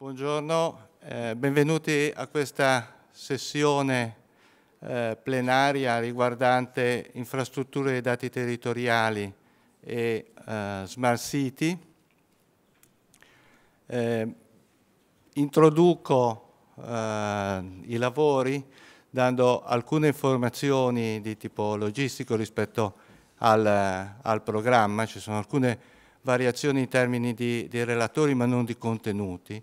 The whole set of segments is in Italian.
Buongiorno, eh, benvenuti a questa sessione eh, plenaria riguardante infrastrutture e dati territoriali e eh, smart city. Eh, introduco eh, i lavori dando alcune informazioni di tipo logistico rispetto al, al programma, ci sono alcune variazioni in termini di, di relatori ma non di contenuti.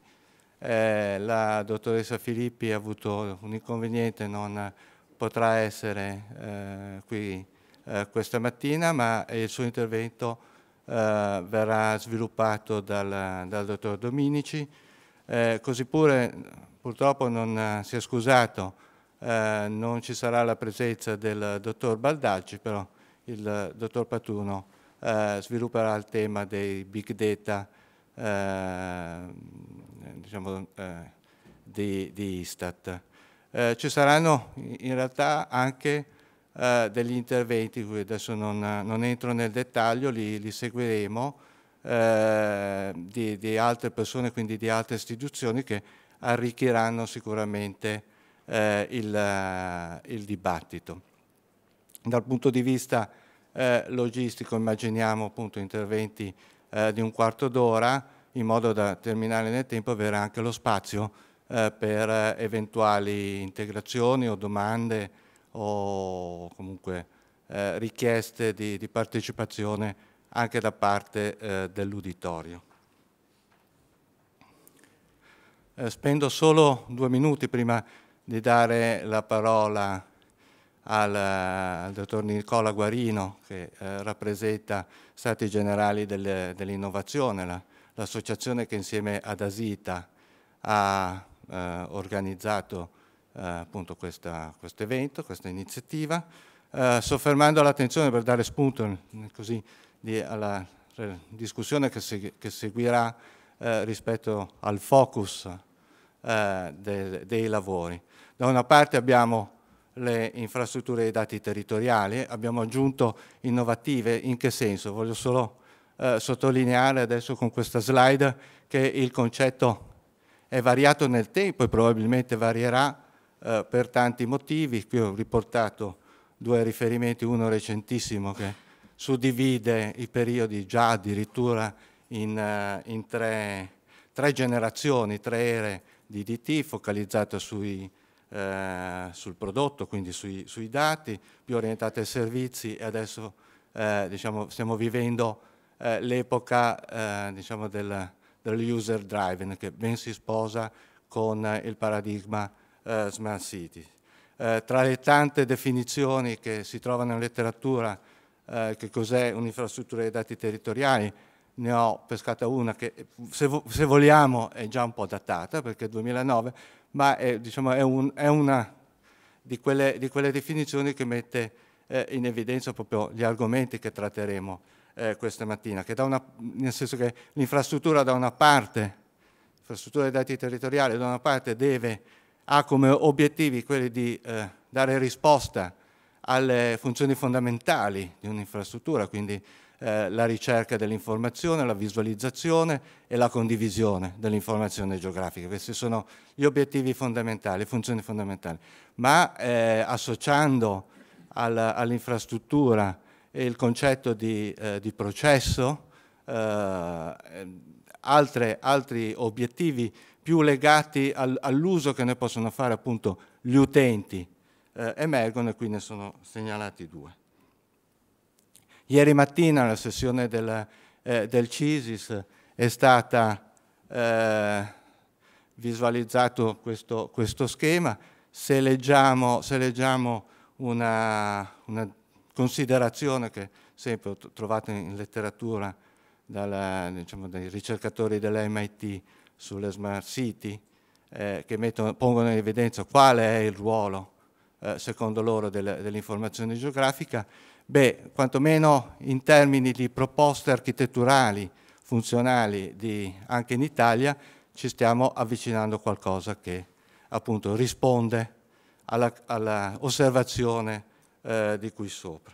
Eh, la dottoressa Filippi ha avuto un inconveniente, non potrà essere eh, qui eh, questa mattina, ma il suo intervento eh, verrà sviluppato dal, dal dottor Dominici. Eh, così pure purtroppo non si è scusato, eh, non ci sarà la presenza del dottor Baldacci, però il dottor Patuno svilupperà il tema dei big data diciamo, eh, di, di, Istat. Eh, ci saranno in realtà anche eh, degli interventi, cui adesso non, non, entro nel dettaglio, li, li seguiremo, eh, di, di, altre persone, quindi di altre istituzioni che arricchiranno sicuramente eh, il, il, dibattito. Dal punto di vista eh, logistico immaginiamo appunto interventi di un quarto d'ora, in modo da terminare nel tempo avere anche lo spazio eh, per eventuali integrazioni o domande o comunque eh, richieste di, di, partecipazione anche da parte eh, dell'uditorio. Eh, spendo solo due minuti prima di dare la parola al, al dottor Nicola Guarino che eh, rappresenta Stati Generali dell'Innovazione, dell l'associazione che insieme ad Asita ha eh, organizzato eh, appunto questo evento, questa iniziativa, eh, soffermando l'attenzione per dare spunto così, di, alla discussione che, se, che seguirà eh, rispetto al focus eh, de, dei lavori. Da una parte abbiamo le infrastrutture dei dati territoriali, abbiamo aggiunto innovative, in che senso? Voglio solo eh, sottolineare adesso con questa slide che il concetto è variato nel tempo e probabilmente varierà eh, per tanti motivi. Qui ho riportato due riferimenti, uno recentissimo che suddivide i periodi già addirittura in, uh, in tre, tre, generazioni, tre ere di DT focalizzate sui, uh, sul prodotto, quindi sui, sui, dati, più orientate ai servizi e adesso uh, diciamo, stiamo vivendo eh, l'epoca eh, diciamo del, dell'user driven che ben si sposa con il paradigma eh, smart city. Eh, tra le tante definizioni che si trovano in letteratura eh, che cos'è un'infrastruttura dei dati territoriali, ne ho pescata una che se, se, vogliamo è già un po' datata perché è 2009, ma è, diciamo, è, un, è una di quelle, di quelle, definizioni che mette eh, in evidenza proprio gli argomenti che tratteremo eh, questa mattina, una, nel senso che l'infrastruttura da una parte, l'infrastruttura dei dati territoriali da una parte deve, ha come obiettivi quelli di eh, dare risposta alle funzioni fondamentali di un'infrastruttura, quindi eh, la ricerca dell'informazione, la visualizzazione e la condivisione dell'informazione geografica. Questi sono gli obiettivi fondamentali, le funzioni fondamentali. Ma eh, associando al, all'infrastruttura il concetto di, eh, di processo, eh, altre, altri obiettivi più legati al, all'uso che ne possono fare appunto gli utenti eh, emergono e qui ne sono segnalati due. Ieri mattina la sessione del, eh, del CISIS è stata eh, visualizzato questo, questo, schema, se leggiamo, se leggiamo una, una considerazione che sempre ho trovato in letteratura dalla, diciamo, dai ricercatori dell'MIT sulle smart city, eh, che mettono, pongono in evidenza quale è il ruolo, eh, secondo loro, dell'informazione geografica, beh, quantomeno in termini di proposte architetturali, funzionali, di, anche in Italia, ci stiamo avvicinando a qualcosa che appunto risponde all'osservazione eh, di qui sopra.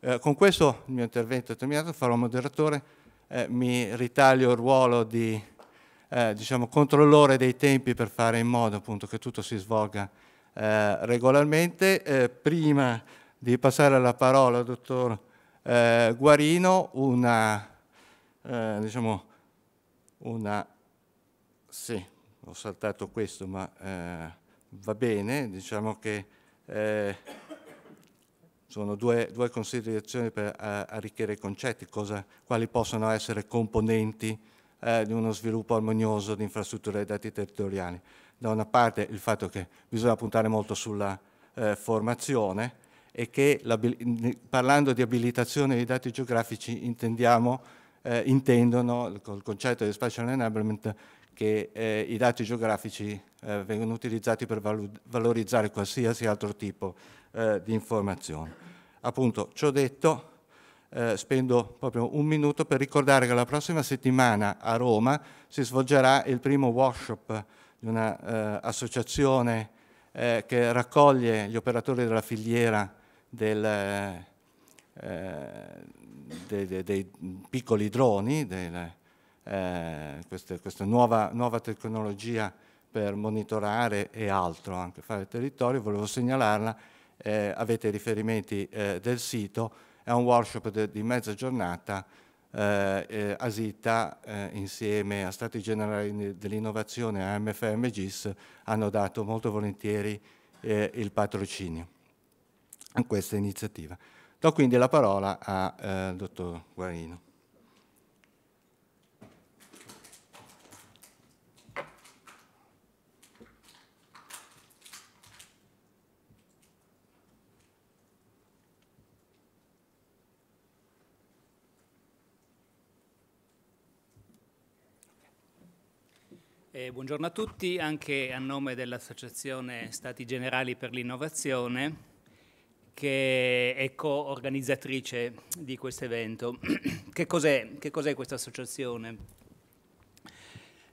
Eh, con questo il mio intervento è terminato, farò moderatore, eh, mi ritaglio il ruolo di eh, diciamo, controllore dei tempi per fare in modo appunto, che tutto si svolga eh, regolarmente. Eh, prima di passare la parola al dottor eh, Guarino, una, eh, diciamo, una, sì, ho saltato questo, ma eh, va bene, diciamo che sono due, due considerazioni per arricchire i concetti, cosa, quali possono essere componenti eh, di uno sviluppo armonioso di infrastrutture dei dati territoriali. Da una parte il fatto che bisogna puntare molto sulla eh, formazione e che parlando di abilitazione dei dati geografici intendiamo, eh, intendono col concetto di spatial enablement che eh, i dati geografici eh, vengono utilizzati per valorizzare qualsiasi altro tipo eh, di informazione. Appunto, ciò detto, eh, spendo proprio un minuto per ricordare che la prossima settimana a Roma si svolgerà il primo workshop di un'associazione eh, eh, che raccoglie gli operatori della filiera del, eh, dei, dei, dei, piccoli droni, delle, eh, queste, questa nuova, nuova tecnologia per monitorare e altro, anche fare territorio, volevo segnalarla, eh, avete riferimenti eh, del sito, è un workshop de, di mezza giornata, eh, eh, Asita eh, insieme a Stati Generali dell'Innovazione e a MFM GIS hanno dato molto volentieri eh, il patrocinio a questa iniziativa. Do quindi la parola al dottor Guarino. Eh, buongiorno a tutti, anche a nome dell'Associazione Stati Generali per l'Innovazione, che è co-organizzatrice di questo evento. che cos'è, cos'è questa associazione?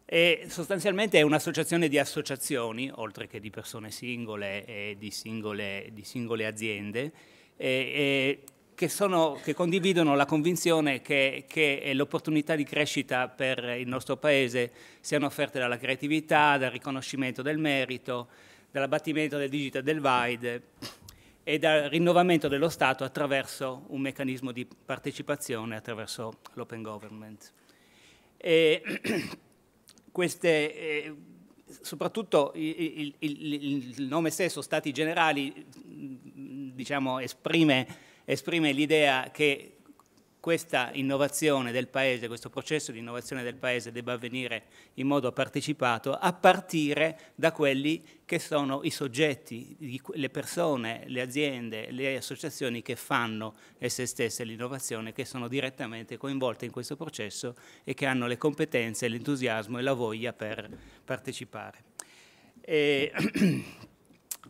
E sostanzialmente è un'associazione di associazioni, oltre che di persone singole e di singole, di singole aziende, e, e che, sono, che, condividono la convinzione che, che l'opportunità di crescita per il nostro Paese siano offerte dalla creatività, dal riconoscimento del merito, dall'abbattimento del digital divide e dal rinnovamento dello Stato attraverso un meccanismo di partecipazione, attraverso l'open government. E queste, eh, soprattutto il, il, il, nome stesso, Stati Generali, diciamo, esprime esprime l'idea che questa innovazione del Paese, questo processo di innovazione del Paese debba avvenire in modo partecipato a partire da quelli che sono i soggetti, le persone, le aziende, le associazioni che fanno esse stesse l'innovazione, che sono direttamente coinvolte in questo processo e che hanno le competenze, l'entusiasmo e la voglia per partecipare.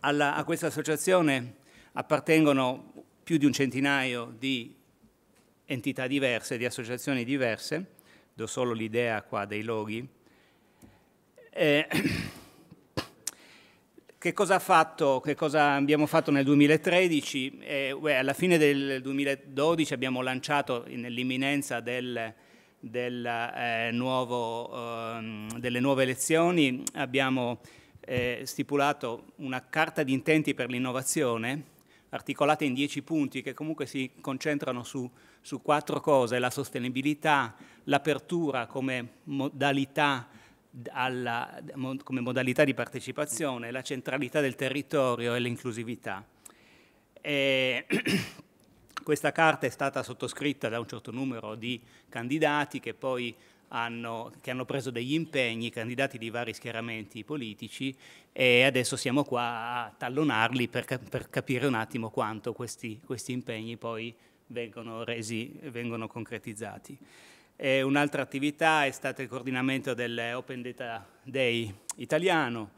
Alla, a questa associazione appartengono più di un centinaio di entità diverse, di associazioni diverse, do solo l'idea qua dei loghi. Eh, che cosa, fatto, che cosa abbiamo fatto nel 2013? Eh, beh, alla fine del 2012 abbiamo lanciato nell'imminenza del, del, eh, ehm, delle nuove elezioni, abbiamo eh, stipulato una carta di intenti per l'innovazione articolate in dieci punti che comunque si concentrano su, su quattro cose, la sostenibilità, l'apertura come modalità, alla, come modalità di partecipazione, la centralità del territorio e l'inclusività. E questa carta è stata sottoscritta da un certo numero di candidati che poi hanno, che hanno preso degli impegni, candidati di vari schieramenti politici e adesso siamo qua a tallonarli per, per capire un attimo quanto questi, questi impegni poi vengono resi, vengono concretizzati. un'altra attività è stata il coordinamento dell'Open Data Day italiano,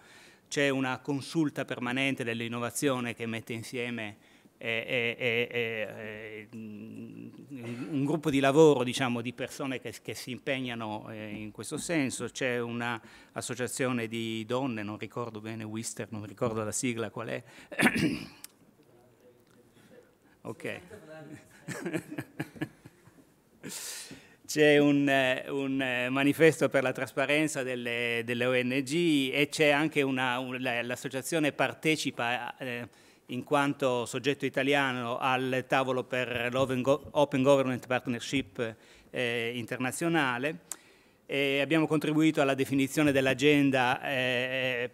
c'è una consulta permanente dell'innovazione che mette insieme è, un gruppo di lavoro diciamo, di persone che, che si impegnano eh, in questo senso, c'è un'associazione di donne, non ricordo bene Wister, non ricordo la sigla qual è. ok. c'è un, un, manifesto per la trasparenza delle, delle ONG e c'è anche l'associazione partecipa eh, in quanto soggetto italiano al tavolo per l'Open Government Partnership eh, internazionale. E abbiamo contribuito alla definizione dell'agenda eh,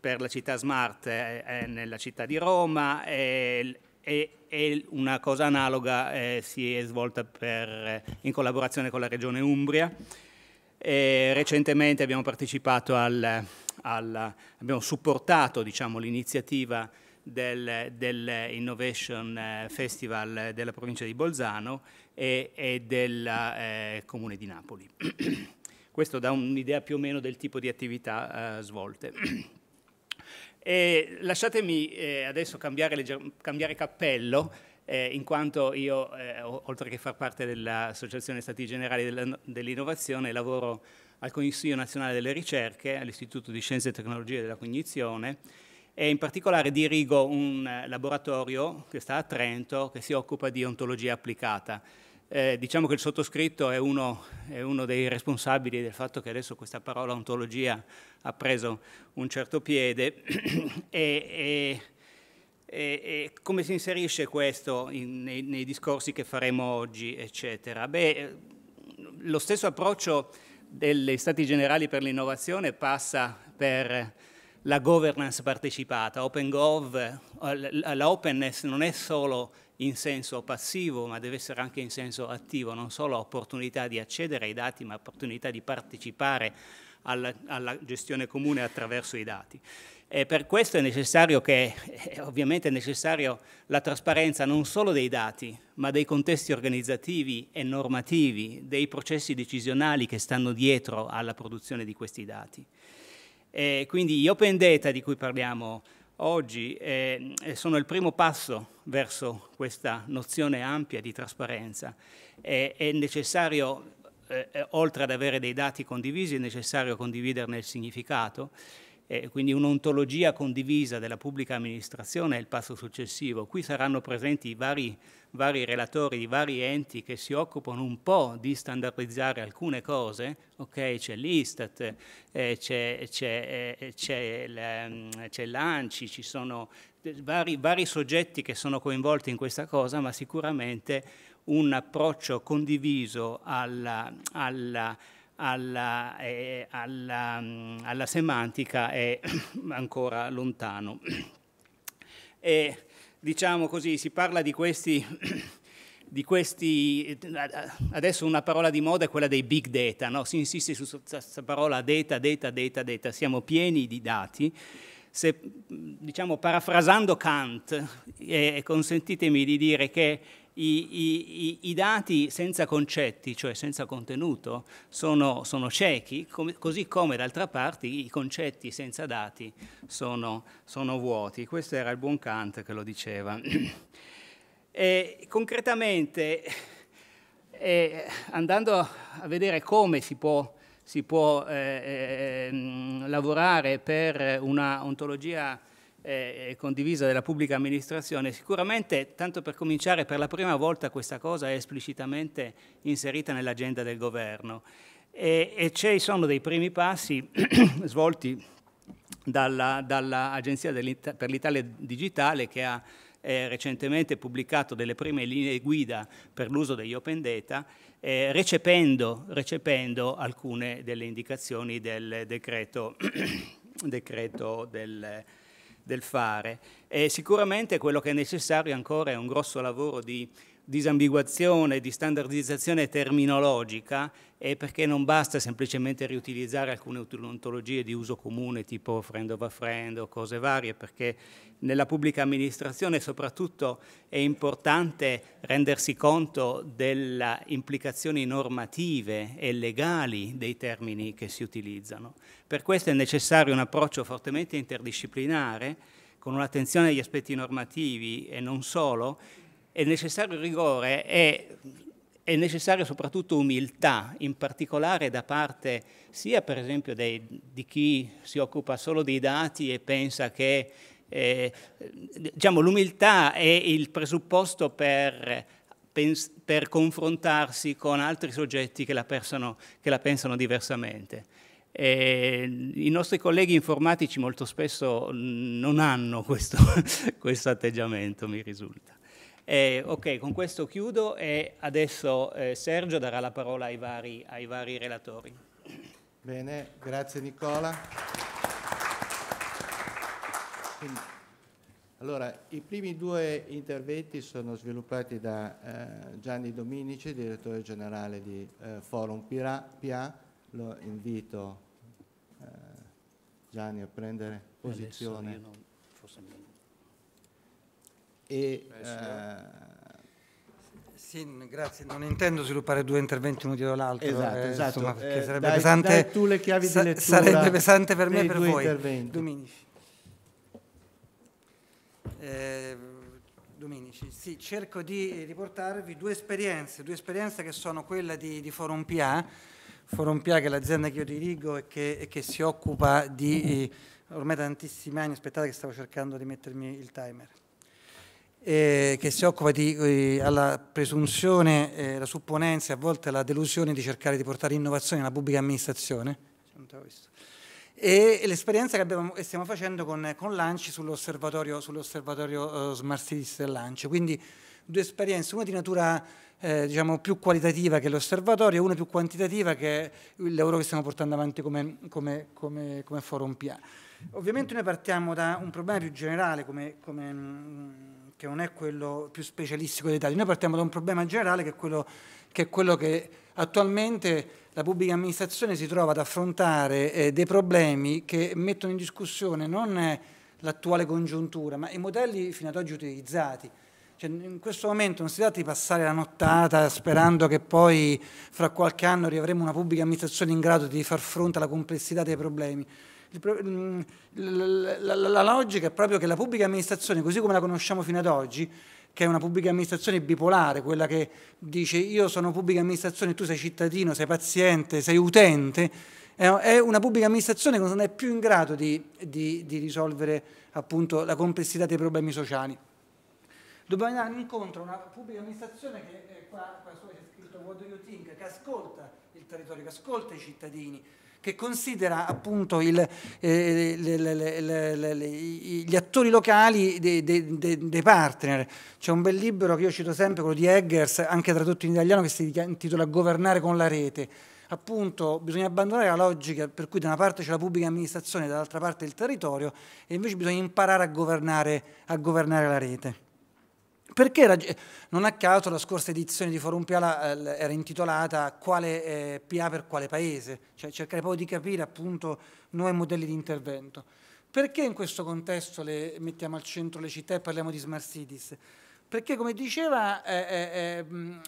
per la città smart eh, eh nella città di Roma e, e, e una cosa analoga eh, si è svolta per, in collaborazione con la regione Umbria. E recentemente abbiamo partecipato al, al abbiamo supportato diciamo, l'iniziativa del, del, Innovation eh, Festival della provincia di Bolzano e, e del eh, Comune di Napoli. Questo dà un'idea più o meno del tipo di attività eh, svolte. E lasciatemi eh, adesso cambiare, cambiare cappello, eh, in quanto io, eh, oltre che far parte dell'Associazione Stati Generali dell'Innovazione, lavoro al Consiglio Nazionale delle Ricerche, all'Istituto di Scienze e Tecnologie della Cognizione, e in particolare dirigo un laboratorio che sta a Trento che si occupa di ontologia applicata. Eh, diciamo che il sottoscritto è uno, è uno, dei responsabili del fatto che adesso questa parola ontologia ha preso un certo piede e, e, e, come si inserisce questo in, nei, nei, discorsi che faremo oggi, eccetera? Beh, lo stesso approccio degli Stati Generali per l'innovazione passa per la governance partecipata. OpenGov, eh, la openness non è solo in senso passivo, ma deve essere anche in senso attivo, non solo opportunità di accedere ai dati, ma opportunità di partecipare alla, alla gestione comune attraverso i dati. E per questo è necessario che, eh, ovviamente è necessario la trasparenza non solo dei dati, ma dei contesti organizzativi e normativi, dei processi decisionali che stanno dietro alla produzione di questi dati. E quindi gli open data di cui parliamo oggi eh, sono il primo passo verso questa nozione ampia di trasparenza. è, è necessario, eh, eh, oltre ad avere dei dati condivisi, è necessario condividerne il significato eh, quindi un'ontologia condivisa della pubblica amministrazione è il passo successivo. Qui saranno presenti vari, vari relatori di vari enti che si occupano un po' di standardizzare alcune cose, ok? C'è l'Istat, eh, c'è, eh, mm, l'ANCI, ci sono vari, vari soggetti che sono coinvolti in questa cosa, ma sicuramente un approccio condiviso alla, alla alla, eh, alla, mm, alla, semantica è ancora lontano. E, diciamo così, si parla di questi, di questi, adesso una parola di moda è quella dei big data, no? si insiste su questa parola data, data, data, data, siamo pieni di dati. Se, diciamo, parafrasando Kant, eh, consentitemi di dire che i, i, i, dati senza concetti, cioè senza contenuto, sono, sono ciechi, com così come d'altra parte i concetti senza dati sono, sono, vuoti. Questo era il buon Kant che lo diceva. e, concretamente, eh, andando a vedere come si può, si può eh, eh, lavorare per una ontologia eh, condivisa della pubblica amministrazione, sicuramente, tanto per cominciare, per la prima volta questa cosa è esplicitamente inserita nell'agenda del governo. E, e ci sono dei primi passi svolti dall'Agenzia dall per l'Italia Digitale che ha eh, recentemente pubblicato delle prime linee guida per l'uso degli open data, eh, recependo, recependo, alcune delle indicazioni del decreto, decreto del, del fare. E sicuramente quello che è necessario ancora è un grosso lavoro di disambiguazione, di standardizzazione terminologica e perché non basta semplicemente riutilizzare alcune ontologie di uso comune tipo friend of a friend o cose varie, perché nella pubblica amministrazione soprattutto è importante rendersi conto delle implicazioni normative e legali dei termini che si utilizzano. Per questo è necessario un approccio fortemente interdisciplinare, con un'attenzione agli aspetti normativi e non solo, è necessario rigore e è necessario soprattutto umiltà, in particolare da parte sia per esempio dei, di chi si occupa solo dei dati e pensa che eh, diciamo, l'umiltà è il presupposto per per confrontarsi con altri soggetti che la, pensano, che la pensano diversamente. E I nostri colleghi informatici molto spesso non hanno questo, questo atteggiamento, mi risulta. Eh, ok, con questo chiudo e adesso eh, Sergio darà la parola ai vari, ai vari relatori. Bene, grazie Nicola. Quindi, allora, i primi due interventi sono sviluppati da eh, Gianni Dominici, direttore generale di eh, Forum PA. Lo invito eh, Gianni a prendere posizione. Non, e, sì, grazie. Non intendo sviluppare due interventi uno dietro l'altro. Esatto, eh, esatto. Insomma, perché eh, sarebbe, dai, pesante, dai tu le chiavi sa- sarebbe pesante per me e per voi. Interventi. Dominici. Eh, Dominici, sì, cerco di riportarvi due esperienze, due esperienze che sono quella di, di Forum PA, Forum PA che è l'azienda che io dirigo e che, e che si occupa di ormai tantissimi anni, aspettate che stavo cercando di mettermi il timer eh, che si occupa di, eh, alla presunzione, eh, la supponenza e a volte la delusione di cercare di portare innovazione nella pubblica amministrazione. E, e l'esperienza che abbiamo, stiamo facendo con, con Lanci sull'osservatorio, sull'osservatorio uh, Smart Cities del Lanci. Quindi due esperienze, una di natura eh, diciamo, più qualitativa che l'osservatorio e una più quantitativa che è il lavoro che stiamo portando avanti come, come, come, come Forum PA. Ovviamente noi partiamo da un problema più generale come, come che non è quello più specialistico dei dati. Noi partiamo da un problema generale che è quello che, è quello che attualmente la pubblica amministrazione si trova ad affrontare eh, dei problemi che mettono in discussione non l'attuale congiuntura, ma i modelli fino ad oggi utilizzati. Cioè, in questo momento non si tratta di passare la nottata sperando che poi fra qualche anno riavremo una pubblica amministrazione in grado di far fronte alla complessità dei problemi. Mm, la, logica è proprio che la pubblica amministrazione, così come la conosciamo fino ad oggi, che è una pubblica amministrazione bipolare, quella che dice io sono pubblica amministrazione, tu sei cittadino, sei paziente, sei utente, è una pubblica amministrazione che non è più in grado di, di, di risolvere appunto la complessità dei problemi sociali. Dobbiamo andare incontro a una pubblica amministrazione che eh, qua, qua c'è scritto what do you think, che ascolta il territorio, che ascolta i cittadini, che considera appunto il, eh, le, le, le, gli attori locali dei, dei, dei, partner. C'è un bel libro che io cito sempre, quello di Eggers, anche tradotto in italiano, che si intitola Governare con la rete. Appunto, bisogna abbandonare la logica per cui da una parte c'è la pubblica amministrazione e dall'altra parte il territorio e invece bisogna imparare a governare, a governare la rete. Perché non a caso la scorsa edizione di Forum PA eh, era intitolata Quale eh, PA per quale paese? Cioè cercare poi di capire appunto nuovi modelli di intervento. Perché in questo contesto le, mettiamo al centro le città e parliamo di smart cities? Perché come diceva, eh, eh, mm,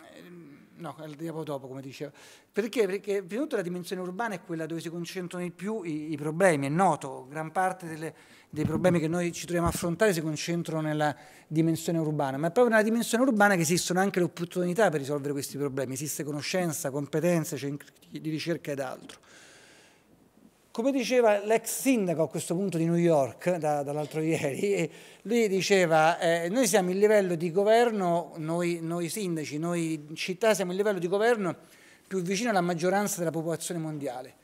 no, andiamo dopo come diceva, perché? Perché prima di tutto la dimensione urbana è quella dove si concentrano di più i, i problemi, è noto, gran parte delle dei problemi che noi ci troviamo a affrontare si concentrano nella dimensione urbana, ma è proprio nella dimensione urbana che esistono anche le opportunità per risolvere questi problemi, esiste conoscenza, competenze, centri di ricerca ed altro. Come diceva l'ex sindaco a questo punto di New York, da, dall'altro ieri, lui diceva eh, noi siamo il livello di governo, noi, noi sindaci, noi città siamo il livello di governo più vicino alla maggioranza della popolazione mondiale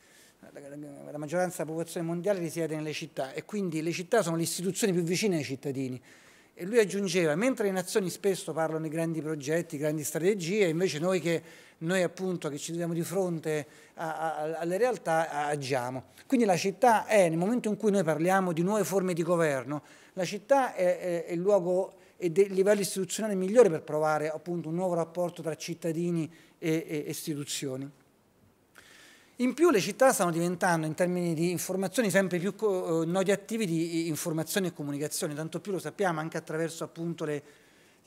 la maggioranza della popolazione mondiale risiede nelle città e quindi le città sono le istituzioni più vicine ai cittadini. E lui aggiungeva, mentre le nazioni spesso parlano di grandi progetti, grandi strategie, invece noi che, noi appunto, che ci troviamo di fronte a, a, alle realtà agiamo. Quindi la città è, nel momento in cui noi parliamo di nuove forme di governo, la città è, è, è il luogo e il livello istituzionale migliore per provare appunto un nuovo rapporto tra cittadini e, e istituzioni. In più le città stanno diventando in termini di informazioni sempre più eh, nodi attivi di informazione e comunicazione, tanto più lo sappiamo anche attraverso appunto le,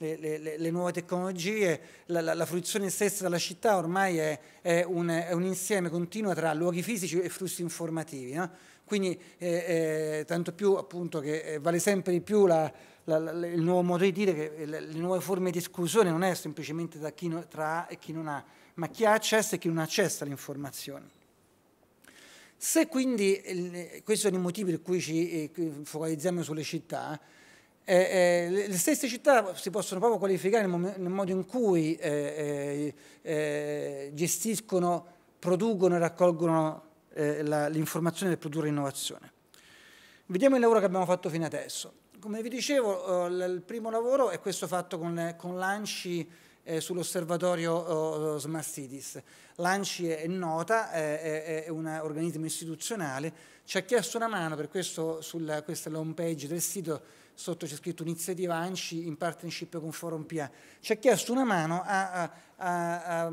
le, le, le nuove tecnologie, la, la, la, fruizione stessa della città ormai è, è, un, è, un, insieme continuo tra luoghi fisici e flussi informativi. No? Quindi eh, eh, tanto più appunto che eh, vale sempre di più la, il nuovo modo di dire che le, nuove forme di esclusione non è semplicemente tra chi, no, tra e chi non ha, ma chi ha accesso e chi non ha accesso alle informazioni. Se quindi, questi sono i motivi per cui ci eh, focalizziamo sulle città, Eh, eh, le stesse città si possono proprio qualificare nel, nel modo in cui eh, eh, eh gestiscono, producono e raccolgono eh, l'informazione per produrre innovazione. Vediamo il lavoro che abbiamo fatto fino adesso. Come vi dicevo, il primo lavoro è questo fatto con, con l'ANCI sull'osservatorio Smart Cities. L'ANCI è nota, è, è un organismo istituzionale, ci ha chiesto una mano, per questo sulla, questa è la home page del sito, sotto c'è scritto iniziativa ANCI in partnership con Forum PA, ci ha chiesto una mano a, a, a,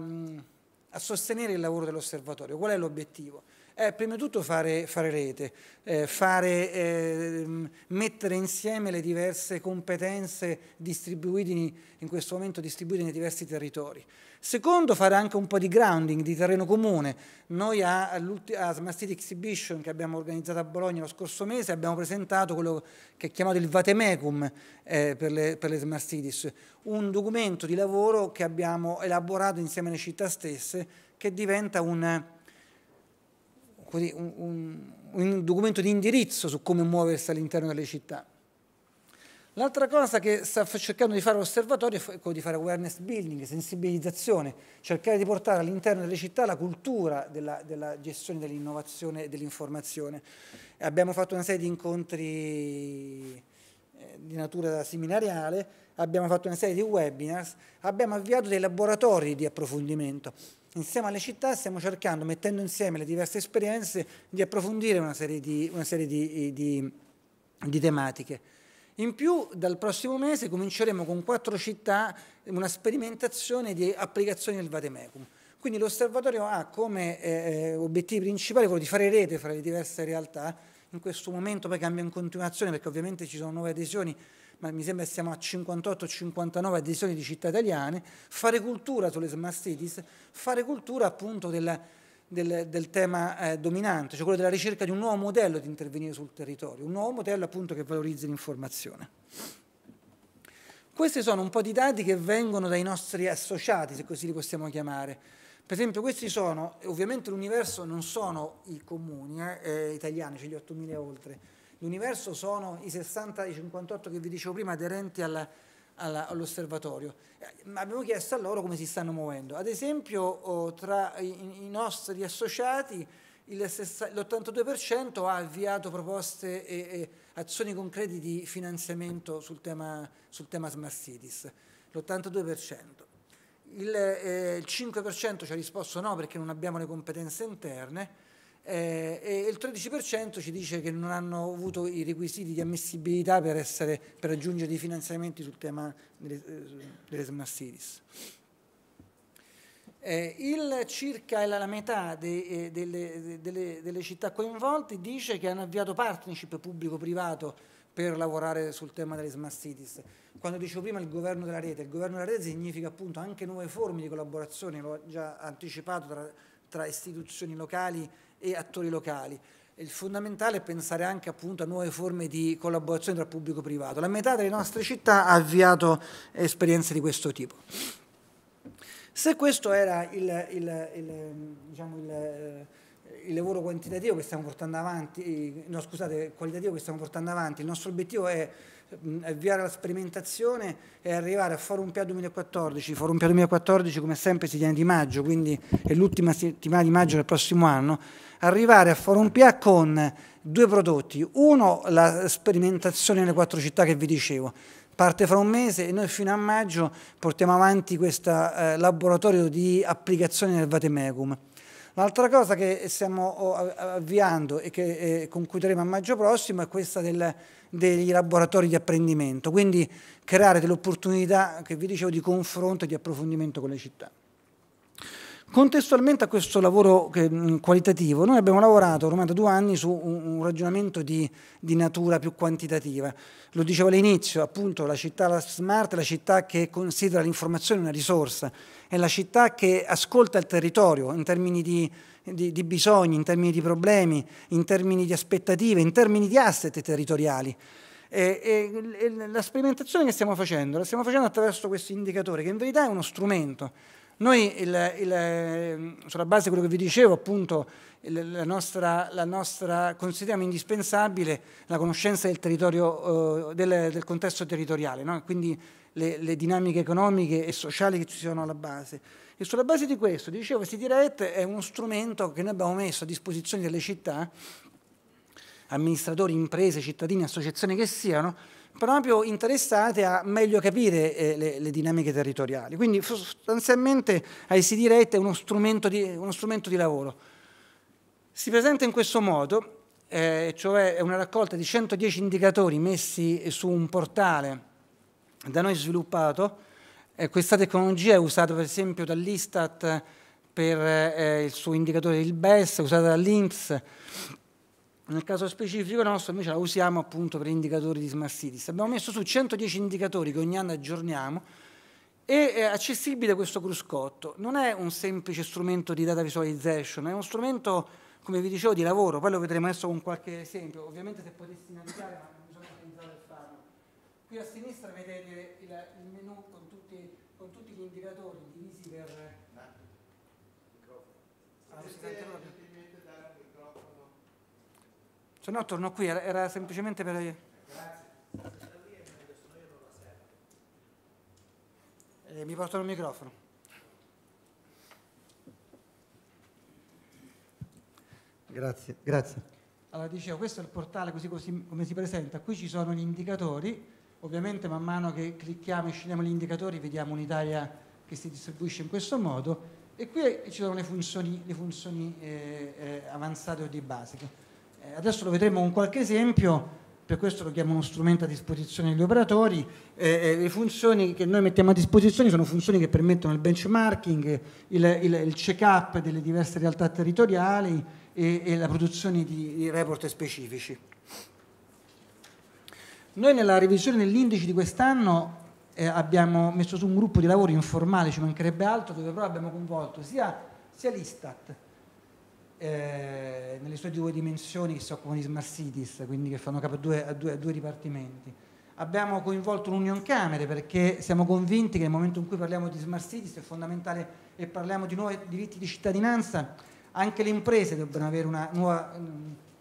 a sostenere il lavoro dell'osservatorio. Qual è l'obiettivo? È prima di tutto fare, fare rete, eh, fare, eh, mettere insieme le diverse competenze distribuite in, in questo momento distribuite nei diversi territori. Secondo, fare anche un po' di grounding, di terreno comune. Noi a, a Smart City Exhibition che abbiamo organizzato a Bologna lo scorso mese abbiamo presentato quello che è chiamato il Vatemecum eh, per, le, per le Smart Cities, un documento di lavoro che abbiamo elaborato insieme alle città stesse che diventa un, così, un, un, un documento di indirizzo su come muoversi all'interno delle città. L'altra cosa che sta cercando di fare l'osservatorio è quello di fare awareness building, sensibilizzazione, cercare di portare all'interno delle città la cultura della, della gestione dell'innovazione e dell'informazione. Abbiamo fatto una serie di incontri eh, di natura seminariale, abbiamo fatto una serie di webinars, abbiamo avviato dei laboratori di approfondimento. Insieme alle città stiamo cercando, mettendo insieme le diverse esperienze, di approfondire una serie di, una serie di, di, di tematiche. In più, dal prossimo mese cominceremo con quattro città una sperimentazione di applicazioni del Vademecum. Quindi l'osservatorio ha come eh, eh, obiettivi principali quello di fare rete fra le diverse realtà. In questo momento poi cambia in continuazione perché ovviamente ci sono nuove adesioni, ma mi sembra che siamo a 58-59 adesioni di città italiane, fare cultura sulle smart cities, fare cultura appunto della, del, del tema eh, dominante, cioè quello della ricerca di un nuovo modello di intervenire sul territorio, un nuovo modello appunto che valorizzi l'informazione. Questi sono un po' di dati che vengono dai nostri associati, se così li possiamo chiamare. Per esempio questi sono, ovviamente l'universo non sono i comuni eh, eh italiani, cioè gli 8.000 oltre, l'universo sono i 60, i 58 che vi dicevo prima aderenti alla, all'osservatorio. Ma abbiamo chiesto a loro come si stanno muovendo. Ad esempio, tra i, nostri associati l'82% ha avviato proposte e, e, azioni concrete di finanziamento sul tema, sul tema Smart Cities, l'82%. Il, eh, il 5% ci ha risposto no perché non abbiamo le competenze interne, eh, e il 13% ci dice che non hanno avuto i requisiti di ammissibilità per, essere, per raggiungere i finanziamenti sul tema delle, eh, delle smart cities. Eh, il circa la, metà de, eh, delle, delle, delle, città coinvolte dice che hanno avviato partnership pubblico-privato per lavorare sul tema delle smart cities. Quando dicevo prima il governo della rete, il governo della rete significa appunto anche nuove forme di collaborazione, l'ho già anticipato tra, tra istituzioni locali e attori locali. Il fondamentale è pensare anche appunto a nuove forme di collaborazione tra pubblico e privato. La metà delle nostre città ha avviato esperienze di questo tipo. Se questo era il, il, il, diciamo il lavoro quantitativo che stiamo portando avanti, no scusate, qualitativo che stiamo portando avanti, il nostro obiettivo è avviare la sperimentazione e arrivare a Forum PA 2014. Forum PA 2014 come sempre si tiene di maggio, quindi è l'ultima settimana di maggio del prossimo anno, arrivare a Forum PA con due prodotti. Uno, la sperimentazione nelle quattro città che vi dicevo, parte fra un mese e noi fino a maggio portiamo avanti questo eh, laboratorio di applicazione del Vatemecum. L'altra cosa che stiamo avviando e che concluderemo a maggio prossimo è questa del, degli laboratori di apprendimento, quindi creare delle opportunità che vi dicevo di confronto e di approfondimento con le città. Contestualmente a questo lavoro qualitativo, noi abbiamo lavorato ormai da due anni su un, ragionamento di, di, natura più quantitativa. Lo dicevo all'inizio, appunto, la città smart è la città che considera l'informazione una risorsa, è la città che ascolta il territorio in termini di, di, di bisogni, in termini di problemi, in termini di aspettative, in termini di asset territoriali. E, e, e la sperimentazione che stiamo facendo, la stiamo facendo attraverso questo indicatore, che in verità è uno strumento Noi, il, il, sulla base di quello che vi dicevo, appunto, la nostra, la nostra, consideriamo indispensabile la conoscenza del, territorio, uh, del, del contesto territoriale, no? quindi le, le, dinamiche economiche e sociali che ci sono alla base. E sulla base di questo, dicevo, City Direct è uno strumento che noi abbiamo messo a disposizione delle città, amministratori, imprese, cittadini, associazioni che siano, proprio interessate a meglio capire eh, le, le, dinamiche territoriali. Quindi sostanzialmente IC Direct è uno strumento di, uno strumento di lavoro. Si presenta in questo modo, eh, cioè è una raccolta di 110 indicatori messi su un portale da noi sviluppato. Eh, questa tecnologia è usata per esempio dall'Istat per eh, il suo indicatore il BES, usata dall'INPS nel caso specifico nostro invece la usiamo appunto per indicatori di Smart Cities. Abbiamo messo su 110 indicatori che ogni anno aggiorniamo e è accessibile questo cruscotto. Non è un semplice strumento di data visualization, è uno strumento, come vi dicevo, di lavoro. Poi lo vedremo adesso con qualche esempio. Ovviamente se potessi navigare, ma non bisogna utilizzare il farlo. Qui a sinistra vedete il, il menu con tutti, con tutti, gli indicatori divisi per... Ah, Se no torno qui, era, era semplicemente per... Eh, mi portano il microfono. Grazie, grazie. Allora dicevo, questo è il portale così, così come si presenta. Qui ci sono gli indicatori, ovviamente man mano che clicchiamo e scegliamo gli indicatori vediamo un'Italia che si distribuisce in questo modo e qui ci sono le funzioni, le funzioni eh, eh, avanzate o di basiche. Eh, adesso lo vedremo con qualche esempio, per questo lo chiamo uno strumento a disposizione degli operatori. Eh, eh, le funzioni che noi mettiamo a disposizione sono funzioni che permettono il benchmarking, il, il, il check-up delle diverse realtà territoriali e, e la produzione di, di report specifici. Noi nella revisione dell'indice di quest'anno eh, abbiamo messo su un gruppo di lavoro informale, ci mancherebbe altro, dove però abbiamo coinvolto sia, sia l'Istat, eh, nelle sue due dimensioni che si occupano di smart cities, quindi che fanno capo a due, a due, a due dipartimenti. Abbiamo coinvolto l'Union Camere perché siamo convinti che nel momento in cui parliamo di smart cities è fondamentale e parliamo di nuovi diritti di cittadinanza, anche le imprese debbano avere una nuova,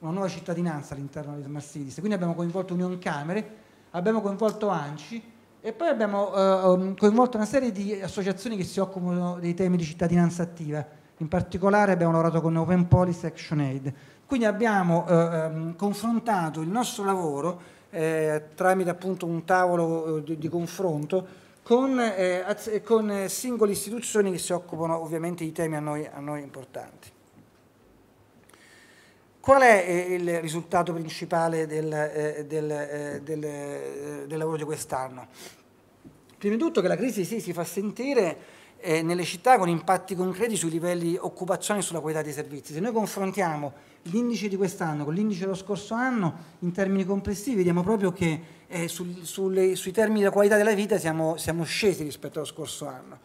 una nuova cittadinanza all'interno delle smart cities. Quindi abbiamo coinvolto Union Camere, abbiamo coinvolto ANCI e poi abbiamo eh, coinvolto una serie di associazioni che si occupano dei temi di cittadinanza attiva in particolare abbiamo lavorato con Open Policy Action Aid. Quindi abbiamo eh, ehm, confrontato il nostro lavoro eh, tramite appunto un tavolo eh, di, di, confronto con, eh, con, singole istituzioni che si occupano ovviamente di temi a noi, a noi importanti. Qual è eh, il risultato principale del, eh, del, del, del lavoro di quest'anno? Prima di tutto che la crisi sì, si fa sentire eh, nelle città con impatti concreti sui livelli di occupazione e sulla qualità dei servizi. Se noi confrontiamo l'indice di quest'anno con l'indice dello scorso anno, in termini complessivi, vediamo proprio che eh, sul, sulle, sui termini della qualità della vita siamo, siamo scesi rispetto allo scorso anno.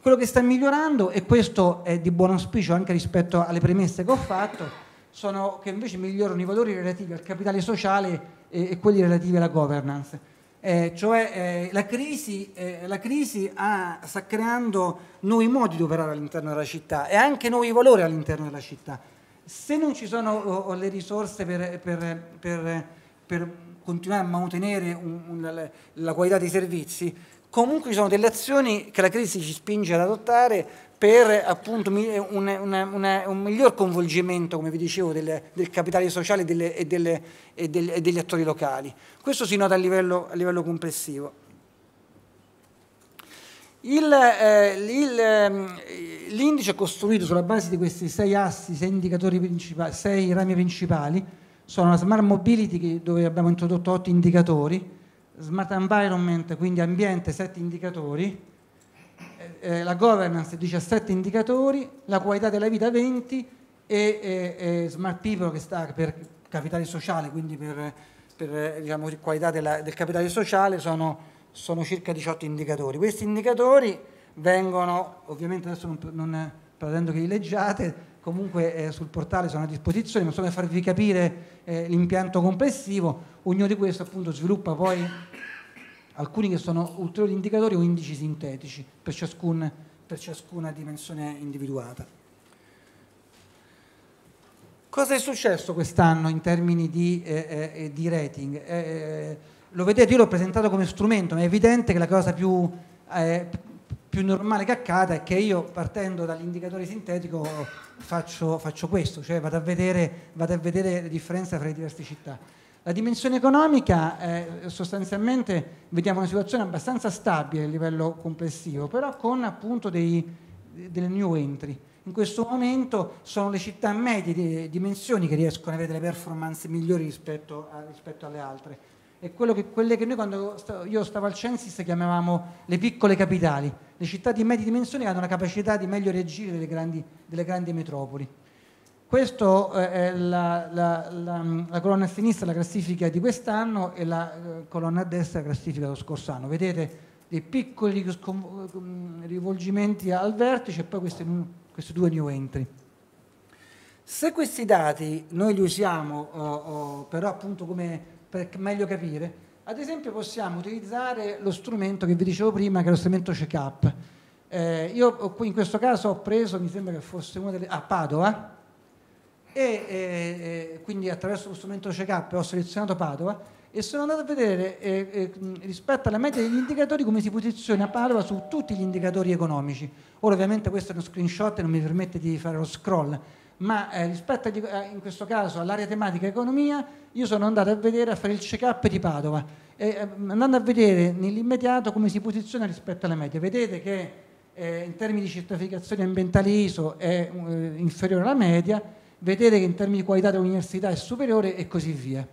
Quello che sta migliorando, e questo è di buon auspicio anche rispetto alle premesse che ho fatto, sono che invece migliorano i valori relativi al capitale sociale e, e quelli relativi alla governance. Eh, cioè eh, la crisi, eh, la crisi ha, sta creando nuovi modi di operare all'interno della città e anche nuovi valori all'interno della città. Se non ci sono o, o le risorse per, per, per, per, continuare a mantenere un, un, la, la qualità dei servizi, comunque ci sono delle azioni che la crisi ci spinge ad adottare per appunto un, una, una, un miglior coinvolgimento, come vi dicevo, del, del capitale sociale delle, e, delle, e, delle, e, degli attori locali. Questo si nota a livello, a livello complessivo. Eh, ehm, l'indice è costruito sulla base di questi sei assi, sei sei rami principali, sono la smart mobility dove abbiamo introdotto otto indicatori, smart environment, quindi ambiente, sette indicatori, eh, la governance 17 indicatori, la qualità della vita 20 e, e, e Smart People che sta per capitale sociale, quindi per, per diciamo, qualità della, del capitale sociale sono, sono, circa 18 indicatori. Questi indicatori vengono, ovviamente adesso non, non pretendo che li leggiate, comunque eh, sul portale sono a disposizione, ma solo per farvi capire eh, l'impianto complessivo, ognuno di questi appunto sviluppa poi alcuni che sono ulteriori indicatori o indici sintetici per ciascun, per ciascuna dimensione individuata. Cosa è successo quest'anno in termini di, eh, eh, di rating? Eh, eh, lo vedete, io l'ho presentato come strumento, ma è evidente che la cosa più, eh, più normale che accada è che io partendo dall'indicatore sintetico faccio, faccio questo, cioè vado a, vedere, vado a vedere le differenze fra le diverse città. La dimensione economica eh, sostanzialmente vediamo una situazione abbastanza stabile a livello complessivo, però con appunto dei, delle new entry. In questo momento sono le città medie di dimensioni che riescono ad avere delle performance migliori rispetto, a, rispetto alle altre è che, quelle che noi quando io stavo al Censis chiamavamo le piccole capitali, le città di medie dimensioni che hanno la capacità di meglio reagire delle grandi, delle grandi metropoli. Questa eh, è la, la, la, la, colonna a sinistra, la classifica di quest'anno e la eh, colonna a destra, la classifica dello scorso anno. Vedete dei piccoli rivolgimenti al vertice e poi queste, queste due new entry. Se questi dati noi li usiamo oh, oh, però appunto come per meglio capire, ad esempio possiamo utilizzare lo strumento che vi dicevo prima, che è lo strumento check-up. Eh, io in questo caso ho preso, mi sembra che fosse una delle... Ah, Padova, e eh, quindi attraverso lo strumento check-up ho selezionato Padova e sono andato a vedere eh, eh, rispetto alla media degli indicatori come si posiziona Padova su tutti gli indicatori economici. Ora ovviamente questo è uno screenshot e non mi permette di fare lo scroll, ma eh, rispetto a, in questo caso all'area tematica economia, io sono andato a vedere, a fare il check-up di Padova, e, eh, andando a vedere nell'immediato come si posiziona rispetto alla media. Vedete che eh, in termini di certificazione ambientale ISO è eh, inferiore alla media, vedete che in termini di qualità dell'università è superiore e così via.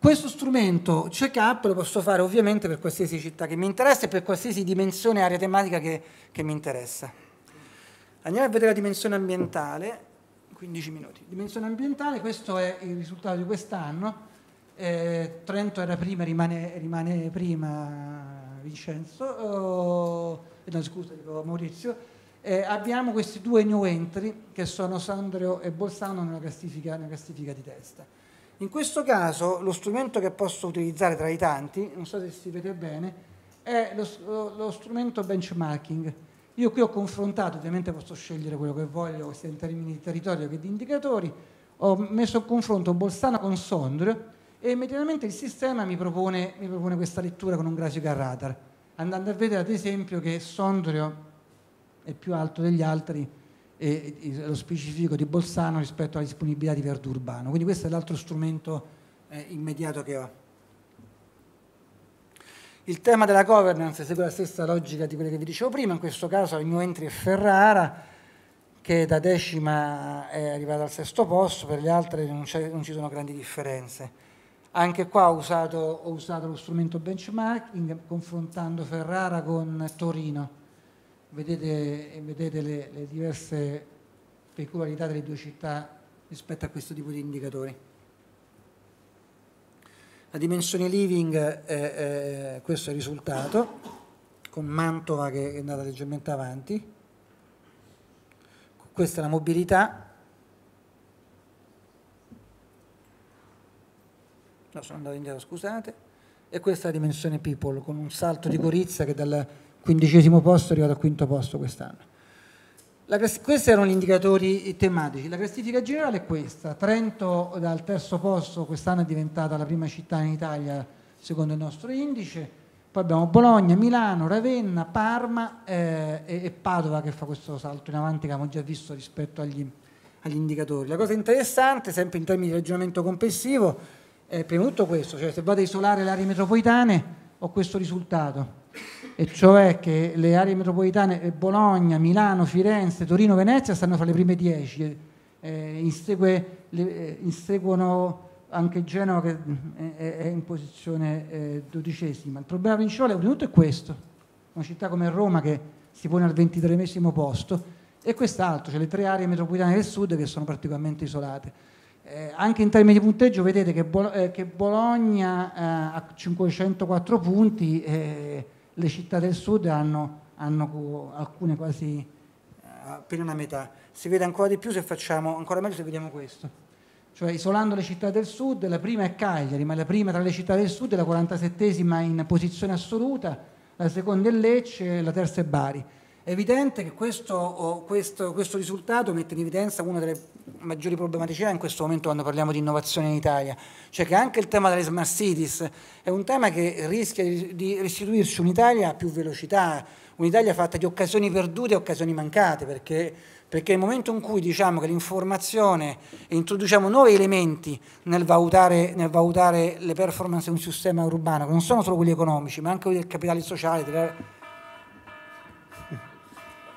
Questo strumento check-up lo posso fare ovviamente per qualsiasi città che mi interessa e per qualsiasi dimensione area tematica che, che mi interessa. Andiamo a vedere la dimensione ambientale, 15 minuti. Dimensione ambientale, questo è il risultato di quest'anno. Eh, Trento era prima, rimane, rimane prima Vincenzo, oh, no scusa, dico Maurizio. Eh, abbiamo questi due new entry che sono Sandro e Bolzano nella classifica, nella classifica di testa. In questo caso lo strumento che posso utilizzare tra i tanti, non so se si vede bene, è lo, lo, lo strumento benchmarking io qui ho confrontato, ovviamente posso scegliere quello che voglio, sia in termini di territorio che di indicatori, ho messo a confronto Bolzano con Sondrio e immediatamente il sistema mi propone, mi propone questa lettura con un grafico a radar, andando a vedere ad esempio che Sondrio è più alto degli altri e, lo specifico di Bolzano rispetto alla disponibilità di verde urbano. Quindi questo è l'altro strumento eh, immediato che ho. Il tema della governance segue la stessa logica di quelle che vi dicevo prima, in questo caso il mio entry è Ferrara, che da decima è arrivata al sesto posto, per le altre non, non ci sono grandi differenze. Anche qua ho usato, ho usato, lo strumento benchmarking confrontando Ferrara con Torino. Vedete, vedete le, le diverse peculiarità delle due città rispetto a questo tipo di indicatori. La dimensione living, è, è, questo è il risultato, con Mantova che è andata leggermente avanti. Questa è la mobilità. No, sono andato indietro, scusate. E questa è la dimensione people, con un salto di Corizia che dal quindicesimo posto è arrivato al quinto posto quest'anno. questi erano gli indicatori tematici. La classifica generale è questa. Trento dal terzo posto quest'anno è diventata la prima città in Italia secondo il nostro indice. Poi abbiamo Bologna, Milano, Ravenna, Parma eh, e, Padova che fa questo salto in avanti che abbiamo già visto rispetto agli, agli indicatori. La cosa interessante, sempre in termini di ragionamento complessivo, è prima di tutto questo, cioè se vado a isolare le aree metropolitane ho questo risultato e cioè che le aree metropolitane eh, Bologna, Milano, Firenze, Torino, Venezia stanno fra le prime dieci, eh, insegue, le, eh, inseguono anche Genova che eh, è, in posizione eh, dodicesima. Il problema principale tutto è questo, una città come Roma che si pone al ventitreesimo posto e quest'altro, cioè le tre aree metropolitane del sud che sono particolarmente isolate. Eh, anche in termini di punteggio vedete che, Bolo- eh, che Bologna eh, ha 504 punti le città del sud hanno, hanno alcune quasi eh, appena una metà. Si vede ancora di più se facciamo, ancora meglio se vediamo questo. Cioè isolando le città del sud, la prima è Cagliari, ma la prima tra le città del sud è la 47esima in posizione assoluta, la seconda è Lecce, la terza è Bari. È evidente che questo, questo, questo risultato mette in evidenza una delle maggiori problematicità in questo momento quando parliamo di innovazione in Italia, cioè che anche il tema delle smart cities è un tema che rischia di restituirci un'Italia a più velocità, un'Italia fatta di occasioni perdute e occasioni mancate, perché, perché nel momento in cui diciamo che l'informazione e introduciamo nuovi elementi nel valutare, nel valutare, le performance di un sistema urbano, che non sono solo quelli economici, ma anche quelli del capitale sociale, delle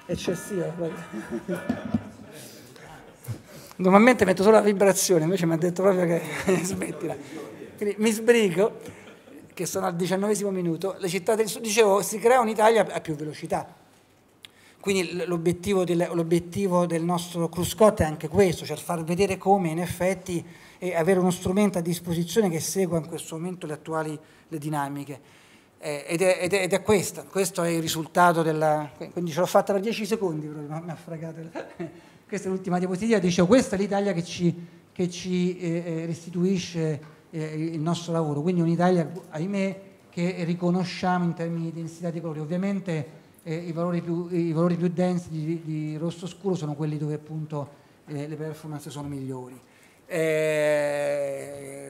eccessiva. Normalmente metto solo la vibrazione, invece mi ha detto proprio che smettila. Quindi mi sbrigo, che sono al diciannovesimo minuto, le città del sud, dicevo, si crea un'Italia a più velocità. Quindi l'obiettivo del, del nostro cruscotto è anche questo, cioè far vedere come in effetti avere uno strumento a disposizione che segua in questo momento le attuali le dinamiche. Eh, ed, è, ed, è, ed, è, questa, questo è il risultato della... quindi ce l'ho fatta per 10 secondi, però mi ha fregato. questa è l'ultima diapositiva, dicevo questa è l'Italia che ci, che ci eh, eh, restituisce eh, il nostro lavoro, quindi un'Italia, ahimè, che riconosciamo in termini di densità di colori. Ovviamente i, valori più, i, valori più, densi di, di, rosso scuro sono quelli dove appunto le performance sono migliori. Eh,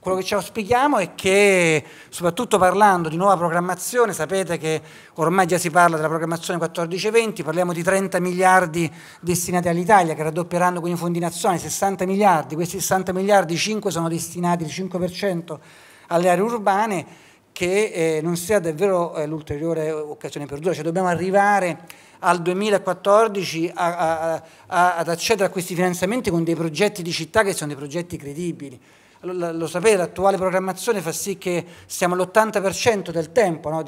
quello che ci auspichiamo è che, soprattutto parlando di nuova programmazione, sapete che ormai già si parla della programmazione 14-20, parliamo di 30 miliardi destinati all'Italia che raddoppieranno con i fondi nazionali, 60 miliardi, questi 60 miliardi 5 sono destinati il 5% alle aree urbane, che eh, non sia davvero eh, l'ulteriore occasione perduta, cioè dobbiamo arrivare al 2014 a, a, a, ad accedere a questi finanziamenti con dei progetti di città che sono dei progetti credibili lo, lo sapete, l'attuale programmazione fa sì che siamo all'80% del tempo, no,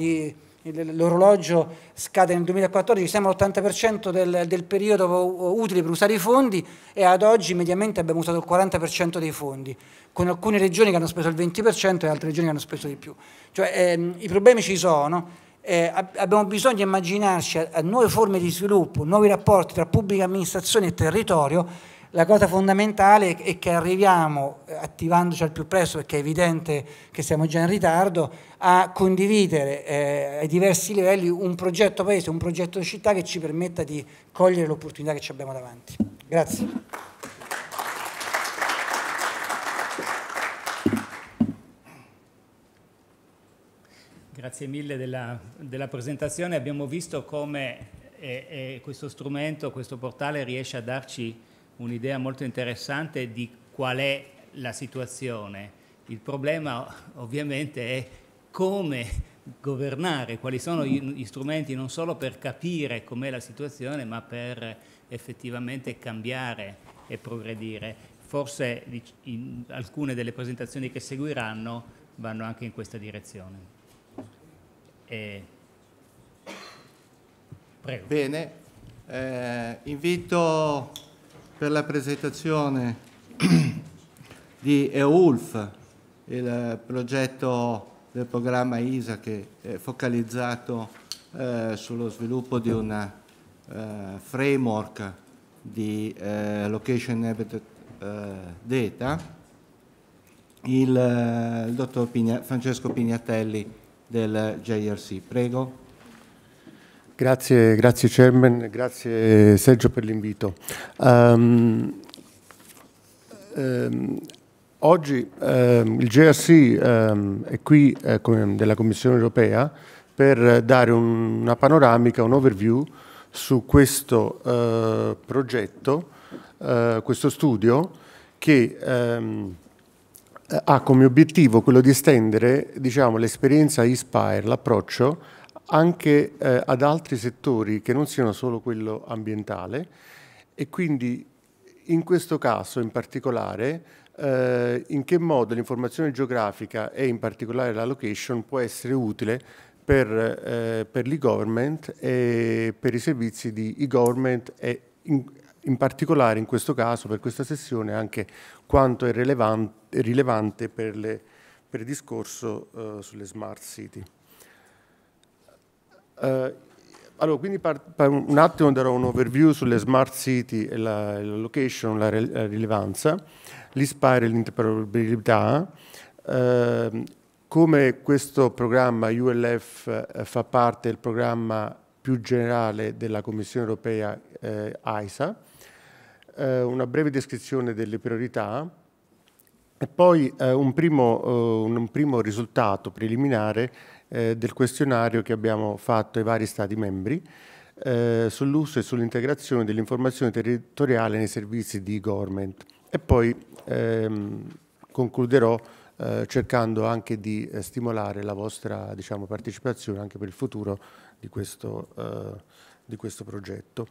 l'orologio scade nel 2014, siamo all'80% del, del, periodo utile per usare i fondi e ad oggi mediamente abbiamo usato il 40% dei fondi, con alcune regioni che hanno speso il 20% e altre regioni che hanno speso di più. Cioè, ehm, I problemi ci sono, eh, abbiamo bisogno di immaginarci a, a nuove forme di sviluppo, nuovi rapporti tra pubblica amministrazione e territorio la cosa fondamentale è che arriviamo, eh, attivandoci al più presto, perché è evidente che siamo già in ritardo, a condividere eh, ai diversi livelli un progetto paese, un progetto città che ci permetta di cogliere l'opportunità che ci abbiamo davanti. Grazie. Grazie mille della, della presentazione. Abbiamo visto come eh, eh, questo strumento, questo portale riesce a darci un'idea molto interessante di qual è la situazione. Il problema ovviamente è come governare, quali sono gli strumenti non solo per capire com'è la situazione, ma per effettivamente cambiare e progredire. Forse alcune delle presentazioni che seguiranno vanno anche in questa direzione. E... Prego. Bene, eh, invito per la presentazione di EULF, il progetto del programma ISA che è focalizzato eh, sullo sviluppo di un eh, framework di eh, location habitat eh, data, il, eh, il dottor Pigna, Francesco Pignatelli del JRC. Prego. Grazie, grazie Chairman, grazie Sergio per l'invito. Um, um, oggi um, il GRC è qui eh, della Commissione europea per dare un, una panoramica, un overview su questo uh, progetto, uh, questo studio che ha come obiettivo quello di estendere diciamo, l'esperienza Inspire, l'approccio anche eh, ad altri settori che non siano solo quello ambientale e quindi in questo caso in particolare eh, in che modo l'informazione geografica e in particolare la location può essere utile per, eh, per l'e-government e per i servizi di e-government e in, in, particolare in questo caso per questa sessione anche quanto è rilevante per, le, per il discorso uh, sulle smart city. Uh, allora, quindi par, par un attimo darò un overview sulle smart city e la, la location, la, la rilevanza, l'ISPIRE e l'interoperabilità, uh, come questo programma ULF eh, fa parte del programma più generale della Commissione europea eh, AISA, eh, una breve descrizione delle priorità e poi eh, un, primo, eh, un, primo, risultato preliminare eh, del questionario che abbiamo fatto ai vari Stati membri eh, sull'uso e sull'integrazione dell'informazione territoriale nei servizi di government. E poi ehm, concluderò eh, cercando anche di eh, stimolare la vostra diciamo, partecipazione anche per il futuro di questo, eh, di questo progetto.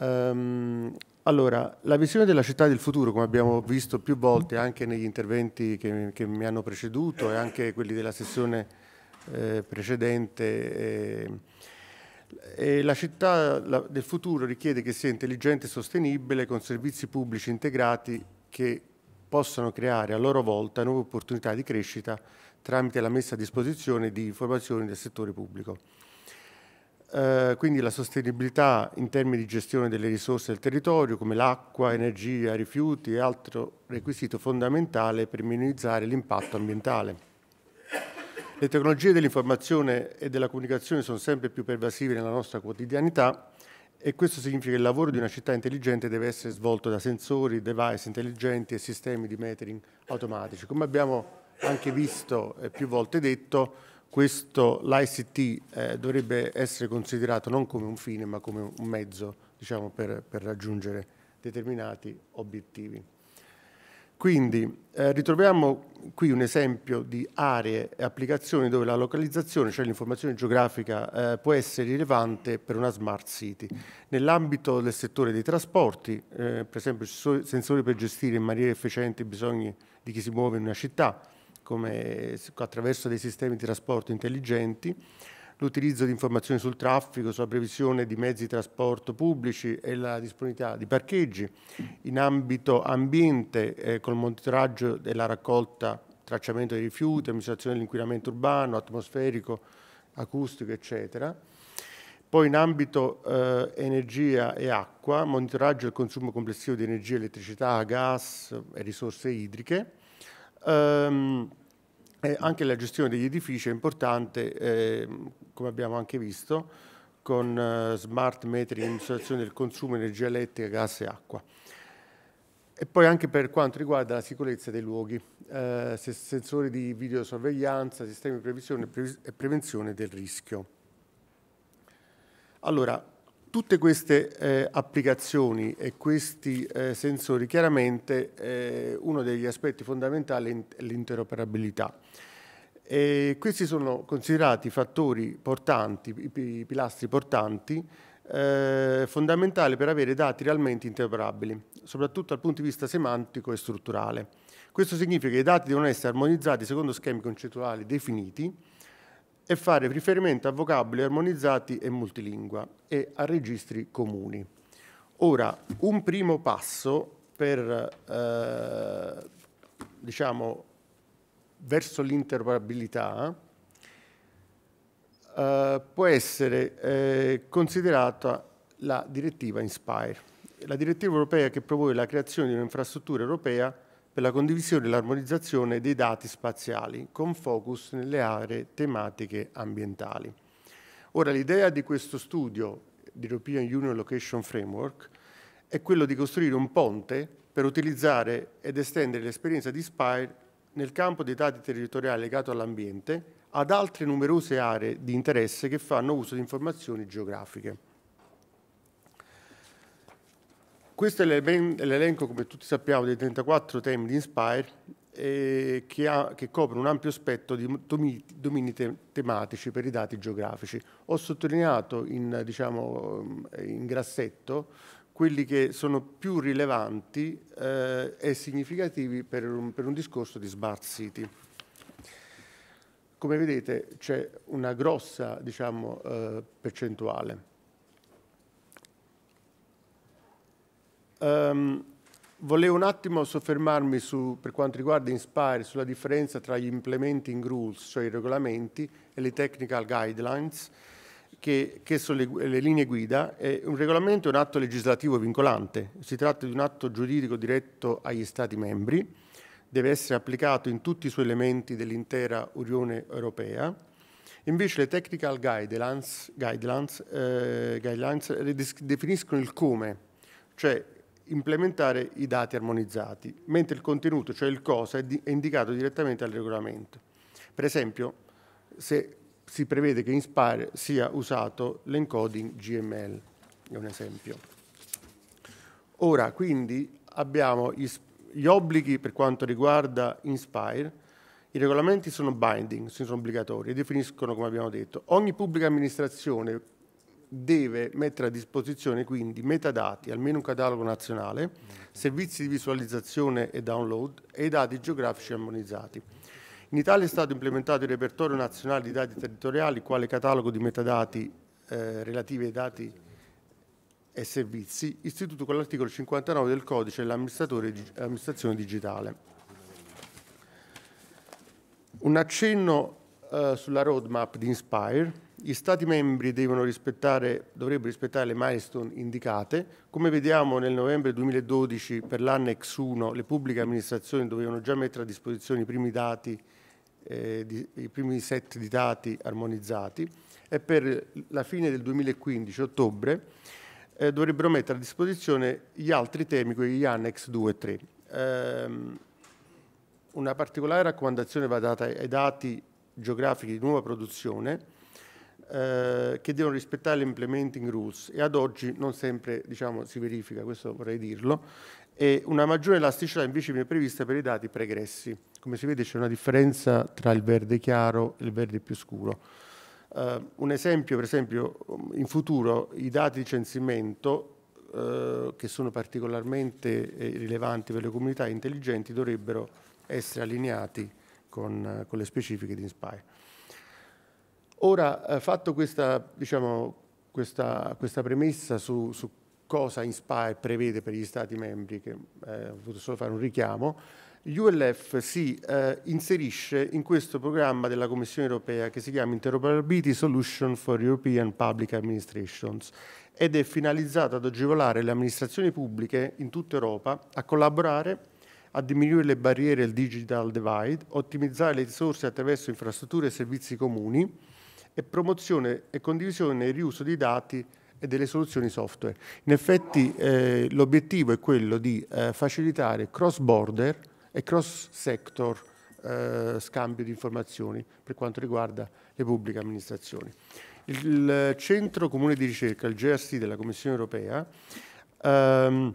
Um, allora, la visione della città del futuro, come abbiamo visto più volte anche negli interventi che, che mi hanno preceduto e anche quelli della sessione eh, precedente, eh, la città del futuro richiede che sia intelligente e sostenibile con servizi pubblici integrati che possano creare a loro volta nuove opportunità di crescita tramite la messa a disposizione di informazioni del settore pubblico. Eh, quindi la sostenibilità in termini di gestione delle risorse del territorio come l'acqua, energia, rifiuti e altro requisito fondamentale per minimizzare l'impatto ambientale. Le tecnologie dell'informazione e della comunicazione sono sempre più pervasive nella nostra quotidianità e questo significa che il lavoro di una città intelligente deve essere svolto da sensori, device intelligenti e sistemi di metering automatici. Come abbiamo anche visto e più volte detto, questo l'ICT eh, dovrebbe essere considerato non come un fine ma come un mezzo diciamo, per, per raggiungere determinati obiettivi. Quindi eh, ritroviamo qui un esempio di aree e applicazioni dove la localizzazione, cioè l'informazione geografica, eh, può essere rilevante per una smart city. Nell'ambito del settore dei trasporti, eh, per esempio sensori per gestire in maniera efficiente i bisogni di chi si muove in una città, come attraverso dei sistemi di trasporto intelligenti, l'utilizzo di informazioni sul traffico, sulla previsione di mezzi di trasporto pubblici e la disponibilità di parcheggi, in ambito ambiente eh, col monitoraggio della raccolta, tracciamento dei rifiuti, amministrazione dell'inquinamento urbano, atmosferico, acustico, eccetera. Poi in ambito eh, energia e acqua, monitoraggio del consumo complessivo di energia, elettricità, gas e risorse idriche. Um, e anche la gestione degli edifici è importante, eh, come abbiamo anche visto, con eh, smart metering e misurazione del consumo di energia elettrica, gas e acqua. E poi anche per quanto riguarda la sicurezza dei luoghi, eh, sensori di videosorveglianza, sistemi di previsione e prevenzione del rischio. Allora, tutte queste eh, applicazioni e questi eh, sensori, chiaramente eh, uno degli aspetti fondamentali è l'interoperabilità. Questi sono considerati fattori portanti, i pilastri portanti, eh, fondamentali per avere dati realmente interoperabili, soprattutto dal punto di vista semantico e strutturale. Questo significa che i dati devono essere armonizzati secondo schemi concettuali definiti, e fare riferimento a vocaboli armonizzati e multilingua e a registri comuni. Ora, un primo passo per, eh, diciamo, verso l'interoperabilità eh, può essere eh, considerata la direttiva INSPIRE. La direttiva europea che propone la creazione di un'infrastruttura europea per la condivisione e l'armonizzazione dei dati spaziali, con focus nelle aree tematiche ambientali. Ora, l'idea di questo studio, di European Union Location Framework, è quello di costruire un ponte per utilizzare ed estendere l'esperienza di Spire nel campo dei dati territoriali legati all'ambiente ad altre numerose aree di interesse che fanno uso di informazioni geografiche. Questo è l'elenco, come tutti sappiamo, dei 34 temi di Inspire eh, che, ha, che, coprono un ampio spettro di domini, domini te, tematici per i dati geografici. Ho sottolineato in, diciamo, in grassetto quelli che sono più rilevanti eh, e significativi per un, per un discorso di Smart City. Come vedete c'è una grossa diciamo, eh, percentuale. Um, volevo un attimo soffermarmi su, per quanto riguarda Inspire sulla differenza tra gli implementing rules, cioè i regolamenti, e le technical guidelines, che, che sono le, le, linee guida. E un regolamento è un atto legislativo vincolante, si tratta di un atto giuridico diretto agli Stati membri, deve essere applicato in tutti i suoi elementi dell'intera Unione Europea. Invece le technical guidelines, guidelines, eh, guidelines definiscono il come, cioè implementare i dati armonizzati, mentre il contenuto, cioè il cosa, è, di, è indicato direttamente al regolamento. Per esempio, se si prevede che in Spire sia usato l'encoding GML, è un esempio. Ora, quindi, abbiamo gli, gli obblighi per quanto riguarda Inspire, i regolamenti sono binding, sono obbligatori e definiscono, come abbiamo detto, ogni pubblica amministrazione deve mettere a disposizione quindi metadati, almeno un catalogo nazionale, servizi di visualizzazione e download e i dati geografici armonizzati. In Italia è stato implementato il repertorio nazionale di dati territoriali quale catalogo di metadati eh, relativi ai dati e servizi, istituto con l'articolo 59 del codice dell'amministrazione digitale. Un accenno eh, sulla roadmap di Inspire gli Stati membri dovrebbero rispettare le milestone indicate. Come vediamo nel novembre 2012 per l'Annex 1 le pubbliche amministrazioni dovevano già mettere a disposizione i primi, dati, eh, di, i primi set di dati armonizzati e per la fine del 2015, ottobre, eh, dovrebbero mettere a disposizione gli altri temi, quegli Annex 2 e 3. Eh, una particolare raccomandazione va data ai dati geografici di nuova produzione, eh, che devono rispettare le implementing rules e ad oggi non sempre diciamo, si verifica, questo vorrei dirlo, e una maggiore elasticità invece viene prevista per i dati pregressi. Come si vede c'è una differenza tra il verde chiaro e il verde più scuro. Uh, un esempio, per esempio, in futuro i dati di censimento, uh, che sono particolarmente eh, rilevanti per le comunità intelligenti, dovrebbero essere allineati con, con le specifiche di Inspire. Ora, eh, fatto questa, diciamo, questa, questa premessa su, su, cosa Inspire prevede per gli Stati membri, che eh, ho voluto solo fare un richiamo, ULF si eh, inserisce in questo programma della Commissione europea che si chiama Interoperability Solution for European Public Administrations ed è finalizzato ad agevolare le amministrazioni pubbliche in tutta Europa a collaborare a diminuire le barriere al digital divide, ottimizzare le risorse attraverso infrastrutture e servizi comuni, e promozione e condivisione e riuso di dati e delle soluzioni software. In effetti eh, l'obiettivo è quello di eh, facilitare cross-border e cross-sector eh, scambio di informazioni per quanto riguarda le pubbliche amministrazioni. Il Centro Comune di Ricerca, il GRC della Commissione Europea, ehm,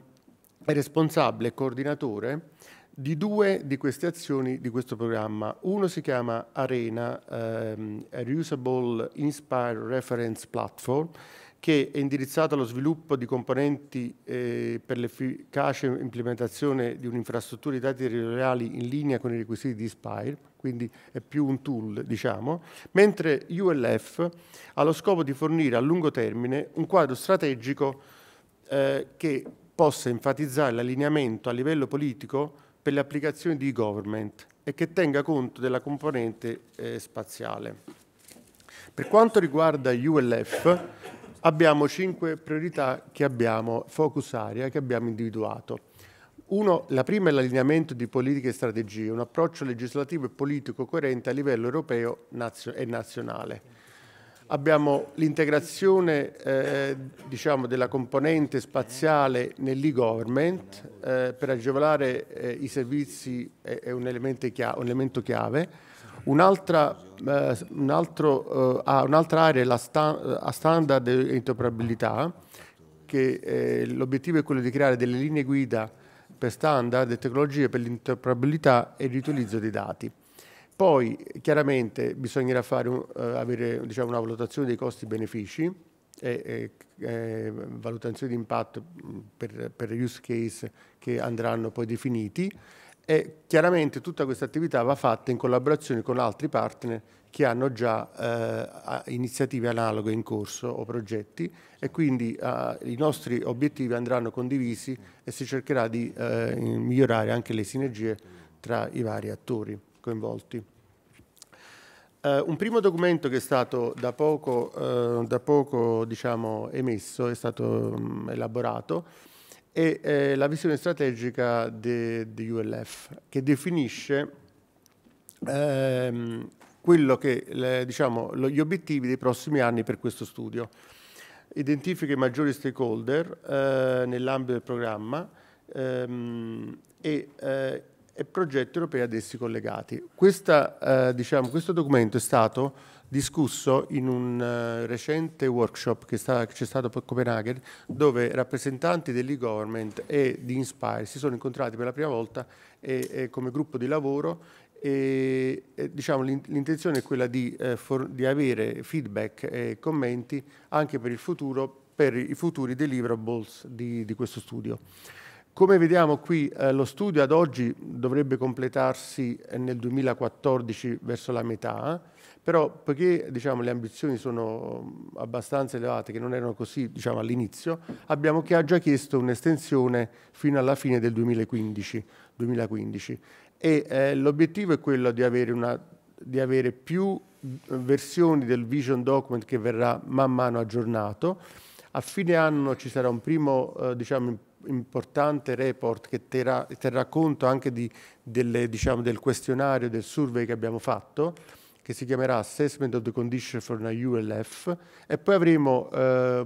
è responsabile e coordinatore di due di queste azioni di questo programma. Uno si chiama Arena, ehm, Reusable Inspire Reference Platform, che è indirizzato allo sviluppo di componenti eh, per l'efficace implementazione di un'infrastruttura di dati territoriali in linea con i requisiti di Inspire, quindi è più un tool, diciamo, mentre ULF ha lo scopo di fornire a lungo termine un quadro strategico eh, che possa enfatizzare l'allineamento a livello politico per le applicazioni di government e che tenga conto della componente eh, spaziale. Per quanto riguarda ULF, abbiamo cinque priorità che abbiamo, focus area, che abbiamo individuato. Uno, la prima è l'allineamento di politiche e strategie, un approccio legislativo e politico coerente a livello europeo e nazionale abbiamo l'integrazione eh, diciamo, della componente spaziale nell'e-government eh, per agevolare eh, i servizi è, un, chiave, un, elemento chiave. Un'altra, eh, un uh, un'altra area è la sta, standard e interoperabilità, che eh, l'obiettivo è quello di creare delle linee guida per standard e tecnologie per l'interoperabilità e il riutilizzo dei dati. Poi chiaramente bisognerà fare, uh, avere diciamo, una valutazione dei costi-benefici e, e, e, valutazione di impatto mm, per, per use case che andranno poi definiti. E chiaramente tutta questa attività va fatta in collaborazione con altri partner che hanno già eh, iniziative analoghe in corso o progetti e quindi eh, i nostri obiettivi andranno condivisi e si cercherà di eh, migliorare anche le sinergie tra i vari attori coinvolti. Uh, un primo documento che è stato da poco, uh, da poco diciamo, emesso, è stato um, elaborato, e eh, la visione strategica di ULF, che definisce ehm, che, le, diciamo, lo, gli obiettivi dei prossimi anni per questo studio. Identifica i maggiori stakeholder eh, nell'ambito del programma ehm, e, eh, e, progetti europei ad essi collegati. Questa, eh, diciamo, questo documento è stato discusso in un uh, recente workshop che c'è stato a Copenaghen dove rappresentanti dell'e-government e di Inspire si sono incontrati per la prima volta e, e come gruppo di lavoro e, e diciamo, l'intenzione è quella di, eh, for, di, avere feedback e commenti anche per il futuro, per i futuri deliverables di, di questo studio. Come vediamo qui, eh, lo studio ad oggi dovrebbe completarsi nel 2014 verso la metà, però poiché diciamo, le ambizioni sono abbastanza elevate, che non erano così diciamo, all'inizio, abbiamo già chiesto un'estensione fino alla fine del 2015. 2015. E eh, l'obiettivo è quello di avere, una, di avere più versioni del vision document che verrà man mano aggiornato. A fine anno ci sarà un primo eh, diciamo, importante report che terrà, terrà conto anche di, delle, diciamo, del questionario, del survey che abbiamo fatto che si chiamerà Assessment of the Condition for una ULF e poi avremo eh,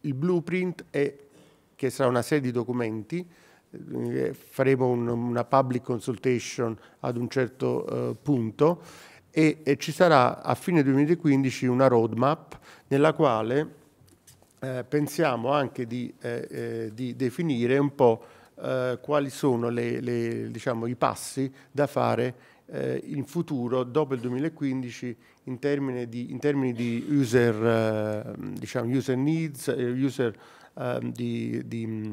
il blueprint e, che sarà una serie di documenti eh, faremo un, una public consultation ad un certo eh, punto e, e, ci sarà a fine 2015 una roadmap nella quale eh, pensiamo anche di, eh, eh, di, definire un po' eh, quali sono le, le, diciamo, i passi da fare eh, in futuro, dopo il 2015, in termini di, in termini di user, diciamo, user needs, user ehm, di, di,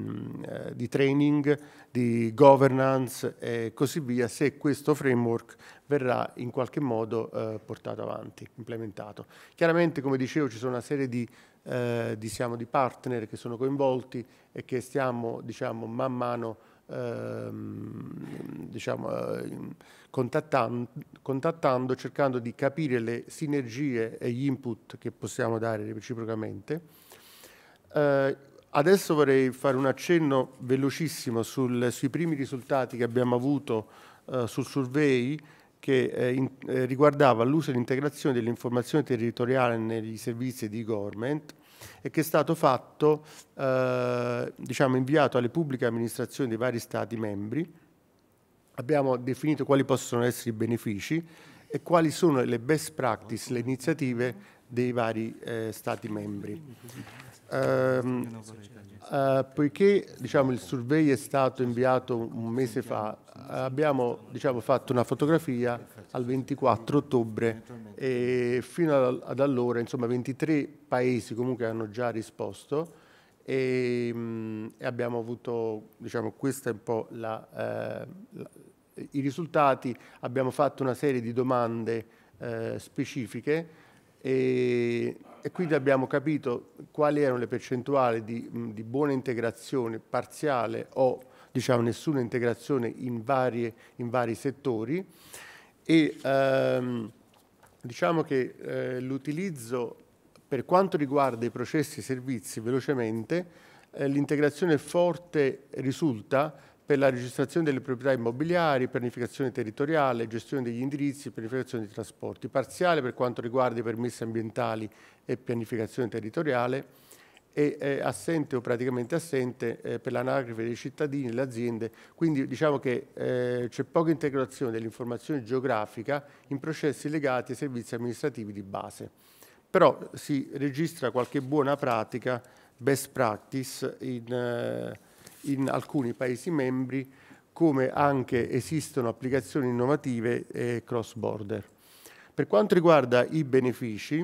di, training, di governance e così via, se questo framework verrà in qualche modo eh, portato avanti, implementato. Chiaramente, come dicevo, ci sono una serie di, eh, diciamo, di partner che sono coinvolti e che stiamo diciamo, man mano ehm, diciamo, eh, contattando, contattando, cercando di capire le sinergie e gli input che possiamo dare reciprocamente. Eh, adesso vorrei fare un accenno velocissimo sul, sui primi risultati che abbiamo avuto eh, sul survey che eh, in, eh, riguardava l'uso e l'integrazione dell'informazione territoriale negli servizi di government e che è stato fatto, eh, diciamo, inviato alle pubbliche amministrazioni dei vari Stati membri. Abbiamo definito quali possono essere i benefici e quali sono le best practice, le iniziative dei vari eh, Stati membri. Um, uh, poiché diciamo, il survey è stato inviato un mese fa, abbiamo diciamo, fatto una fotografia al 24 ottobre e fino ad allora insomma, 23 paesi comunque hanno già risposto e, um, e abbiamo avuto, diciamo, questi un po' la, eh, la, i risultati, abbiamo fatto una serie di domande eh, specifiche e, e, quindi abbiamo capito quali erano le percentuali di, di buona integrazione parziale o diciamo nessuna integrazione in, varie, in vari settori. E ehm, diciamo che eh, l'utilizzo per quanto riguarda i processi e i servizi velocemente eh, l'integrazione forte risulta per la registrazione delle proprietà immobiliari, pianificazione territoriale, gestione degli indirizzi, pianificazione dei trasporti, parziale per quanto riguarda i permessi ambientali e pianificazione territoriale e è assente o praticamente assente eh, per l'anagrafe dei cittadini e le aziende, quindi diciamo che eh, c'è poca integrazione dell'informazione geografica in processi legati ai servizi amministrativi di base. Però si registra qualche buona pratica, best practice in eh, in alcuni Paesi membri, come anche esistono applicazioni innovative e cross-border. Per quanto riguarda i benefici,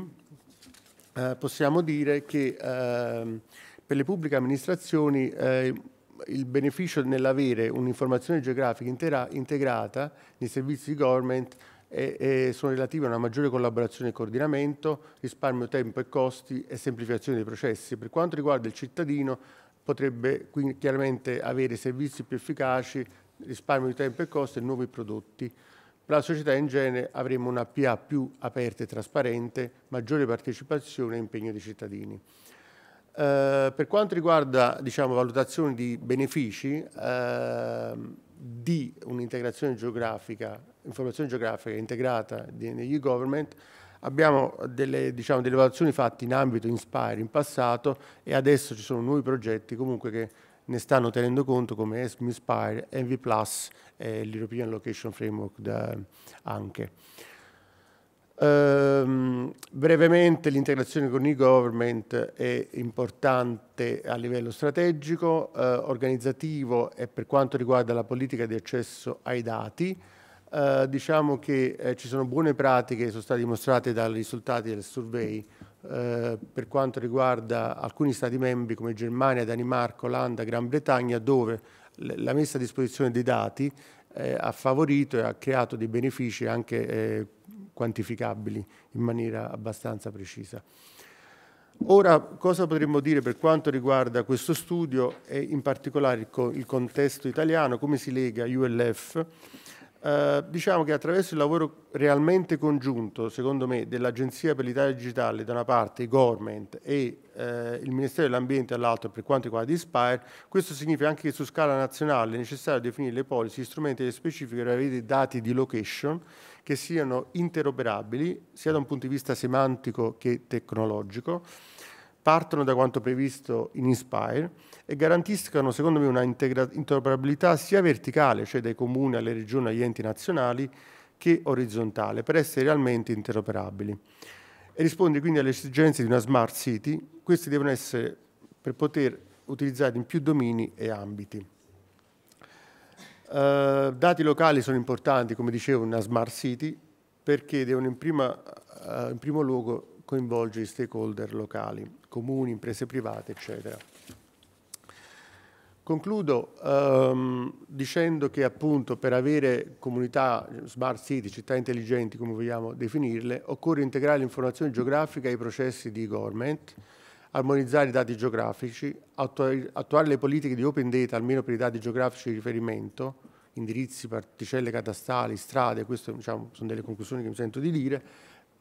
eh, possiamo dire che eh, per le pubbliche amministrazioni eh, il beneficio nell'avere un'informazione geografica intera, integrata nei servizi di government e, e sono relativi a una maggiore collaborazione e coordinamento, risparmio tempo e costi e semplificazione dei processi. Per quanto riguarda il cittadino, potrebbe quindi chiaramente avere servizi più efficaci, risparmio di tempo e costi e nuovi prodotti. Per la società in genere avremo una PA più aperta e trasparente, maggiore partecipazione e impegno dei cittadini. Eh, per quanto riguarda diciamo, valutazioni di benefici eh, di un'integrazione geografica, informazione geografica integrata negli government, abbiamo delle, diciamo, delle valutazioni fatte in ambito Inspire in passato e adesso ci sono nuovi progetti comunque che ne stanno tenendo conto come ESM Inspire, Envy Plus e l'European Location Framework da, anche. Um, brevemente l'integrazione con e-government è importante a livello strategico, uh, organizzativo e per quanto riguarda la politica di accesso ai dati. Uh, diciamo che eh, ci sono buone pratiche che sono state dimostrate dai risultati del survey uh, per quanto riguarda alcuni Stati membri come Germania, Danimarca, Olanda, Gran Bretagna, dove la messa a disposizione dei dati eh, ha favorito e ha creato dei benefici anche eh, quantificabili in maniera abbastanza precisa. Ora, cosa potremmo dire per quanto riguarda questo studio e in particolare il, co il contesto italiano, come si lega ULF? Eh, diciamo che attraverso il lavoro realmente congiunto, secondo me, dell'Agenzia per l'Italia Digitale da una parte, i government e eh, il Ministero dell'Ambiente dall'altro per quanto riguarda Inspire, questo significa anche che su scala nazionale è necessario definire le policy, strumenti specifici per avere dati di location che siano interoperabili sia da un punto di vista semantico che tecnologico, partono da quanto previsto in Inspire e garantiscano, secondo me, una interoperabilità sia verticale, cioè dai comuni alle regioni agli enti nazionali, che orizzontale, per essere realmente interoperabili. E risponde quindi alle esigenze di una smart city, questi devono essere per poter utilizzati in più domini e ambiti. Uh, dati locali sono importanti, come dicevo, in una smart city, perché devono in, prima, uh, in primo luogo coinvolgere i stakeholder locali, comuni, imprese private, eccetera. Concludo um, dicendo che appunto per avere comunità smart city, città intelligenti come vogliamo definirle, occorre integrare l'informazione geografica ai processi di government, armonizzare i dati geografici, attuare le politiche di open data almeno per i dati geografici di riferimento, indirizzi, particelle catastali, strade, queste diciamo, sono delle conclusioni che mi sento di dire,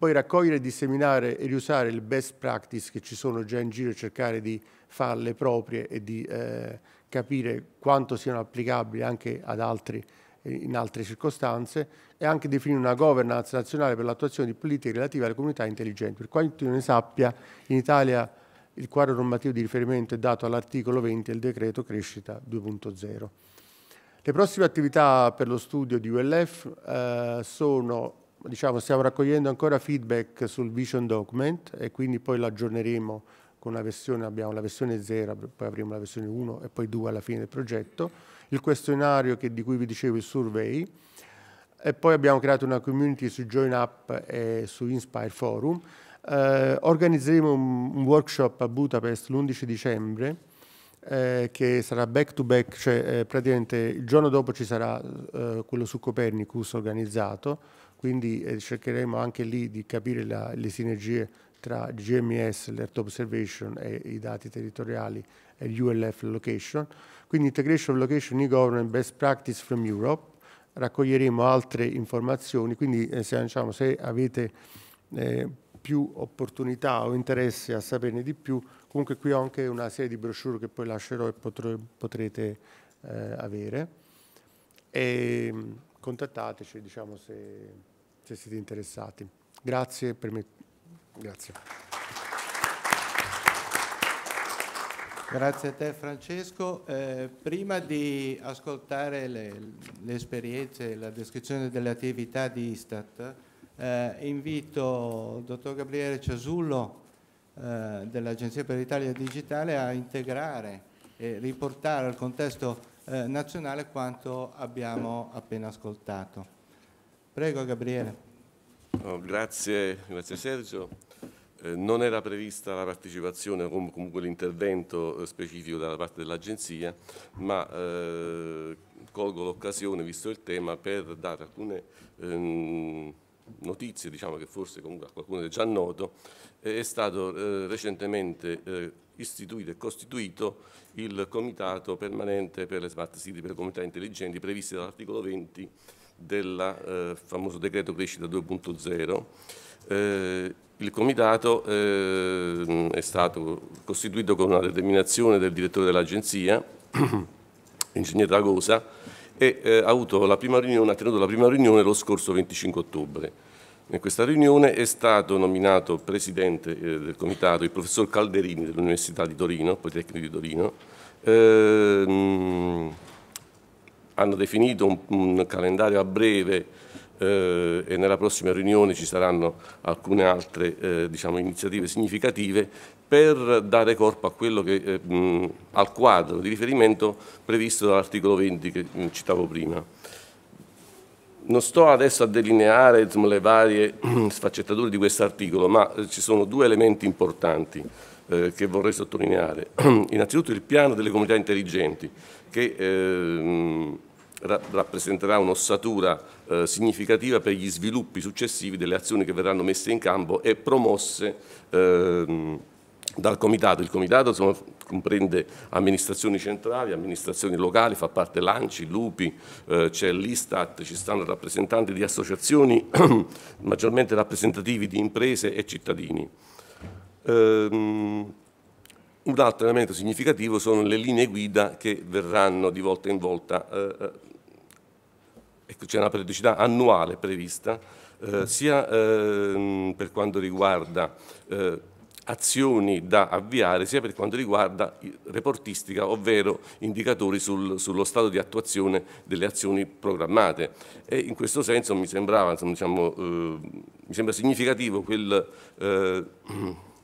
poi raccogliere, disseminare e riusare le best practice che ci sono già in giro e cercare di farle proprie e di eh, capire quanto siano applicabili anche ad altri in altre circostanze e anche definire una governance nazionale per l'attuazione di politiche relative alle comunità intelligenti. Per quanto ne sappia, in Italia il quadro normativo di riferimento è dato all'articolo 20 del decreto crescita 2.0. Le prossime attività per lo studio di ULF eh, sono, diciamo, stiamo raccogliendo ancora feedback sul vision document e quindi poi lo aggiorneremo con una versione, abbiamo la versione 0, poi avremo la versione 1 e poi 2 alla fine del progetto, il questionario che, di cui vi dicevo, il survey, e poi abbiamo creato una community su JoinUp e su Inspire Forum, eh, organizzeremo un, un, workshop a Budapest l'11 dicembre eh, che sarà back to back, cioè eh, praticamente il giorno dopo ci sarà eh, quello su Copernicus organizzato, quindi eh, cercheremo anche lì di capire la, le sinergie tra GMS, l'Earth Observation e i dati territoriali e l'ULF Location. Quindi Integration of Location e-Government Best Practice from Europe. Raccoglieremo altre informazioni, quindi eh, se, diciamo, se avete eh, più opportunità o interesse a saperne di più, comunque qui ho anche una serie di brochure che poi lascerò e potre, potrete eh, avere. E mm, contattateci diciamo, se, se, siete interessati. Grazie per me. Grazie. Grazie a te Francesco. Eh, prima di ascoltare le, le esperienze e la descrizione delle attività di Istat, eh, invito il dottor Gabriele Ciasullo eh, dell'Agenzia per l'Italia Digitale a integrare e riportare al contesto eh, nazionale quanto abbiamo appena ascoltato. Prego Gabriele. Oh, grazie, grazie Sergio. Eh, non era prevista la partecipazione o comunque l'intervento eh, specifico da parte dell'Agenzia, ma eh, colgo l'occasione, visto il tema, per dare alcune ehm, notizie, diciamo che forse comunque a qualcuno è già noto, eh, è stato eh, recentemente eh, istituito e costituito il Comitato Permanente per le Smart City, per le comunità intelligenti, previsti dall'articolo 20 del eh, famoso decreto crescita 2.0. Eh, il comitato eh, è stato costituito con una determinazione del direttore dell'agenzia, ingegner Ragosa, e eh, ha, riunione, ha tenuto la prima riunione lo scorso 25 ottobre. In questa riunione è stato nominato presidente eh, del comitato il professor Calderini dell'Università di Torino, Politecnico di Torino. Hanno definito un, un, calendario a breve eh, e nella prossima riunione ci saranno alcune altre eh, diciamo, iniziative significative per dare corpo a quello che, eh, al quadro di riferimento previsto dall'articolo 20 che citavo prima. Non sto adesso a delineare insomma, le varie sfaccettature di questo articolo, ma eh, ci sono due elementi importanti eh, che vorrei sottolineare. Innanzitutto il piano delle comunità intelligenti, che eh, ra rappresenterà un'ossatura eh, significativa per gli sviluppi successivi delle azioni che verranno messe in campo e promosse ehm, dal Comitato. Il Comitato insomma, comprende amministrazioni centrali, amministrazioni locali, fa parte l'ANCI, l'UPI, eh, c'è l'Istat, ci stanno rappresentanti di associazioni maggiormente rappresentativi di imprese e cittadini. Um, un altro elemento significativo sono le linee guida che verranno di volta in volta, eh, eh ecco, c'è una periodicità annuale prevista, eh, sia eh, per quanto riguarda eh, azioni da avviare sia per quanto riguarda reportistica, ovvero indicatori sul, sullo stato di attuazione delle azioni programmate. E in questo senso mi, sembrava, diciamo, eh, mi sembra significativo quel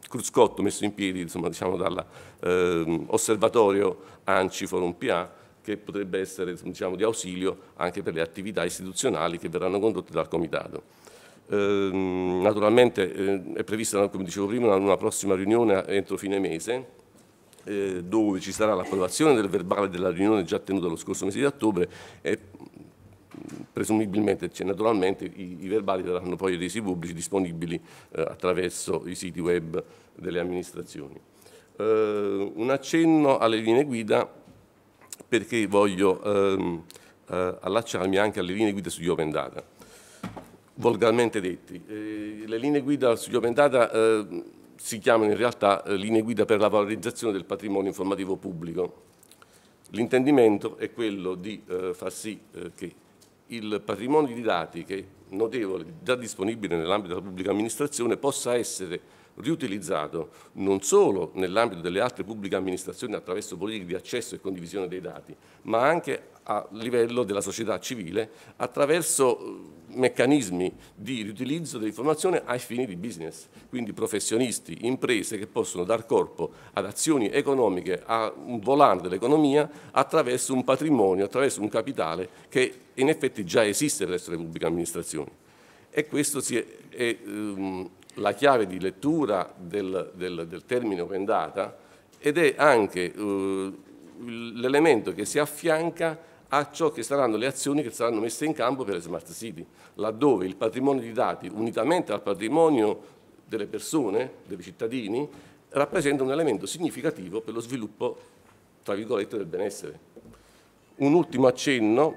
cruscotto messo in piedi diciamo, dall'osservatorio eh, ANCI Forum PA che potrebbe essere diciamo, di ausilio anche per le attività istituzionali che verranno condotte dal Comitato. Ehm, naturalmente eh, è prevista, come dicevo prima, una prossima riunione entro fine mese, eh, dove ci sarà l'approvazione del verbale della riunione già tenuta lo scorso mese di ottobre e presumibilmente, cioè, naturalmente, i, i, verbali saranno poi resi pubblici, disponibili eh, attraverso i siti web delle amministrazioni. Eh, un accenno alle linee guida perché voglio ehm, eh, allacciarmi anche alle linee guida sugli open data volgarmente detti. Eh, le linee guida sugli open data eh, si chiamano in realtà eh, linee guida per la valorizzazione del patrimonio informativo pubblico. L'intendimento è quello di far sì che il patrimonio di dati che è notevole, già disponibile nell'ambito della pubblica amministrazione, possa essere riutilizzato non solo nell'ambito delle altre pubbliche amministrazioni attraverso politiche di accesso e condivisione dei dati, ma anche a livello della società civile attraverso eh, meccanismi di riutilizzo dell'informazione ai fini di business, quindi professionisti, imprese che possono dar corpo ad azioni economiche, a un volano dell'economia attraverso un patrimonio, attraverso un capitale che in effetti già esiste presso le pubbliche amministrazioni. E questo è, è um, la chiave di lettura del, del, del termine open data ed è anche uh, l'elemento che si affianca a ciò che saranno le azioni che saranno messe in campo per le smart city, laddove il patrimonio di dati, unitamente al patrimonio delle persone, dei cittadini, rappresenta un elemento significativo per lo sviluppo, tra virgolette, del benessere. Un ultimo accenno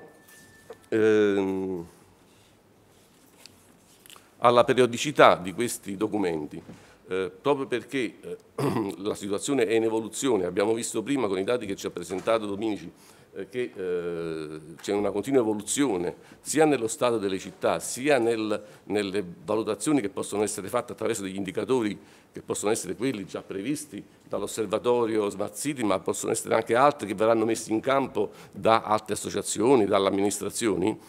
ehm, alla periodicità di questi documenti. Eh, proprio perché eh, la situazione è in evoluzione, abbiamo visto prima con i dati che ci ha presentato Dominici che eh, c'è una continua evoluzione sia nello stato delle città sia nel, nelle valutazioni che possono essere fatte attraverso degli indicatori che possono essere quelli già previsti dall'osservatorio Smart City ma possono essere anche altri che verranno messi in campo da altre associazioni, dalle amministrazioni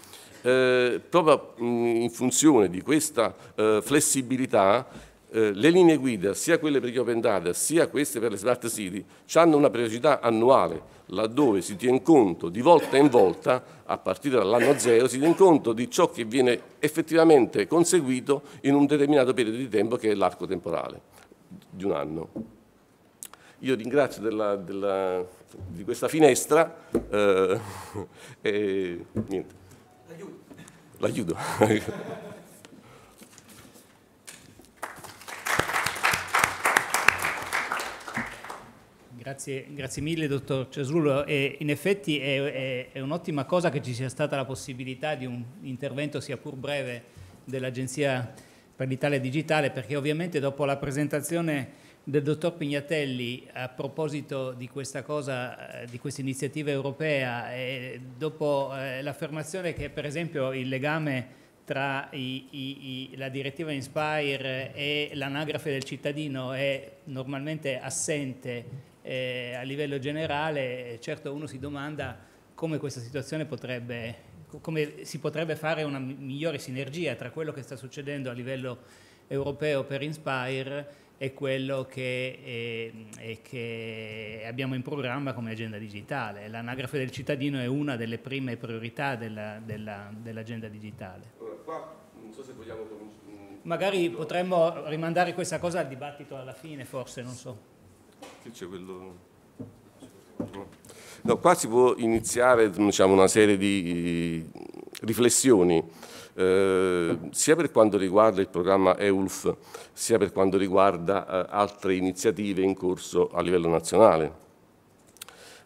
eh, proprio in funzione di questa eh, flessibilità eh, le linee guida, sia quelle per gli open data, sia queste per le smart city, hanno una periodicità annuale, laddove si tiene conto di volta in volta, a partire dall'anno zero, si tiene conto di ciò che viene effettivamente conseguito in un determinato periodo di tempo che è l'arco temporale di un anno. Io ringrazio della, della, di questa finestra eh, e niente. L'aiuto. Grazie, grazie, mille dottor Cesullo. E in effetti è, è, è, un'ottima cosa che ci sia stata la possibilità di un intervento sia pur breve dell'Agenzia per l'Italia Digitale perché ovviamente dopo la presentazione del dottor Pignatelli a proposito di questa cosa, eh, di questa iniziativa europea e dopo eh, l'affermazione che per esempio il legame tra i, i, i, la direttiva Inspire e l'anagrafe del cittadino è normalmente assente eh, a livello generale, certo uno si domanda come questa situazione potrebbe, come si potrebbe fare una migliore sinergia tra quello che sta succedendo a livello europeo per Inspire e quello che, eh, che, abbiamo in programma come agenda digitale. L'anagrafe del cittadino è una delle prime priorità della, della, dell'agenda digitale. Allora, qua non so se vogliamo. Magari potremmo rimandare questa cosa al dibattito alla fine, forse, non so. Qui c'è quello... No, qua si può iniziare diciamo, una serie di riflessioni eh, sia per quanto riguarda il programma EULF, sia per quanto riguarda eh, altre iniziative in corso a livello nazionale.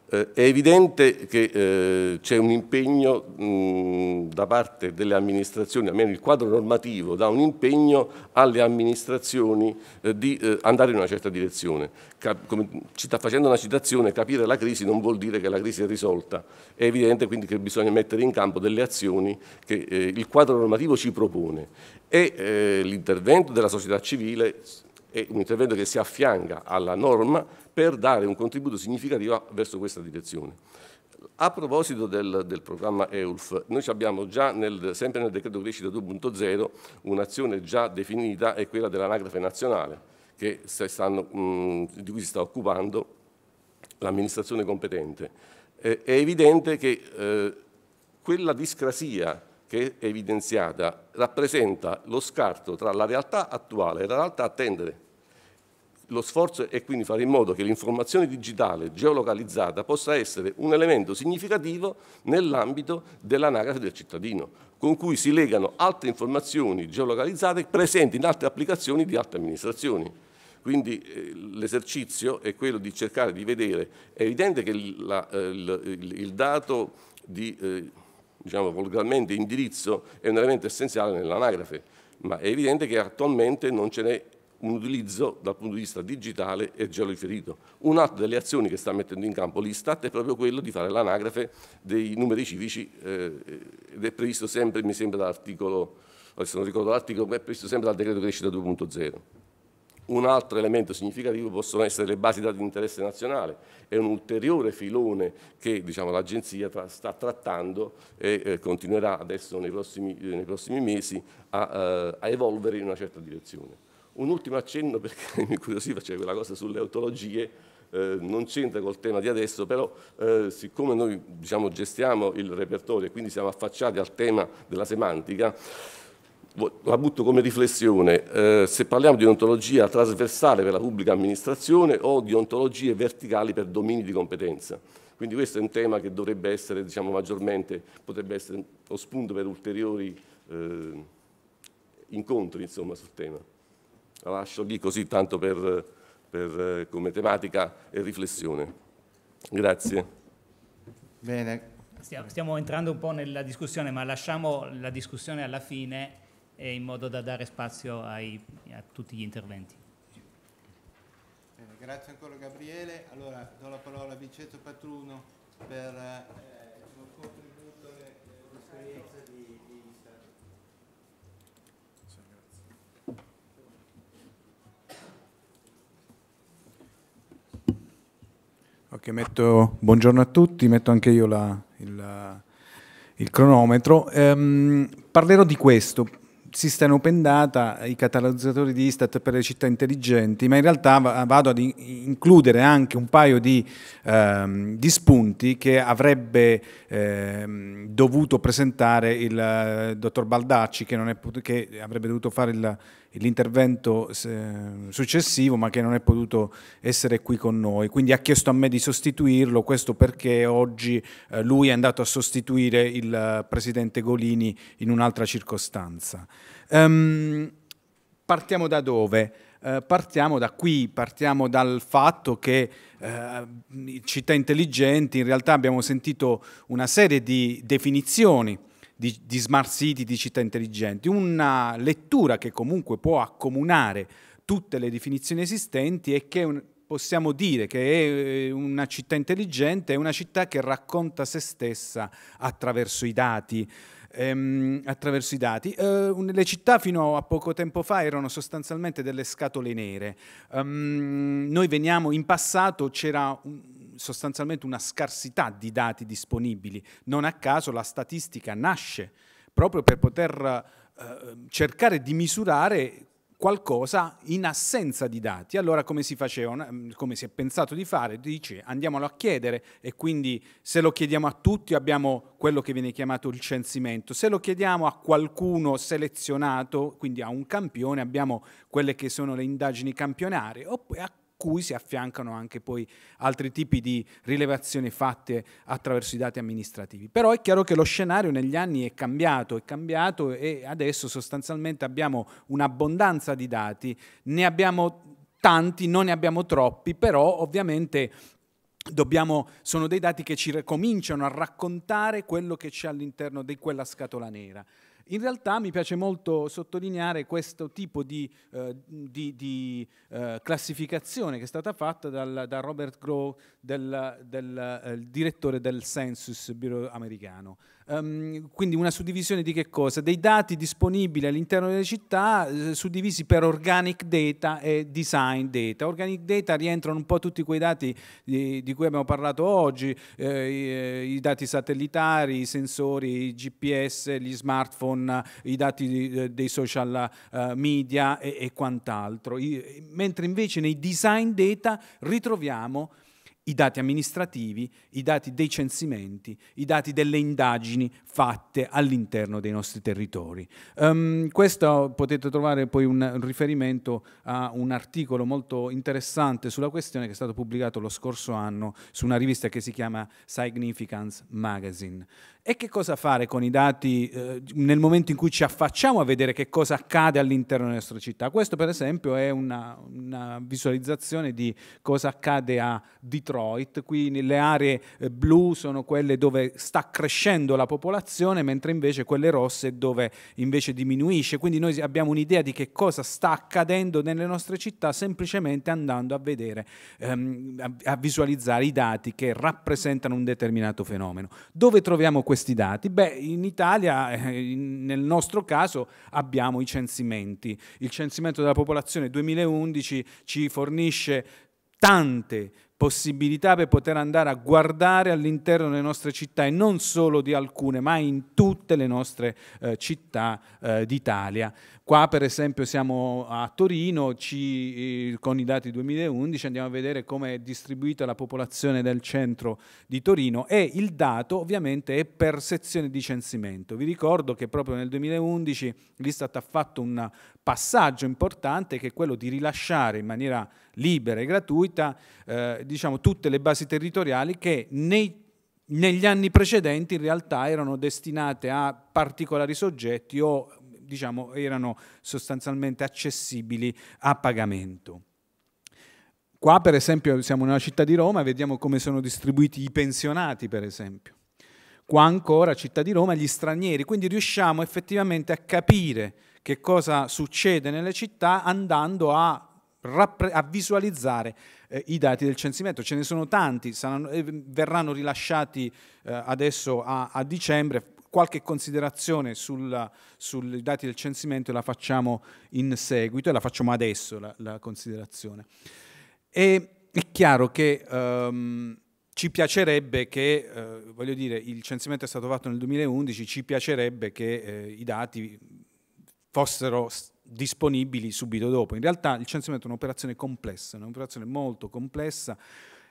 Eh, è evidente che eh, c'è un impegno mh, da parte delle amministrazioni, almeno il quadro normativo dà un impegno alle amministrazioni eh, di eh, andare in una certa direzione. Cap come ci sta facendo una citazione, capire la crisi non vuol dire che la crisi è risolta. È evidente quindi che bisogna mettere in campo delle azioni che eh, il quadro normativo ci propone e eh, l'intervento della società civile è un intervento che si affianca alla norma per dare un contributo significativo verso questa direzione. A proposito del, del, programma EULF, noi abbiamo già nel, sempre nel decreto crescita 2.0 un'azione già definita, è quella dell'anagrafe nazionale, stanno, mh, di cui si sta occupando l'amministrazione competente. Eh, è evidente che eh, quella discrasia che è evidenziata rappresenta lo scarto tra la realtà attuale e la realtà a tendere. Lo sforzo è quindi fare in modo che l'informazione digitale geolocalizzata possa essere un elemento significativo nell'ambito dell'anagrafe del cittadino, con cui si legano altre informazioni geolocalizzate presenti in altre applicazioni di altre amministrazioni. Quindi eh, l'esercizio è quello di cercare di vedere, è evidente che la, eh, il, il, dato di, eh, diciamo volgarmente, indirizzo è un elemento essenziale nell'anagrafe, ma è evidente che attualmente non ce n'è un utilizzo dal punto di vista digitale e georiferito. Un'altra delle azioni che sta mettendo in campo l'Istat è proprio quello di fare l'anagrafe dei numeri civici eh, ed è previsto sempre, mi sembra, dall'articolo, adesso non ricordo l'articolo, ma è previsto sempre dal decreto crescita 2.0. Un altro elemento significativo possono essere le basi dati di interesse nazionale, è un ulteriore filone che diciamo, l'Agenzia tra, sta trattando e eh, continuerà adesso nei prossimi, nei prossimi mesi a, eh, a evolvere in una certa direzione. Un ultimo accenno perché mi incuriosiva, cioè quella cosa sulle autologie, eh, non c'entra col tema di adesso, però eh, siccome noi diciamo, gestiamo il repertorio e quindi siamo affacciati al tema della semantica, la butto come riflessione, eh, se parliamo di ontologia trasversale per la pubblica amministrazione o di ontologie verticali per domini di competenza. Quindi questo è un tema che dovrebbe essere diciamo, maggiormente, potrebbe essere lo spunto per ulteriori eh, incontri insomma, sul tema. La lascio lì così tanto per, per, eh, come tematica e riflessione. Grazie. Bene. Stiamo, stiamo entrando un po' nella discussione, ma lasciamo la discussione alla fine e in modo da dare spazio ai, a tutti gli interventi. Bene, grazie ancora Gabriele. Allora do la parola a Vincenzo Patruno per eh, un contributo all'esperienza di, di Ok, metto, buongiorno a tutti, metto anche io la, il, il, cronometro. Ehm, parlerò di questo, System Open Data, i catalogizzatori di Istat per le città intelligenti, ma in realtà vado ad includere anche un paio di, ehm, di spunti che avrebbe ehm, dovuto presentare il eh, dottor Baldacci, che, potuto, che, avrebbe dovuto fare il, l'intervento successivo, ma che non è potuto essere qui con noi. Quindi ha chiesto a me di sostituirlo, questo perché oggi eh, lui è andato a sostituire il eh, presidente Golini in un'altra circostanza. Um, partiamo da dove? eh, partiamo da qui, partiamo dal fatto che eh, città intelligenti, in realtà abbiamo sentito una serie di definizioni di, di smart city, di città intelligenti, una lettura che comunque può accomunare tutte le definizioni esistenti e che un, possiamo dire che è eh, una città intelligente, è una città che racconta se stessa attraverso i dati. Ehm, attraverso i dati. Eh, le città fino a poco tempo fa erano sostanzialmente delle scatole nere. Um, noi veniamo, in passato c'era un, sostanzialmente una scarsità di dati disponibili. Non a caso la statistica nasce proprio per poter eh, cercare di misurare qualcosa in assenza di dati. Allora come si faceva, mm, come si è pensato di fare? Dice andiamolo a chiedere e quindi se lo chiediamo a tutti abbiamo quello che viene chiamato il censimento, se lo chiediamo a qualcuno selezionato, quindi a un campione, abbiamo quelle che sono le indagini campionarie, oppure a cui si affiancano anche poi altri tipi di rilevazioni fatte attraverso i dati amministrativi. Però è chiaro che lo scenario negli anni è cambiato, è cambiato e adesso sostanzialmente abbiamo un'abbondanza di dati, ne abbiamo tanti, non ne abbiamo troppi, però ovviamente Dobbiamo, sono dei dati che ci cominciano a raccontare quello che c'è all'interno di quella scatola nera. In realtà mi piace molto sottolineare questo tipo di, eh, di, di eh, classificazione che è stata fatta dal, da Robert Grow, del, del eh, direttore del Census Bureau americano. Um, quindi una suddivisione di che cosa? Dei dati disponibili all'interno delle città eh, suddivisi per organic data e design data. Organic data rientrano un po' tutti quei dati di, di cui abbiamo parlato oggi, eh, i, i, dati satellitari, i sensori, i GPS, gli smartphone, i dati di, eh, dei social uh, media e, e quant'altro. I, mentre invece nei design data ritroviamo i dati amministrativi, i dati dei censimenti, i dati delle indagini fatte all'interno dei nostri territori. Um, questo potete trovare poi un, riferimento a un articolo molto interessante sulla questione che è stato pubblicato lo scorso anno su una rivista che si chiama Significance Magazine. E che cosa fare con i dati eh, nel momento in cui ci affacciamo a vedere che cosa accade all'interno delle nostre città? Questo per esempio è una, una visualizzazione di cosa accade a Detroit. Qui le aree eh, blu sono quelle dove sta crescendo la popolazione, mentre invece quelle rosse dove invece diminuisce. Quindi noi abbiamo un'idea di che cosa sta accadendo nelle nostre città semplicemente andando a vedere, ehm, a, visualizzare i dati che rappresentano un determinato fenomeno. Dove troviamo questi questi dati? Beh, in Italia, eh, nel nostro caso, abbiamo i censimenti. Il censimento della popolazione 2011 ci fornisce tante possibilità per poter andare a guardare all'interno delle nostre città e non solo di alcune, ma in tutte le nostre eh, città eh, d'Italia. Qua per esempio siamo a Torino, ci, eh, con i dati 2011 andiamo a vedere come è distribuita la popolazione del centro di Torino e il dato ovviamente è per sezione di censimento. Vi ricordo che proprio nel 2011 l'Istat ha fatto un passaggio importante che è quello di rilasciare in maniera libera e gratuita eh, diciamo, tutte le basi territoriali che nei negli anni precedenti in realtà erano destinate a particolari soggetti o diciamo, erano sostanzialmente accessibili a pagamento. Qua per esempio siamo nella città di Roma e vediamo come sono distribuiti i pensionati per esempio. Qua ancora città di Roma gli stranieri, quindi riusciamo effettivamente a capire che cosa succede nelle città andando a a visualizzare eh, i dati del censimento. Ce ne sono tanti, saranno, eh, verranno rilasciati eh, adesso a, a, dicembre, qualche considerazione sui dati del censimento la facciamo in seguito e la facciamo adesso la, la considerazione. E è chiaro che um, ci piacerebbe che, eh, voglio dire, il censimento è stato fatto nel 2011, ci piacerebbe che eh, i dati fossero disponibili subito dopo. In realtà il censimento è un'operazione complessa, un'operazione molto complessa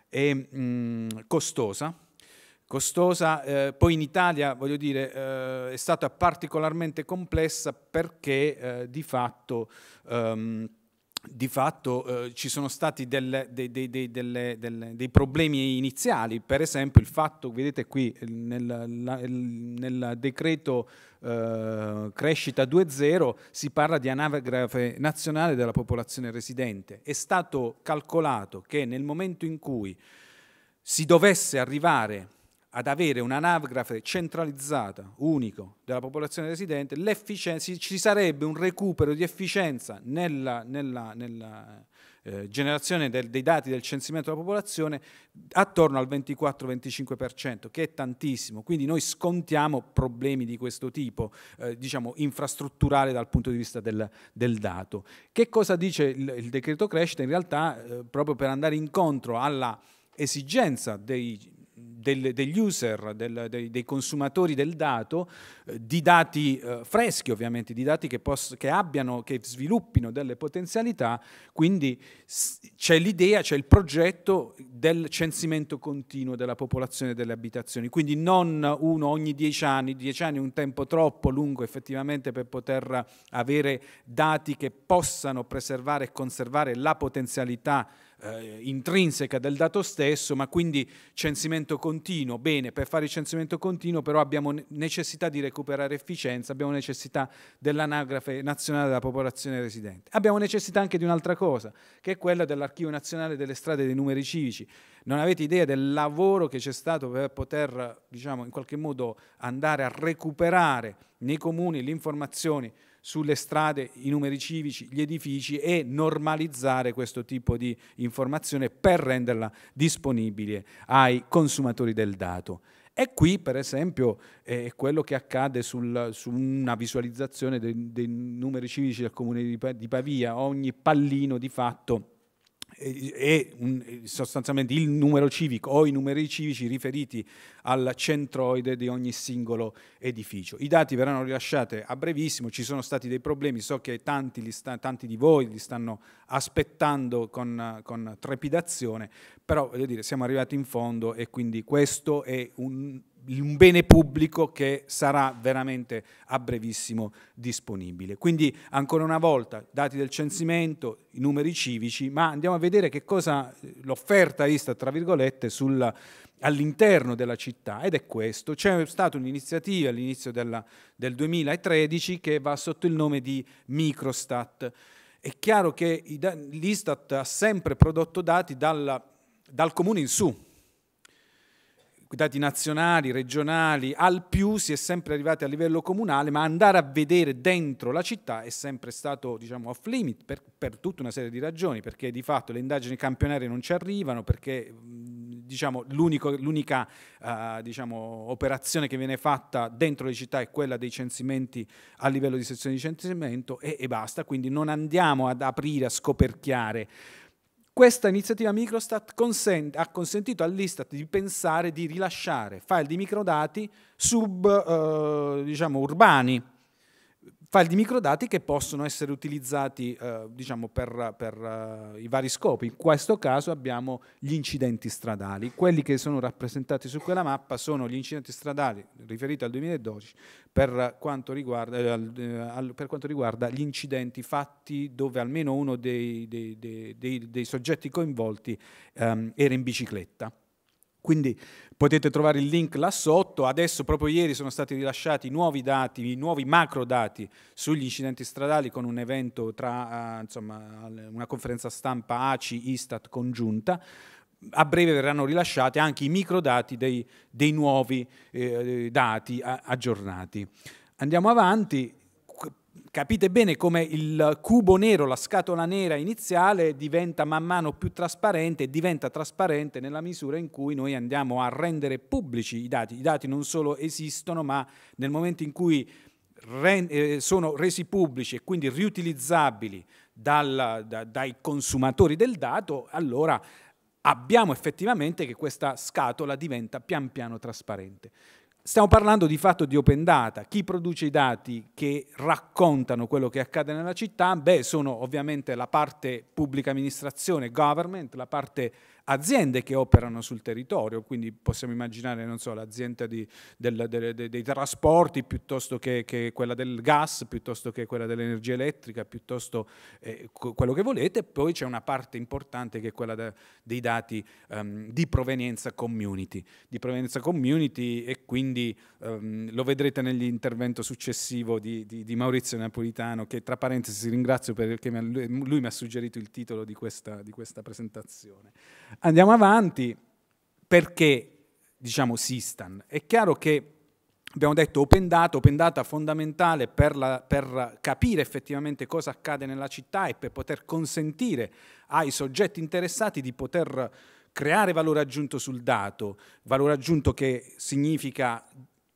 e mh, costosa, costosa, eh, poi in Italia voglio dire, eh, è stata particolarmente complessa perché eh, di fatto ehm, di fatto eh, ci sono stati delle, dei, dei, dei, delle, delle, dei, problemi iniziali, per esempio il fatto, vedete qui nel, nel decreto eh, crescita 2.0 si parla di anagrafe nazionale della popolazione residente. È stato calcolato che nel momento in cui si dovesse arrivare ad avere un'anagrafe centralizzata, unico, della popolazione residente, ci sarebbe un recupero di efficienza nella, nella, nella eh, generazione del, dei dati del censimento della popolazione attorno al 24-25%, che è tantissimo. Quindi noi scontiamo problemi di questo tipo, eh, diciamo infrastrutturale dal punto di vista del, del dato. Che cosa dice il, il decreto crescita? In realtà, eh, proprio per andare incontro alla esigenza dei del, degli user, dei, consumatori del dato, eh, di dati eh, freschi ovviamente, di dati che, poss- che, abbiano, che sviluppino delle potenzialità, quindi c'è l'idea, c'è il progetto del censimento continuo della popolazione delle abitazioni, quindi non uno ogni dieci anni, dieci anni è un tempo troppo lungo effettivamente per poter avere dati che possano preservare e conservare la potenzialità eh, intrinseca del dato stesso, ma quindi censimento continuo. Bene, per fare il censimento continuo però abbiamo necessità di recuperare efficienza, abbiamo necessità dell'anagrafe nazionale della popolazione residente. Abbiamo necessità anche di un'altra cosa, che è quella dell'archivio nazionale delle strade e dei numeri civici. Non avete idea del lavoro che c'è stato per poter, diciamo, in qualche modo andare a recuperare nei comuni le informazioni sulle strade, i numeri civici, gli edifici e normalizzare questo tipo di informazione per renderla disponibile ai consumatori del dato. E qui, per esempio, è quello che accade sul, su una visualizzazione dei, dei numeri civici del comune di Pavia. Ogni pallino di fatto un, sostanzialmente il numero civico o i numeri civici riferiti al centroide di ogni singolo edificio. I dati verranno rilasciati a brevissimo, ci sono stati dei problemi, so che tanti, sta, tanti di voi li stanno aspettando con, con trepidazione, però voglio dire, siamo arrivati in fondo e quindi questo è un un bene pubblico che sarà veramente a brevissimo disponibile. Quindi ancora una volta dati del censimento, i numeri civici, ma andiamo a vedere che cosa l'offerta Istat, tra virgolette, sul, all'interno della città ed è questo. C'è stata un'iniziativa all'inizio del 2013 che va sotto il nome di Microstat. È chiaro che l'Istat ha sempre prodotto dati dal, dal comune in su, dati nazionali, regionali, al più si è sempre arrivati a livello comunale, ma andare a vedere dentro la città è sempre stato diciamo, off limit per, per tutta una serie di ragioni, perché di fatto le indagini campionarie non ci arrivano, perché diciamo, l'unica uh, diciamo, operazione che viene fatta dentro le città è quella dei censimenti a livello di sezione di censimento e, e basta, quindi non andiamo ad aprire, a scoperchiare questa iniziativa Microstat consente, ha consentito all'Istat di pensare di rilasciare file di microdati sub, eh, diciamo, file di microdati che possono essere utilizzati eh, diciamo, per, per uh, i vari scopi. In questo caso abbiamo gli incidenti stradali. Quelli che sono rappresentati su quella mappa sono gli incidenti stradali riferiti al 2012 per quanto riguarda, eh, per quanto riguarda gli incidenti fatti dove almeno uno dei, dei, dei, dei soggetti coinvolti um, era in bicicletta. Quindi potete trovare il link là sotto. Adesso, proprio ieri, sono stati rilasciati nuovi dati, nuovi macro dati sugli incidenti stradali con un evento tra, uh, insomma, una conferenza stampa ACI-Istat congiunta. A breve verranno rilasciati anche i microdati dei, dei nuovi eh, dati aggiornati. Andiamo avanti capite bene come il cubo nero, la scatola nera iniziale diventa man mano più trasparente e diventa trasparente nella misura in cui noi andiamo a rendere pubblici i dati. I dati non solo esistono, ma nel momento in cui eh, sono resi pubblici e quindi riutilizzabili dal, da, dai consumatori del dato, allora abbiamo effettivamente che questa scatola diventa pian piano trasparente. Stiamo parlando di fatto di open data. Chi produce i dati che raccontano quello che accade nella città? Beh, sono ovviamente la parte pubblica amministrazione, government, la parte aziende che operano sul territorio, quindi possiamo immaginare so, l'azienda di, del, del, dei, dei trasporti piuttosto che, che, quella del gas, piuttosto che quella dell'energia elettrica, piuttosto eh, quello che volete, poi c'è una parte importante che è quella de, dei dati um, di provenienza community, di provenienza community e quindi um, lo vedrete nell'intervento successivo di, di, di, Maurizio Napolitano, che tra parentesi ringrazio perché lui mi ha suggerito il titolo di questa, di questa presentazione. Andiamo avanti, perché diciamo Sistan? È chiaro che abbiamo detto open data, open data fondamentale per, la, per, capire effettivamente cosa accade nella città e per poter consentire ai soggetti interessati di poter creare valore aggiunto sul dato, valore aggiunto che significa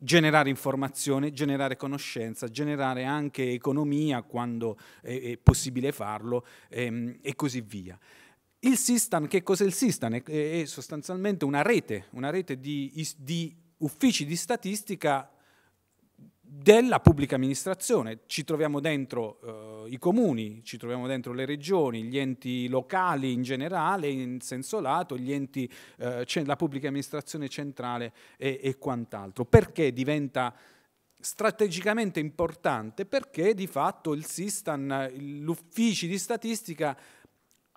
generare informazione, generare conoscenza, generare anche economia quando è, è possibile farlo ehm, e così via. Il Sistan, che cos'è il Sistan? È, è sostanzialmente una rete, una rete di, di uffici di statistica della pubblica amministrazione. Ci troviamo dentro eh, i comuni, ci troviamo dentro le regioni, gli enti locali in generale, in senso lato, enti, eh, la pubblica amministrazione centrale e, e quant'altro. Perché diventa strategicamente importante? Perché di fatto il Sistan, gli uffici di statistica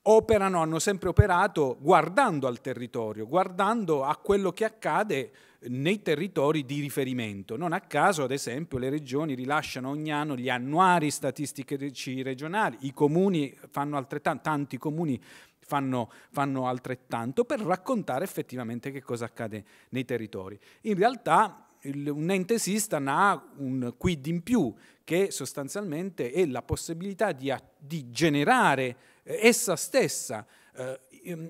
operano, hanno sempre operato guardando al territorio, guardando a quello che accade nei territori di riferimento. Non a caso, ad esempio, le regioni rilasciano ogni anno gli annuari statistici regionali, i comuni fanno altrettanto, tanti comuni fanno, fanno altrettanto per raccontare effettivamente che cosa accade nei territori. In realtà un ente Sistan ha un quid in più che sostanzialmente è la possibilità di, di generare essa stessa eh,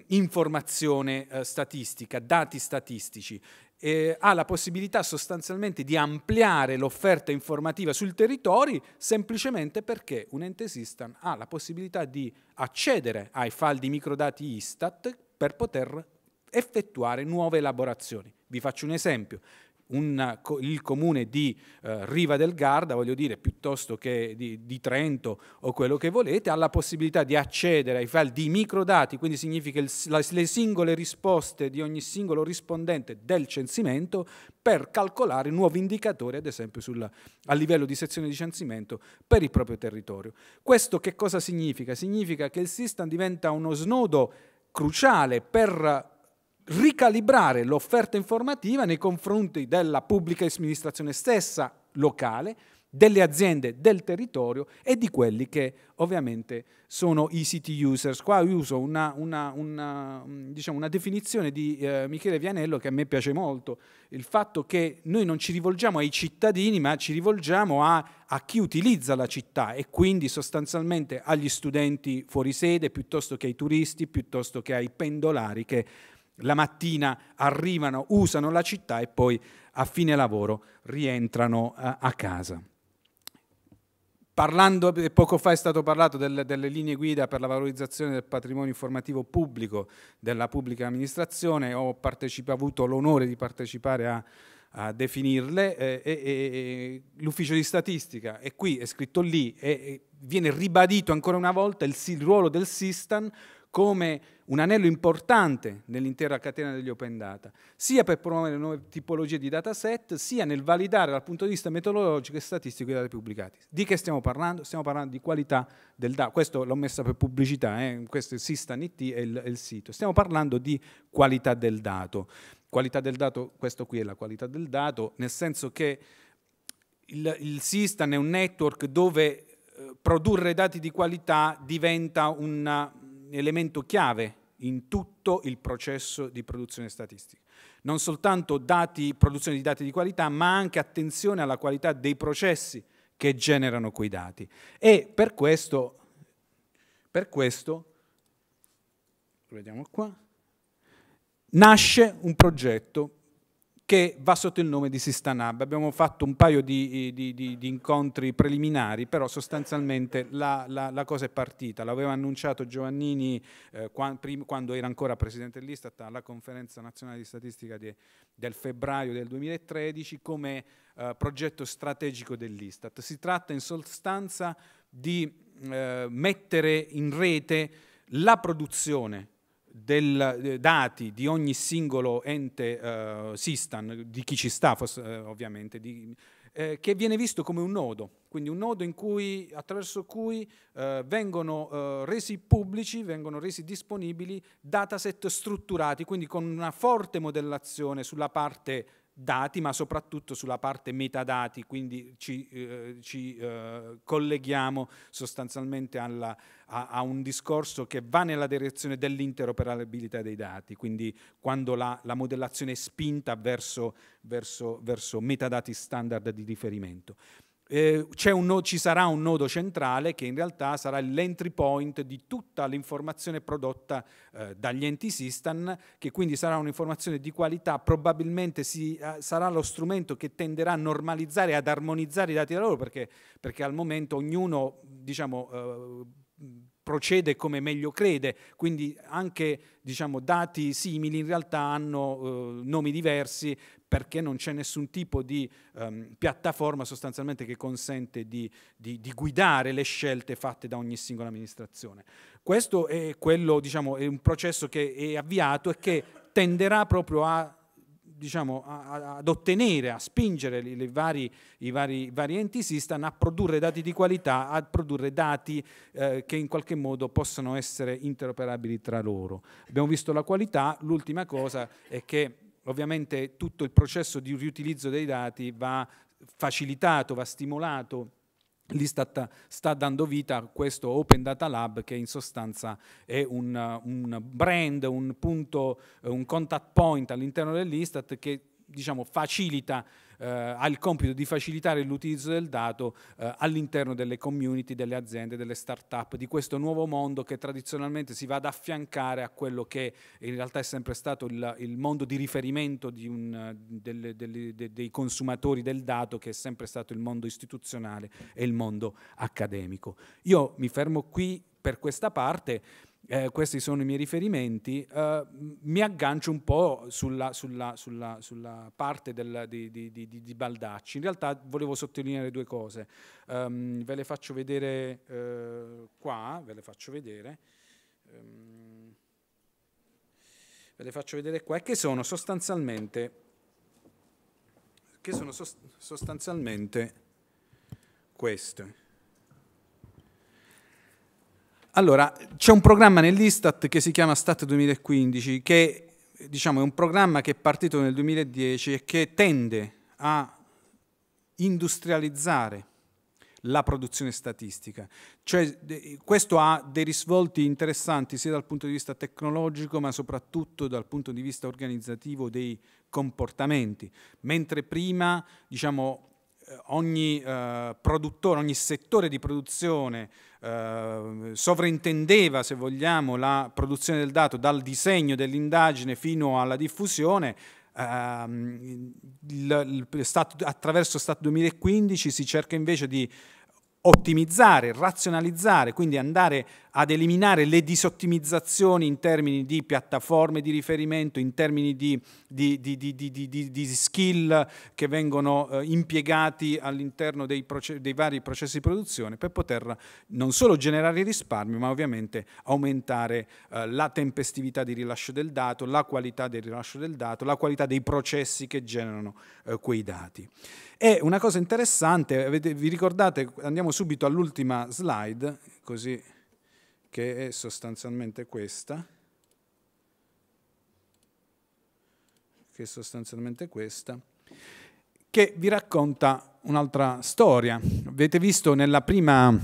informazione eh, statistica, dati statistici eh, ha la possibilità sostanzialmente di ampliare l'offerta informativa sul territorio semplicemente perché un ente Sistan ha la possibilità di accedere ai file di microdati Istat per poter effettuare nuove elaborazioni. Vi faccio un esempio un, il comune di eh, Riva del Garda, voglio dire, piuttosto che di, di, Trento o quello che volete, ha la possibilità di accedere ai file di microdati, quindi significa il, la, le singole risposte di ogni singolo rispondente del censimento per calcolare nuovi indicatori, ad esempio sul, a livello di sezione di censimento per il proprio territorio. Questo che cosa significa? Significa che il Sistan diventa uno snodo cruciale per ricalibrare l'offerta informativa nei confronti della pubblica amministrazione stessa locale, delle aziende del territorio e di quelli che ovviamente sono i city users. Qua uso una, una, una, diciamo una definizione di eh, Michele Vianello che a me piace molto, il fatto che noi non ci rivolgiamo ai cittadini ma ci rivolgiamo a, a chi utilizza la città e quindi sostanzialmente agli studenti fuori sede piuttosto che ai turisti, piuttosto che ai pendolari che la mattina arrivano, usano la città e poi a fine lavoro rientrano a, a casa. Parlando, poco fa è stato parlato delle, delle, linee guida per la valorizzazione del patrimonio informativo pubblico della pubblica amministrazione, ho avuto l'onore di partecipare a, a definirle eh, e, e, l'ufficio di statistica è qui, è scritto lì e, viene ribadito ancora una volta il, il ruolo del Sistan come un anello importante nell'intera catena degli open data, sia per promuovere nuove tipologie di dataset, sia nel validare dal punto di vista metodologico e statistico i dati pubblicati. Di che stiamo parlando? Stiamo parlando di qualità del dato. Questo l'ho messa per pubblicità, eh? questo è Sistan IT e il, il sito. Stiamo parlando di qualità del dato. Qualità del dato, questo qui è la qualità del dato, nel senso che il, il Sistan è un network dove eh, produrre dati di qualità diventa una elemento chiave in tutto il processo di produzione statistica. Non soltanto dati, produzione di dati di qualità, ma anche attenzione alla qualità dei processi che generano quei dati. E per questo, per questo vediamo qua, nasce un progetto che va sotto il nome di Sistanab. Abbiamo fatto un paio di, di, di, di incontri preliminari, però sostanzialmente la, la, la, cosa è partita. L'aveva annunciato Giovannini eh, quando era ancora Presidente dell'Istat alla conferenza nazionale di statistica del febbraio del 2013 come eh, progetto strategico dell'Istat. Si tratta in sostanza di eh, mettere in rete la produzione dei eh, dati di ogni singolo ente uh, Sistan, di chi ci sta uh, ovviamente, di, eh, che viene visto come un nodo, quindi un nodo cui, attraverso cui eh, vengono eh, resi pubblici, vengono resi disponibili dataset strutturati, quindi con una forte modellazione sulla parte dati, ma soprattutto sulla parte metadati, quindi ci, eh, ci eh, colleghiamo sostanzialmente alla, a, a, un discorso che va nella direzione dell'interoperabilità dei dati, quindi quando la, la modellazione è spinta verso, verso, verso metadati standard di riferimento eh, no, ci sarà un nodo centrale che in realtà sarà l'entry point di tutta l'informazione prodotta eh, dagli enti Sistan, che quindi sarà un'informazione di qualità, probabilmente si, eh, sarà lo strumento che tenderà a normalizzare ad armonizzare i dati da loro, perché, perché al momento ognuno diciamo, eh, procede come meglio crede, quindi anche diciamo, dati simili in realtà hanno eh, nomi diversi perché non c'è nessun tipo di um, piattaforma sostanzialmente che consente di, di, di, guidare le scelte fatte da ogni singola amministrazione. Questo è, quello, diciamo, è un processo che è avviato e che tenderà proprio a diciamo, ad ottenere, a spingere i vari, i vari, vari enti Sistan a produrre dati di qualità, a produrre dati eh, che in qualche modo possano essere interoperabili tra loro. Abbiamo visto la qualità, l'ultima cosa è che ovviamente tutto il processo di riutilizzo dei dati va facilitato, va stimolato L'Istat sta dando vita a questo Open Data Lab che in sostanza è un, un brand, un punto, un contact point all'interno dell'Istat che diciamo, facilita eh, ha il compito di facilitare l'utilizzo del dato eh, all'interno delle community, delle aziende, delle start-up, di questo nuovo mondo che tradizionalmente si va ad affiancare a quello che in realtà è sempre stato il, il mondo di riferimento di un, delle, delle, de, dei consumatori del dato, che è sempre stato il mondo istituzionale e il mondo accademico. Io mi fermo qui per questa parte eh, questi sono i miei riferimenti, eh, mi aggancio un po' sulla, sulla, sulla, sulla parte del, di, di, di, di, Baldacci. In realtà volevo sottolineare due cose. Um, ve le faccio vedere eh, qua, ve le faccio vedere. Um, ve le faccio vedere qua, che sono sostanzialmente, che sono sostanzialmente queste. Allora, c'è un programma nell'Istat che si chiama Stat 2015, che diciamo, è un programma che è partito nel 2010 e che tende a industrializzare la produzione statistica. Cioè, questo ha dei risvolti interessanti sia dal punto di vista tecnologico ma soprattutto dal punto di vista organizzativo dei comportamenti. Mentre prima diciamo, ogni eh, produttore, ogni settore di produzione eh, sovrintendeva, se vogliamo, la produzione del dato dal disegno dell'indagine fino alla diffusione, ehm, il, il Stato, attraverso Stato 2015 si cerca invece di ottimizzare, razionalizzare, quindi andare ad eliminare le disottimizzazioni in termini di piattaforme di riferimento, in termini di, di, di, di skill che vengono eh, impiegati all'interno dei, dei, vari processi di produzione per poter non solo generare risparmi, ma ovviamente aumentare eh, la tempestività di rilascio del dato, la qualità del rilascio del dato, la qualità dei processi che generano eh, quei dati. E una cosa interessante, vi ricordate, andiamo subito all'ultima slide, così che è sostanzialmente questa, che è sostanzialmente questa, che vi racconta un'altra storia. Avete visto nella prima,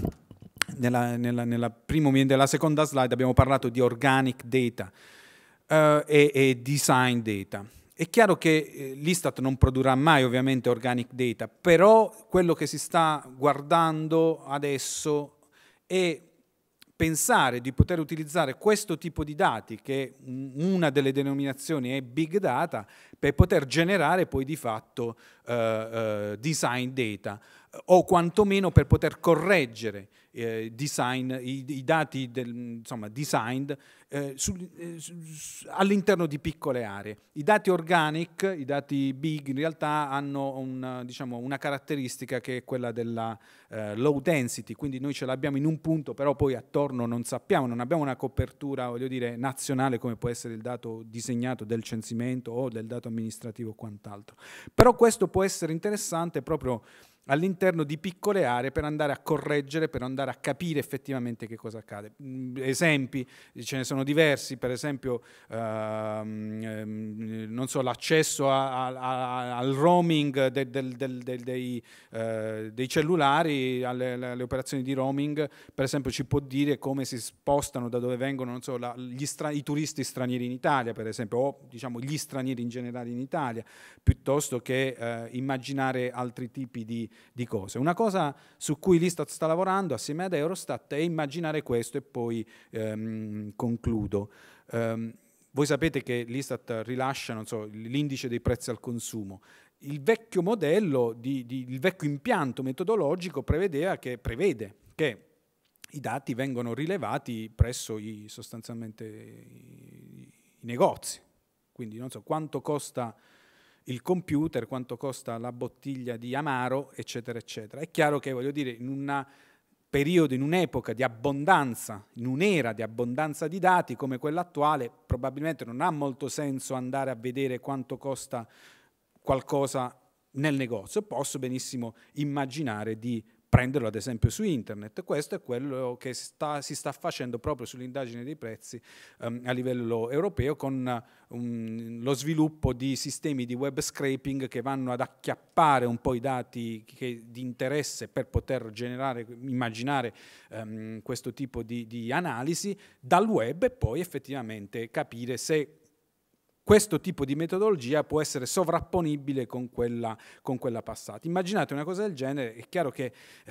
nella, nella, nella, primo, nella seconda slide abbiamo parlato di organic data uh, e, e design data. È chiaro che eh, l'Istat non produrrà mai ovviamente organic data, però quello che si sta guardando adesso è pensare di poter utilizzare questo tipo di dati, che una delle denominazioni è big data, per poter generare poi di fatto uh, uh, design data. O quantomeno per poter correggere eh, design, i, i, dati del, insomma, designed eh, eh, all'interno di piccole aree. I dati organic, i dati big in realtà hanno un, diciamo, una caratteristica che è quella della eh, low density, quindi noi ce l'abbiamo in un punto, però poi attorno non sappiamo, non abbiamo una copertura dire, nazionale come può essere il dato disegnato del censimento o del dato amministrativo o quant'altro. Però questo può essere interessante proprio all'interno di piccole aree per andare a correggere, per andare a capire effettivamente che cosa accade. Mm, esempi, ce ne sono diversi, per esempio ehm, non so, l'accesso al roaming de, de, de, dei, eh, dei, cellulari, alle, alle, operazioni di roaming, per esempio ci può dire come si spostano, da dove vengono so, la, i turisti stranieri in Italia, per esempio, o diciamo, gli stranieri in generale in Italia, piuttosto che eh, immaginare altri tipi di di cose. Una cosa su cui l'Istat sta lavorando assieme ad Eurostat è immaginare questo e poi ehm, concludo. Um, voi sapete che l'Istat rilascia so, l'indice dei prezzi al consumo. Il vecchio modello, di, di, il vecchio impianto metodologico che, prevede che i dati vengono rilevati presso i, sostanzialmente i, i negozi. Quindi non so quanto costa il computer, quanto costa la bottiglia di amaro, eccetera, eccetera. È chiaro che, voglio dire, in un periodo, in un'epoca di abbondanza, in un'era di abbondanza di dati come quella attuale, probabilmente non ha molto senso andare a vedere quanto costa qualcosa nel negozio. Posso benissimo immaginare di prenderlo ad esempio su internet. Questo è quello che sta, si sta facendo proprio sull'indagine dei prezzi um, a livello europeo con um, lo sviluppo di sistemi di web scraping che vanno ad acchiappare un po' i dati che, di interesse per poter generare, immaginare um, questo tipo di, di analisi dal web e poi effettivamente capire se questo tipo di metodologia può essere sovrapponibile con quella, con quella passata. Immaginate una cosa del genere, è chiaro che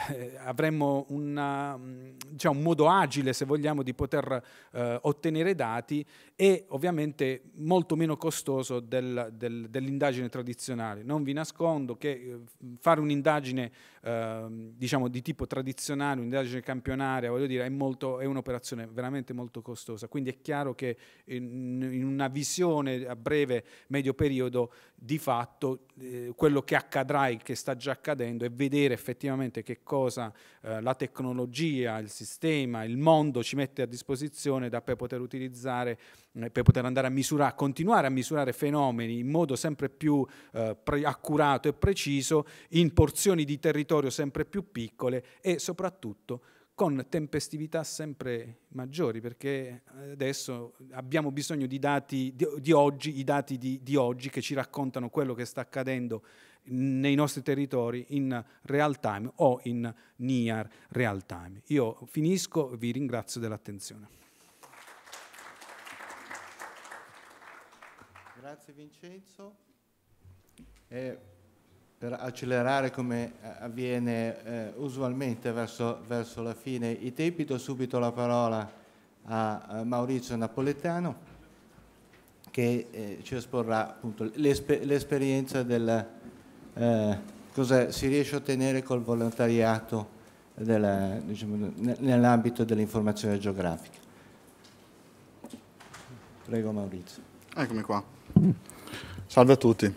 eh, avremmo una, diciamo, un modo agile, se vogliamo, di poter eh, ottenere dati e ovviamente molto meno costoso del, del, dell'indagine tradizionale. Non vi nascondo che eh, fare un'indagine eh, diciamo, di tipo tradizionale, un'indagine campionaria, voglio dire, è, molto, è, un'operazione veramente molto costosa. Quindi è chiaro che in, in una visione a breve, medio periodo, di fatto eh, quello che accadrà e che sta già accadendo è vedere effettivamente che cosa eh, la tecnologia, il sistema, il mondo ci mette a disposizione da per poter utilizzare, eh, per poter andare a misurare, continuare a misurare fenomeni in modo sempre più eh, accurato e preciso in porzioni di territorio sempre più piccole e soprattutto con tempestività sempre maggiori, perché adesso abbiamo bisogno di dati di, di oggi, i dati di, di, oggi che ci raccontano quello che sta accadendo nei nostri territori in real time o in near real time. Io finisco, vi ringrazio dell'attenzione. Grazie Vincenzo. Eh, per accelerare come eh, avviene eh, usualmente verso, verso, la fine i tempi, do subito la parola a, a Maurizio Napoletano che eh, ci esporrà appunto l'esper- l'esperienza del eh, cosa si riesce a ottenere col volontariato diciamo, nell'ambito dell'informazione geografica. Prego Maurizio. Eccomi qua. Salve a tutti.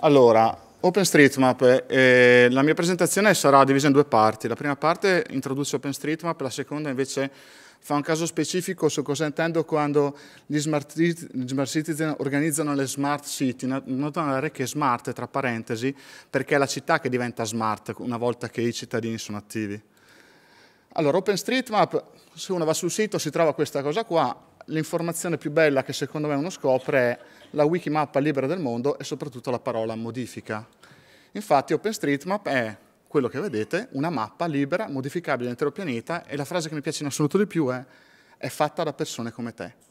Allora, OpenStreetMap, eh, la mia presentazione sarà divisa in due parti. La prima parte introduce OpenStreetMap, la seconda invece fa un caso specifico su cosa intendo quando gli smart, gli smart citizen organizzano le smart city. Notare che smart tra parentesi perché è la città che diventa smart una volta che i cittadini sono attivi. Allora, OpenStreetMap, se uno va sul sito si trova questa cosa qua, l'informazione più bella che secondo me uno scopre è la wikimappa libera del mondo e soprattutto la parola modifica. Infatti OpenStreetMap è quello che vedete, una mappa libera, modificabile all'intero pianeta e la frase che mi piace in assoluto di più è è fatta da persone come te.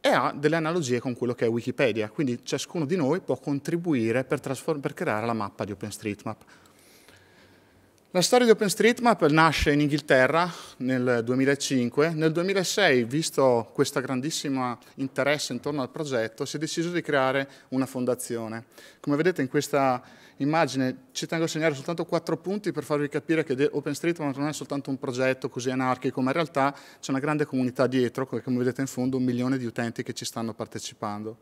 E ha delle analogie con quello che è Wikipedia, quindi ciascuno di noi può contribuire per, per creare la mappa di OpenStreetMap. La storia di OpenStreetMap nasce in Inghilterra nel 2005. Nel 2006, visto questo grandissimo interesse intorno al progetto, si è deciso di creare una fondazione. Come vedete in questa immagine ci tengo a segnare soltanto quattro punti per farvi capire che OpenStreetMap non è soltanto un progetto così anarchico, ma in realtà c'è una grande comunità dietro, come vedete in fondo un milione di utenti che ci stanno partecipando.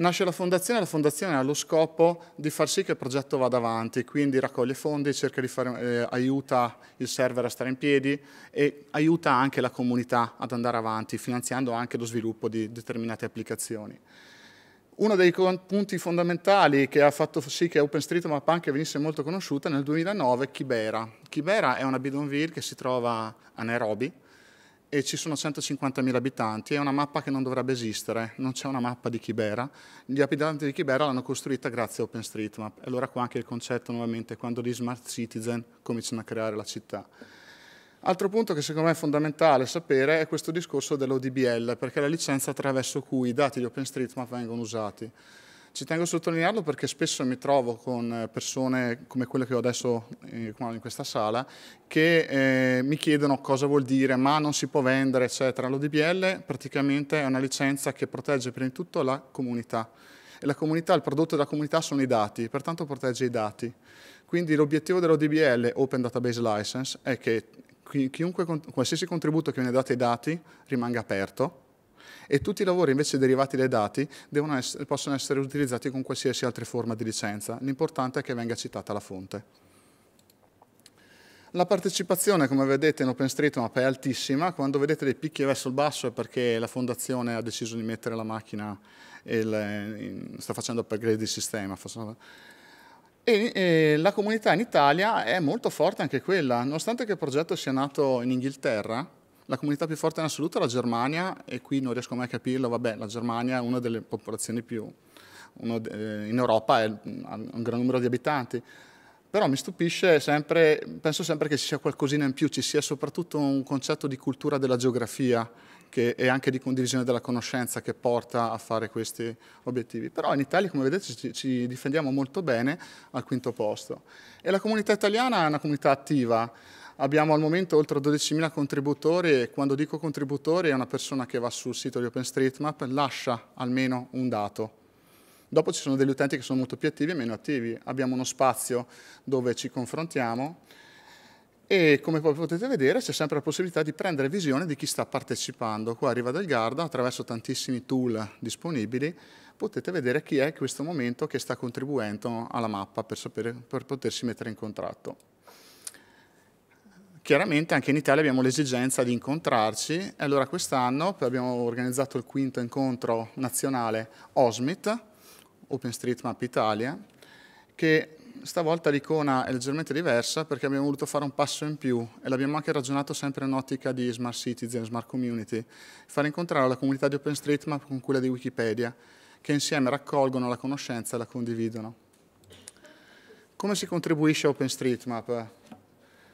Nasce la fondazione, la fondazione ha lo scopo di far sì che il progetto vada avanti, quindi raccoglie fondi, fare, eh, aiuta il server a stare in piedi e aiuta anche la comunità ad andare avanti, finanziando anche lo sviluppo di determinate applicazioni. Uno dei punti fondamentali che ha fatto sì che OpenStreetMap anche venisse molto conosciuta nel 2009 è Kibera. Kibera è una bidonville che si trova a Nairobi, e ci sono 150.000 abitanti, è una mappa che non dovrebbe esistere, non c'è una mappa di Kibera. Gli abitanti di Kibera l'hanno costruita grazie a OpenStreetMap. Allora qua anche il concetto nuovamente, quando gli smart citizen cominciano a creare la città. Altro punto che secondo me è fondamentale sapere è questo discorso dell'ODBL, perché è la licenza attraverso cui i dati di OpenStreetMap vengono usati. Ci tengo a sottolinearlo perché spesso mi trovo con eh, persone come quelle che ho adesso eh, in questa sala che eh, mi chiedono cosa vuol dire, ma non si può vendere, eccetera. L'ODBL praticamente è una licenza che protegge prima di tutto la comunità e la comunità, il prodotto della comunità sono i dati, pertanto protegge i dati. Quindi l'obiettivo dell'ODBL, Open Database License, è che chiunque, qualsiasi contributo che viene dato ai dati rimanga aperto, e tutti i lavori invece derivati dai dati essere, possono essere utilizzati con qualsiasi altra forma di licenza. L'importante è che venga citata la fonte. La partecipazione, come vedete, in OpenStreetMap è altissima. Quando vedete dei picchi verso il basso è perché la fondazione ha deciso di mettere la macchina e sta facendo upgrade di sistema. E, e, la comunità in Italia è molto forte anche quella, nonostante che il progetto sia nato in Inghilterra, la comunità più forte in assoluto è la Germania e qui non riesco mai a capirlo, vabbè, la Germania è una delle popolazioni più, uno, eh, in Europa ha un gran numero di abitanti, però mi stupisce sempre, penso sempre che ci sia qualcosina in più, ci sia soprattutto un concetto di cultura della geografia che, e anche di condivisione della conoscenza che porta a fare questi obiettivi. Però in Italia, come vedete, ci, ci difendiamo molto bene al quinto posto. E la comunità italiana è una comunità attiva, Abbiamo al momento oltre 12.000 contributori e quando dico contributori è una persona che va sul sito di OpenStreetMap, lascia almeno un dato. Dopo ci sono degli utenti che sono molto più attivi e meno attivi. Abbiamo uno spazio dove ci confrontiamo e come potete vedere c'è sempre la possibilità di prendere visione di chi sta partecipando. Qua arriva del Garda, attraverso tantissimi tool disponibili, potete vedere chi è in questo momento che sta contribuendo alla mappa per, sapere, per potersi mettere in contatto. Chiaramente anche in Italia abbiamo l'esigenza di incontrarci e allora quest'anno abbiamo organizzato il quinto incontro nazionale OSMIT, OpenStreetMap Italia, che stavolta l'icona è leggermente diversa perché abbiamo voluto fare un passo in più e l'abbiamo anche ragionato sempre in ottica di Smart Citizen, Smart Community, far incontrare la comunità di OpenStreetMap con quella di Wikipedia, che insieme raccolgono la conoscenza e la condividono. Come si contribuisce a OpenStreetMap?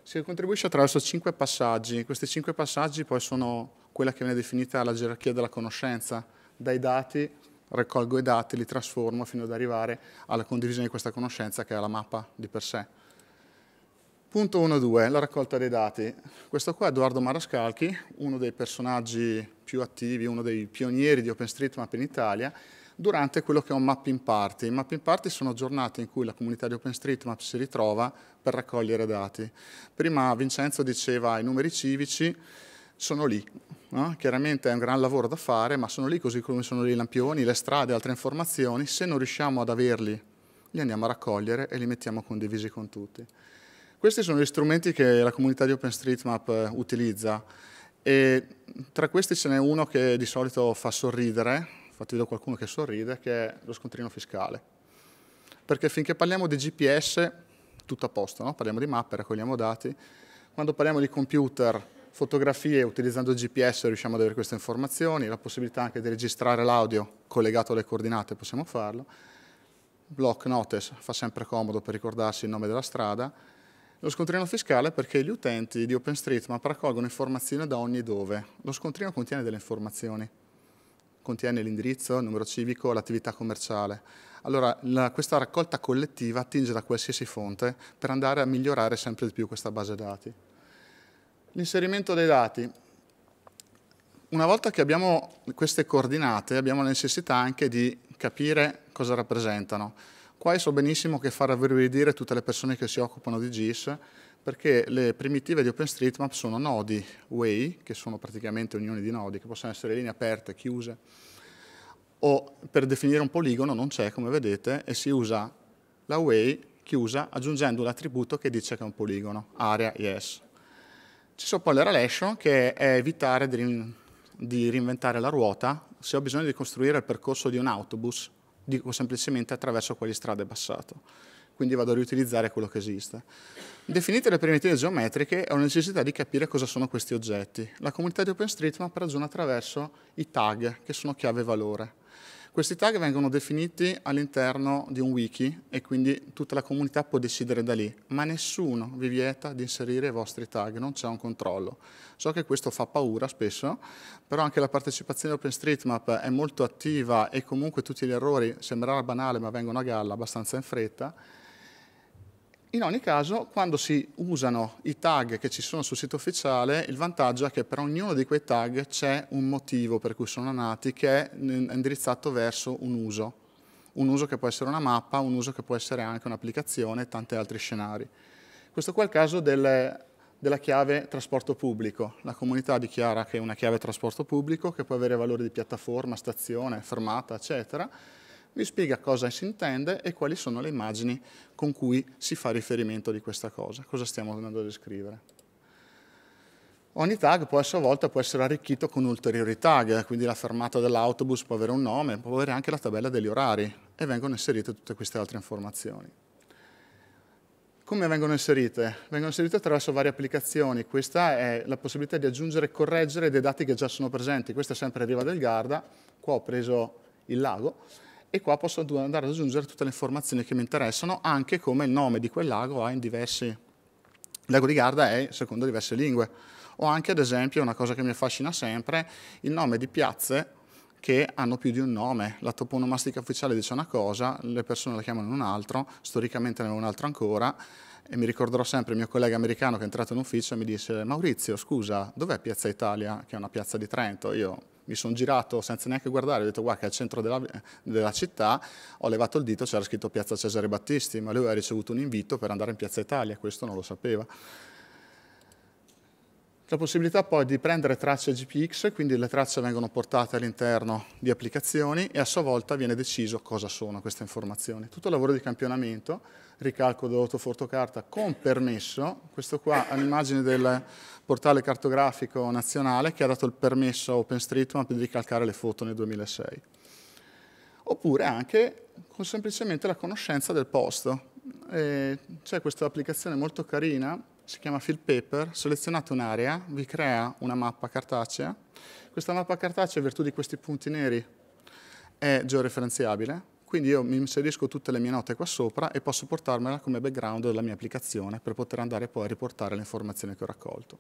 Si contribuisce attraverso cinque passaggi. Questi cinque passaggi poi sono quella che viene definita la gerarchia della conoscenza. Dai dati raccolgo i dati, li trasformo fino ad arrivare alla condivisione di questa conoscenza che è la mappa di per sé. Punto 1.2, la raccolta dei dati. Questo qua è Edoardo Marascalchi, uno dei personaggi più attivi, uno dei pionieri di OpenStreetMap in Italia, durante quello che è un mapping party. I mapping party sono giornate in cui la comunità di OpenStreetMap si ritrova per raccogliere dati. Prima Vincenzo diceva i numeri civici sono lì, no? chiaramente è un gran lavoro da fare, ma sono lì così come sono lì i lampioni, le strade, altre informazioni, se non riusciamo ad averli li andiamo a raccogliere e li mettiamo condivisi con tutti. Questi sono gli strumenti che la comunità di OpenStreetMap eh, utilizza e tra questi ce n'è uno che di solito fa sorridere, infatti vedo qualcuno che sorride, che è lo scontrino fiscale. Perché finché parliamo di GPS, tutto a posto, no? parliamo di mappe, raccogliamo dati. Quando parliamo di computer, fotografie, utilizzando il GPS riusciamo ad avere queste informazioni, la possibilità anche di registrare l'audio collegato alle coordinate, possiamo farlo. Block Notice fa sempre comodo per ricordarsi il nome della strada. Lo scontrino fiscale perché gli utenti di OpenStreetMap raccolgono informazioni da ogni dove. Lo scontrino contiene delle informazioni contiene l'indirizzo, il numero civico, l'attività commerciale. Allora, la, questa raccolta collettiva attinge da qualsiasi fonte per andare a migliorare sempre di più questa base dati. L'inserimento dei dati. Una volta che abbiamo queste coordinate, abbiamo la necessità anche di capire cosa rappresentano. Qua so benissimo che far avvedere tutte le persone che si occupano di GIS, perché le primitive di OpenStreetMap sono nodi way, che sono praticamente unioni di nodi, che possono essere linee aperte, chiuse, o per definire un poligono non c'è, come vedete, e si usa la way chiusa aggiungendo un attributo che dice che è un poligono, area yes. Ci sono poi le relation, che è evitare di, di reinventare la ruota se ho bisogno di costruire il percorso di un autobus, dico semplicemente attraverso quali strade passato. Quindi vado a riutilizzare quello che esiste. Definite le primitive geometriche ho necessità di capire cosa sono questi oggetti. La comunità di OpenStreetMap ragiona attraverso i tag, che sono chiave valore. Questi tag vengono definiti all'interno di un wiki e quindi tutta la comunità può decidere da lì, ma nessuno vi vieta di inserire i vostri tag, non c'è un controllo. So che questo fa paura spesso, però anche la partecipazione a OpenStreetMap è molto attiva e comunque tutti gli errori, sembrerà banale ma vengono a galla abbastanza in fretta, in ogni caso, quando si usano i tag che ci sono sul sito ufficiale, il vantaggio è che per ognuno di quei tag c'è un motivo per cui sono nati che è indirizzato verso un uso. Un uso che può essere una mappa, un uso che può essere anche un'applicazione e tanti altri scenari. Questo qua è il caso delle, della chiave trasporto pubblico. La comunità dichiara che è una chiave trasporto pubblico che può avere valori di piattaforma, stazione, fermata, eccetera vi spiega cosa si intende e quali sono le immagini con cui si fa riferimento di questa cosa, cosa stiamo andando a descrivere. Ogni tag poi a sua volta può essere arricchito con ulteriori tag, quindi la fermata dell'autobus può avere un nome, può avere anche la tabella degli orari e vengono inserite tutte queste altre informazioni. Come vengono inserite? Vengono inserite attraverso varie applicazioni. Questa è la possibilità di aggiungere e correggere dei dati che già sono presenti. Questa è sempre Riva del Garda. Qua ho preso il lago e qua posso andare ad aggiungere tutte le informazioni che mi interessano, anche come il nome di quel lago ha in diversi... Lago di Garda è secondo diverse lingue. O anche, ad esempio, una cosa che mi affascina sempre, il nome di piazze che hanno più di un nome. La toponomastica ufficiale dice una cosa, le persone la chiamano un altro, storicamente ne aveva un altro ancora, e mi ricorderò sempre il mio collega americano che è entrato in ufficio e mi disse Maurizio, scusa, dov'è Piazza Italia, che è una piazza di Trento? Io mi sono girato senza neanche guardare, ho detto guarda che al centro della, della, città, ho levato il dito, c'era scritto Piazza Cesare Battisti, ma lui aveva ricevuto un invito per andare in Piazza Italia, questo non lo sapeva. La possibilità poi di prendere tracce GPX, quindi le tracce vengono portate all'interno di applicazioni e a sua volta viene deciso cosa sono queste informazioni. Tutto il lavoro di campionamento, ricalco dell'ortofotocarta con permesso, questo qua è un'immagine del portale cartografico nazionale che ha dato il permesso a OpenStreetMap di ricalcare le foto nel 2006. Oppure anche con semplicemente la conoscenza del posto. C'è questa applicazione molto carina si chiama Fill Paper, selezionate un'area, vi crea una mappa cartacea. Questa mappa cartacea, in virtù di questi punti neri, è georeferenziabile, quindi io mi inserisco tutte le mie note qua sopra e posso portarmela come background della mia applicazione per poter andare poi a riportare le informazioni che ho raccolto.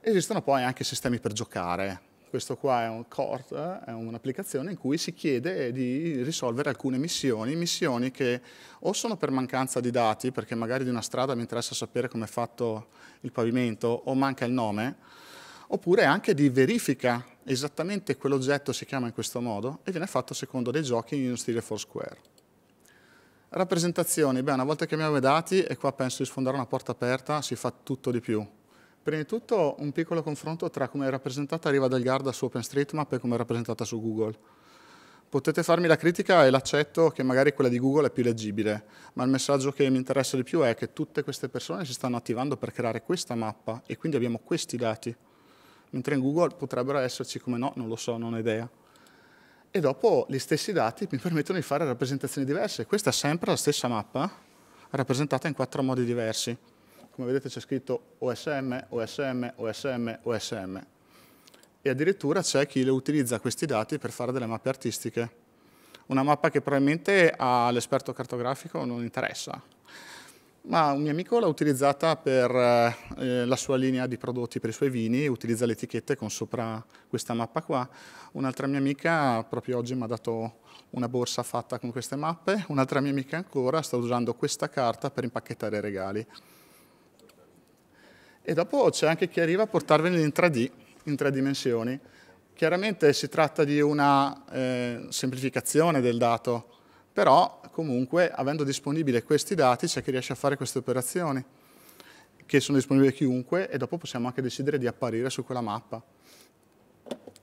Esistono poi anche sistemi per giocare, questo qua è un CORT, è un'applicazione in cui si chiede di risolvere alcune missioni, missioni che o sono per mancanza di dati, perché magari di una strada mi interessa sapere come è fatto il pavimento o manca il nome, oppure anche di verifica esattamente quell'oggetto si chiama in questo modo e viene fatto secondo dei giochi in stile Foursquare. Rappresentazioni, beh una volta che abbiamo i dati, e qua penso di sfondare una porta aperta, si fa tutto di più. Prima di tutto un piccolo confronto tra come è rappresentata Riva del Garda su OpenStreetMap e come è rappresentata su Google. Potete farmi la critica e l'accetto che magari quella di Google è più leggibile, ma il messaggio che mi interessa di più è che tutte queste persone si stanno attivando per creare questa mappa e quindi abbiamo questi dati, mentre in Google potrebbero esserci come no, non lo so, non ho idea. E dopo gli stessi dati mi permettono di fare rappresentazioni diverse. Questa è sempre la stessa mappa, rappresentata in quattro modi diversi come vedete c'è scritto OSM, OSM, OSM, OSM. E addirittura c'è chi utilizza questi dati per fare delle mappe artistiche. Una mappa che probabilmente all'esperto cartografico non interessa. Ma un mio amico l'ha utilizzata per eh, la sua linea di prodotti per i suoi vini, utilizza le etichette con sopra questa mappa qua. Un'altra mia amica proprio oggi mi ha dato una borsa fatta con queste mappe, un'altra mia amica ancora sta usando questa carta per impacchettare regali. E dopo c'è anche chi arriva a portarveli in 3D, in tre dimensioni. Chiaramente si tratta di una eh, semplificazione del dato, però comunque avendo disponibili questi dati c'è chi riesce a fare queste operazioni che sono disponibili a chiunque e dopo possiamo anche decidere di apparire su quella mappa.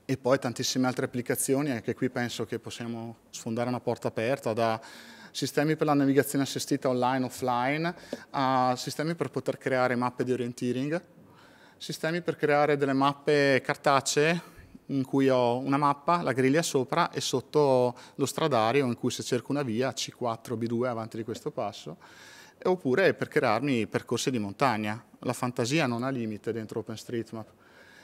E poi tantissime altre applicazioni, anche qui penso che possiamo sfondare una porta aperta da sistemi per la navigazione assistita online, offline, a sistemi per poter creare mappe di orienteering, sistemi per creare delle mappe cartacee in cui ho una mappa, la griglia sopra e sotto lo stradario in cui se cerco una via C4, B2 avanti di questo passo, oppure per crearmi percorsi di montagna. La fantasia non ha limite dentro OpenStreetMap.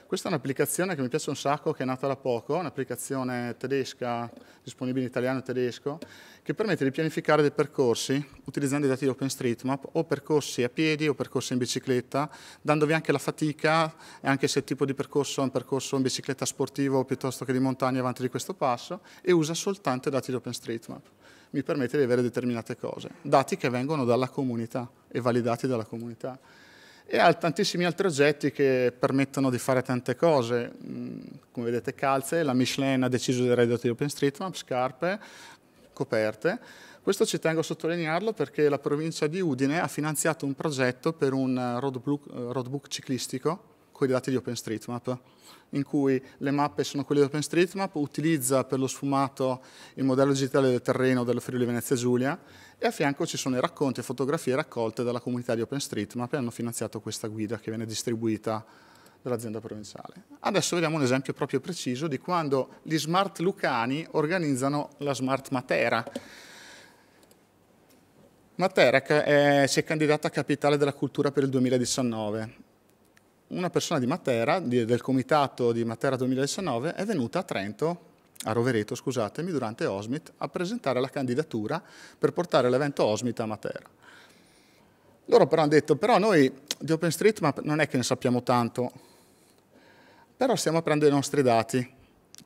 Questa è un'applicazione che mi piace un sacco, che è nata da poco, un'applicazione tedesca, disponibile in italiano e tedesco, che permette di pianificare dei percorsi utilizzando i dati di OpenStreetMap, o percorsi a piedi o percorsi in bicicletta, dandovi anche la fatica anche se il tipo di percorso è un percorso in bicicletta sportivo piuttosto che di montagna avanti di questo passo, e usa soltanto i dati di OpenStreetMap. Mi permette di avere determinate cose, dati che vengono dalla comunità e validati dalla comunità e ha tantissimi altri oggetti che permettono di fare tante cose, mm, come vedete calze, la Michelin ha deciso di reddito di OpenStreetMap, scarpe, coperte. Questo ci tengo a sottolinearlo perché la provincia di Udine ha finanziato un progetto per un roadbook, roadbook ciclistico con i dati di OpenStreetMap in cui le mappe sono quelle di OpenStreetMap, utilizza per lo sfumato il modello digitale del terreno dello Friuli Venezia Giulia e a fianco ci sono i racconti e fotografie raccolte dalla comunità di OpenStreetMap e hanno finanziato questa guida che viene distribuita dall'azienda provinciale. Adesso vediamo un esempio proprio preciso di quando gli Smart Lucani organizzano la Smart Matera. Matera è, si è candidata a Capitale della Cultura per il 2019 una persona di Matera, del comitato di Matera 2019, è venuta a Trento, a Rovereto, scusatemi, durante Osmit, a presentare la candidatura per portare l'evento Osmit a Matera. Loro però hanno detto, però noi di OpenStreetMap non è che ne sappiamo tanto, però stiamo a prendere i nostri dati,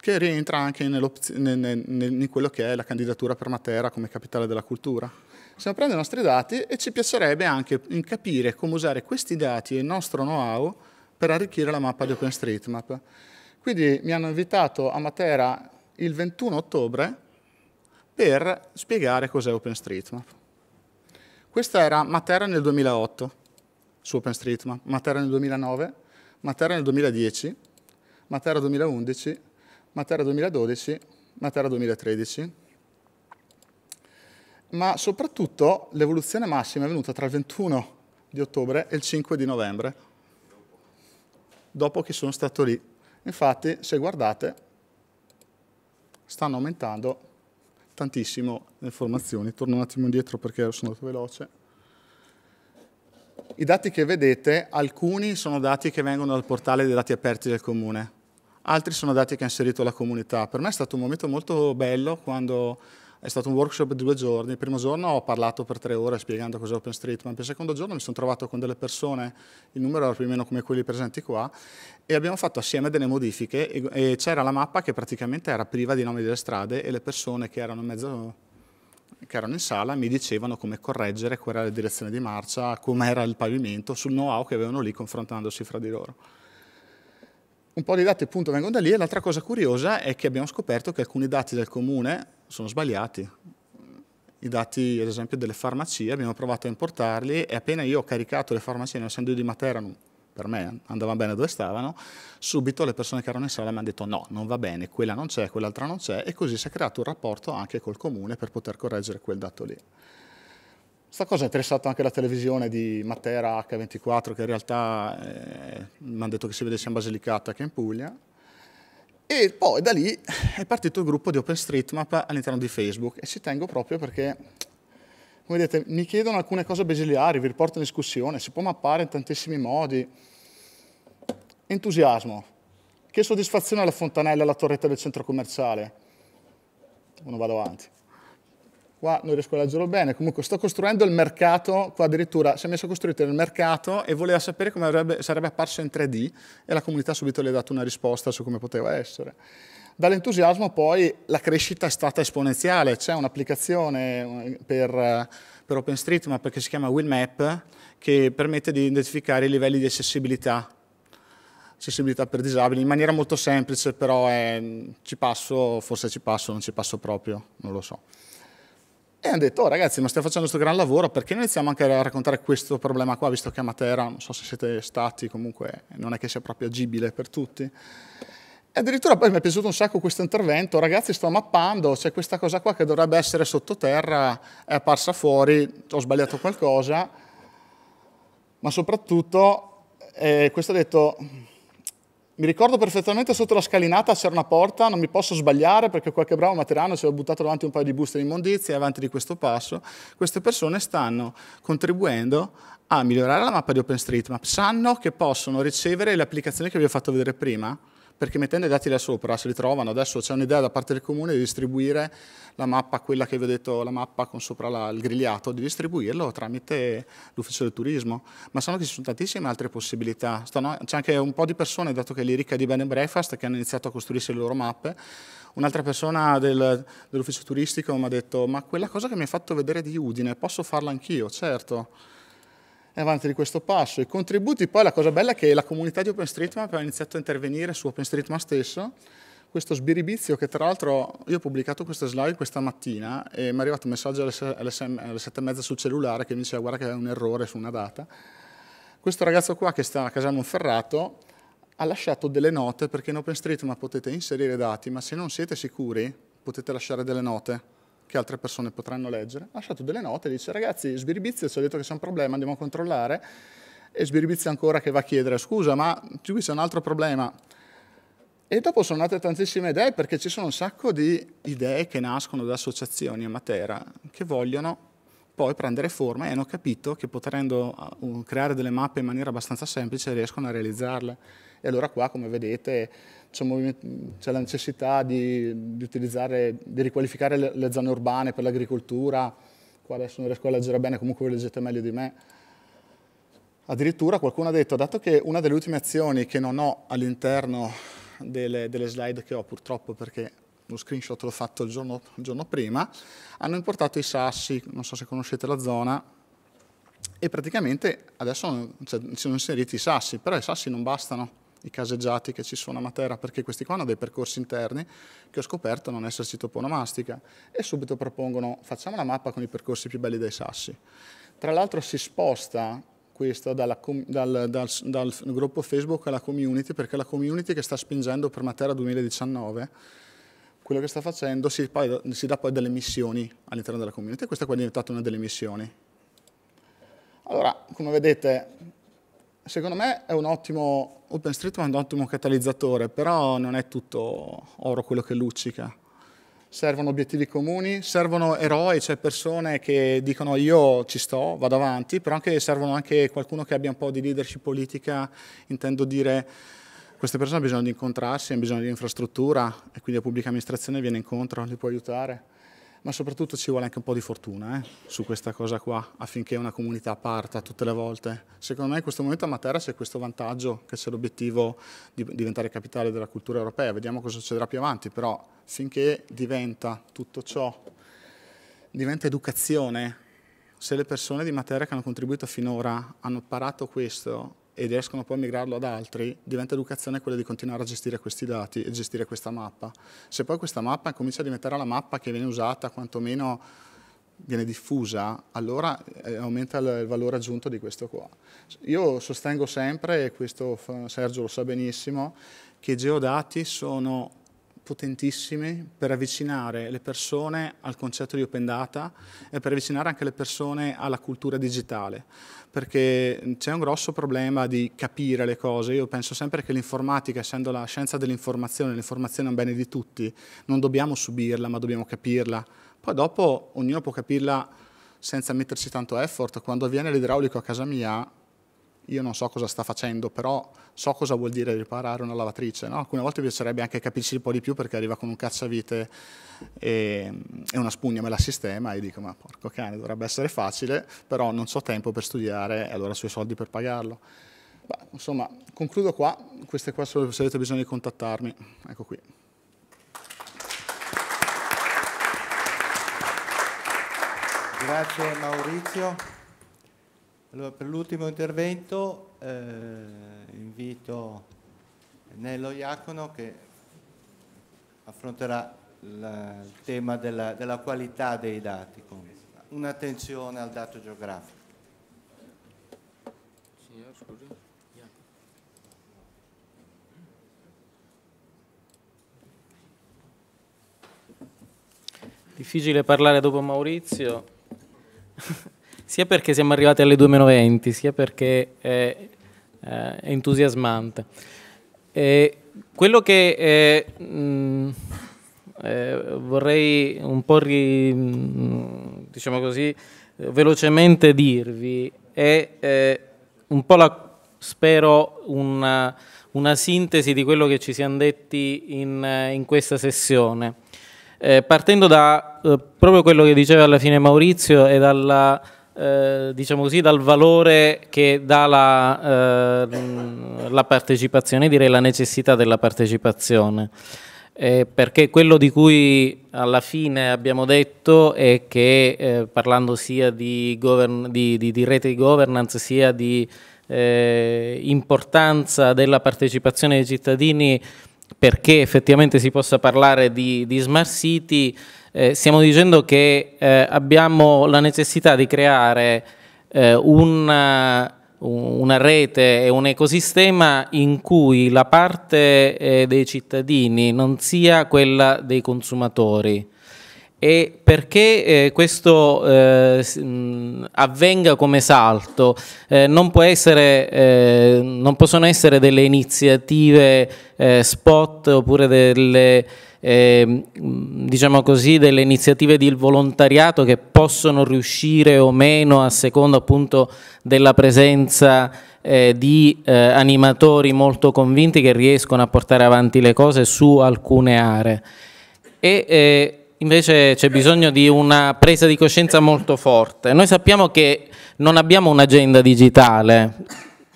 che rientra anche in quello che è la candidatura per Matera come capitale della cultura. Stiamo prendendo i nostri dati e ci piacerebbe anche capire come usare questi dati e il nostro know-how per arricchire la mappa di OpenStreetMap. Quindi mi hanno invitato a Matera il 21 ottobre per spiegare cos'è OpenStreetMap. Questa era Matera nel 2008 su OpenStreetMap, Matera nel 2009, Matera nel 2010, Matera 2011, Matera 2012, Matera 2013. Ma soprattutto l'evoluzione massima è venuta tra il 21 di ottobre e il 5 di novembre dopo che sono stato lì. Infatti, se guardate, stanno aumentando tantissimo le informazioni. Torno un attimo indietro perché sono andato veloce. I dati che vedete, alcuni sono dati che vengono dal portale dei dati aperti del comune, altri sono dati che ha inserito la comunità. Per me è stato un momento molto bello quando è stato un workshop di due giorni. Il primo giorno ho parlato per tre ore spiegando cos'è OpenStreetMap. Il secondo giorno mi sono trovato con delle persone, il numero era più o meno come quelli presenti qua, e abbiamo fatto assieme delle modifiche e, c'era la mappa che praticamente era priva di nomi delle strade e le persone che erano in mezzo che erano in sala mi dicevano come correggere, qual era la direzione di marcia, come era il pavimento, sul know-how che avevano lì confrontandosi fra di loro. Un po' di dati appunto vengono da lì e l'altra cosa curiosa è che abbiamo scoperto che alcuni dati del comune sono sbagliati. I dati, ad esempio, delle farmacie, abbiamo provato a importarli e appena io ho caricato le farmacie, non essendo io di Matera, per me andavano bene dove stavano, subito le persone che erano in sala mi hanno detto no, non va bene, quella non c'è, quell'altra non c'è e così si è creato un rapporto anche col comune per poter correggere quel dato lì. Questa cosa ha interessato anche la televisione di Matera H24 che in realtà eh, mi hanno detto che si vede sia in Basilicata che in Puglia e poi da lì è partito il gruppo di OpenStreetMap all'interno di Facebook e ci tengo proprio perché, come vedete, mi chiedono alcune cose basilari, vi riporto in discussione, si può mappare in tantissimi modi. Entusiasmo. Che soddisfazione alla fontanella, alla torretta del centro commerciale. Non vado avanti. Qua non riesco a leggerlo bene, comunque sto costruendo il mercato, qua addirittura si è messo a costruire il mercato e voleva sapere come avrebbe, sarebbe apparso in 3D e la comunità subito gli ha dato una risposta su come poteva essere. Dall'entusiasmo poi la crescita è stata esponenziale, c'è un'applicazione per, per OpenStreetMap che si chiama WinMap che permette di identificare i livelli di accessibilità accessibilità per disabili in maniera molto semplice, però è, ci passo, forse ci passo, non ci passo proprio, non lo so. E hanno detto, oh ragazzi, ma stiamo facendo questo gran lavoro, perché non iniziamo anche a raccontare questo problema qua, visto che a Matera, non so se siete stati, comunque non è che sia proprio agibile per tutti. E addirittura poi mi è piaciuto un sacco questo intervento, ragazzi sto mappando, c'è questa cosa qua che dovrebbe essere sottoterra, è apparsa fuori, ho sbagliato qualcosa, ma soprattutto eh, questo ha detto, mi ricordo perfettamente sotto la scalinata c'era una porta, non mi posso sbagliare perché qualche bravo materano ci aveva buttato davanti un paio di buste di immondizia e avanti di questo passo. Queste persone stanno contribuendo a migliorare la mappa di OpenStreetMap, sanno che possono ricevere le applicazioni che vi ho fatto vedere prima, perché mettendo i dati là sopra se li trovano. Adesso c'è un'idea da parte del comune di distribuire la mappa, quella che vi ho detto, la mappa con sopra la, il grigliato, di distribuirlo tramite l'ufficio del turismo. Ma sanno che ci sono tantissime altre possibilità. c'è anche un po' di persone, dato che l'Irica di Bed and Breakfast, che hanno iniziato a costruirsi le loro mappe. Un'altra persona del, dell'ufficio turistico mi ha detto, ma quella cosa che mi hai fatto vedere di Udine, posso farla anch'io? Certo è avanti di questo passo. I contributi, poi la cosa bella è che la comunità di OpenStreetMap ha iniziato a intervenire su OpenStreetMap stesso, questo sbiribizio che tra l'altro io ho pubblicato questa slide questa mattina e mi è arrivato un messaggio alle, sette e mezza sul cellulare che mi diceva guarda che è un errore su una data. Questo ragazzo qua che sta a Casal Monferrato ha lasciato delle note perché in OpenStreetMap potete inserire dati, ma se non siete sicuri potete lasciare delle note che altre persone potranno leggere, ha lasciato delle note e dice ragazzi Sbiribizio ci ha detto che c'è un problema, andiamo a controllare e Sbiribizio ancora che va a chiedere scusa ma qui c'è un altro problema e dopo sono nate tantissime idee perché ci sono un sacco di idee che nascono da associazioni a Matera che vogliono poi prendere forma e hanno capito che potendo uh, creare delle mappe in maniera abbastanza semplice riescono a realizzarle. E allora qua, come vedete, c'è la necessità di, di, utilizzare, di riqualificare le, le, zone urbane per l'agricoltura, qua adesso non riesco a leggere bene, comunque voi leggete meglio di me. Addirittura qualcuno ha detto, dato che una delle ultime azioni che non ho all'interno delle, delle slide che ho purtroppo perché lo screenshot l'ho fatto il giorno, il giorno, prima, hanno importato i sassi, non so se conoscete la zona, e praticamente adesso cioè, sono inseriti i sassi, però i sassi non bastano, i caseggiati che ci sono a Matera, perché questi qua hanno dei percorsi interni che ho scoperto non esserci toponomastica e subito propongono facciamo una mappa con i percorsi più belli dei sassi. Tra l'altro si sposta questo dal, dal, dal, dal, gruppo Facebook alla community, perché la community che sta spingendo per Matera 2019, quello che sta facendo si, poi, si dà poi delle missioni all'interno della community e questa qua è diventata una delle missioni. Allora, come vedete, secondo me è un ottimo, OpenStreetMap è un ottimo catalizzatore, però non è tutto oro quello che luccica. Servono obiettivi comuni, servono eroi, cioè persone che dicono io ci sto, vado avanti, però anche, servono anche qualcuno che abbia un po' di leadership politica, intendo dire queste persone hanno bisogno di incontrarsi, hanno bisogno di infrastruttura e quindi la pubblica amministrazione viene incontro, li può aiutare ma soprattutto ci vuole anche un po' di fortuna eh, su questa cosa qua affinché una comunità parta tutte le volte. Secondo me in questo momento a Matera c'è questo vantaggio che c'è l'obiettivo di diventare capitale della cultura europea, vediamo cosa succederà più avanti, però finché diventa tutto ciò, diventa educazione, se le persone di Matera che hanno contribuito finora hanno imparato questo e riescono poi a migrarlo ad altri, diventa educazione quella di continuare a gestire questi dati e gestire questa mappa. Se poi questa mappa comincia a diventare la mappa che viene usata, quantomeno viene diffusa, allora eh, aumenta il valore aggiunto di questo qua. Io sostengo sempre, e questo Sergio lo sa benissimo, che i geodati sono potentissimi per avvicinare le persone al concetto di open data e per avvicinare anche le persone alla cultura digitale, perché c'è un grosso problema di capire le cose. Io penso sempre che l'informatica, essendo la scienza dell'informazione, l'informazione è un bene di tutti, non dobbiamo subirla, ma dobbiamo capirla. Poi dopo ognuno può capirla senza metterci tanto effort. Quando viene l'idraulico a casa mia, io non so cosa sta facendo, però so cosa vuol dire riparare una lavatrice. No? Alcune volte mi piacerebbe anche capirci un po' di più perché arriva con un cacciavite e, e una spugna me la sistema e dico ma porco cane, dovrebbe essere facile, però non ho tempo per studiare e allora ho i soldi per pagarlo. Beh, insomma, concludo qua, queste qua sono se avete bisogno di contattarmi, ecco qui. Grazie Maurizio. Allora, per l'ultimo intervento eh, invito Nello Iacono che affronterà la, il tema della, della qualità dei dati con un'attenzione al dato geografico. Difficile parlare dopo Maurizio, sia perché siamo arrivati alle 2.20, sia perché è, è entusiasmante. E quello che eh, mh, eh, vorrei un po' ri, diciamo così, velocemente dirvi è eh, un po' la, spero una, una, sintesi di quello che ci siamo detti in, in questa sessione. Eh, partendo da eh, proprio quello che diceva alla fine Maurizio e dalla, eh, diciamo così, dal valore che dà la, eh, la, partecipazione, direi la necessità della partecipazione. Eh, perché quello di cui alla fine abbiamo detto è che eh, parlando sia di, di, di, di, rete di governance sia di importanza della partecipazione dei cittadini perché effettivamente si possa parlare di smart city, eh, stiamo dicendo che eh, abbiamo la necessità di creare eh, una, una, rete e un ecosistema in cui la parte eh, dei cittadini non sia quella dei consumatori. E perché eh, questo eh, avvenga come salto, eh, non, essere, eh, non, possono essere delle iniziative eh, spot oppure delle, ehm, diciamo così, delle iniziative di volontariato che possono riuscire o meno a seconda appunto della presenza eh, di animatori molto convinti che riescono a portare avanti le cose su alcune aree. E, Invece c'è bisogno di una presa di coscienza molto forte. Noi sappiamo che non abbiamo un'agenda digitale,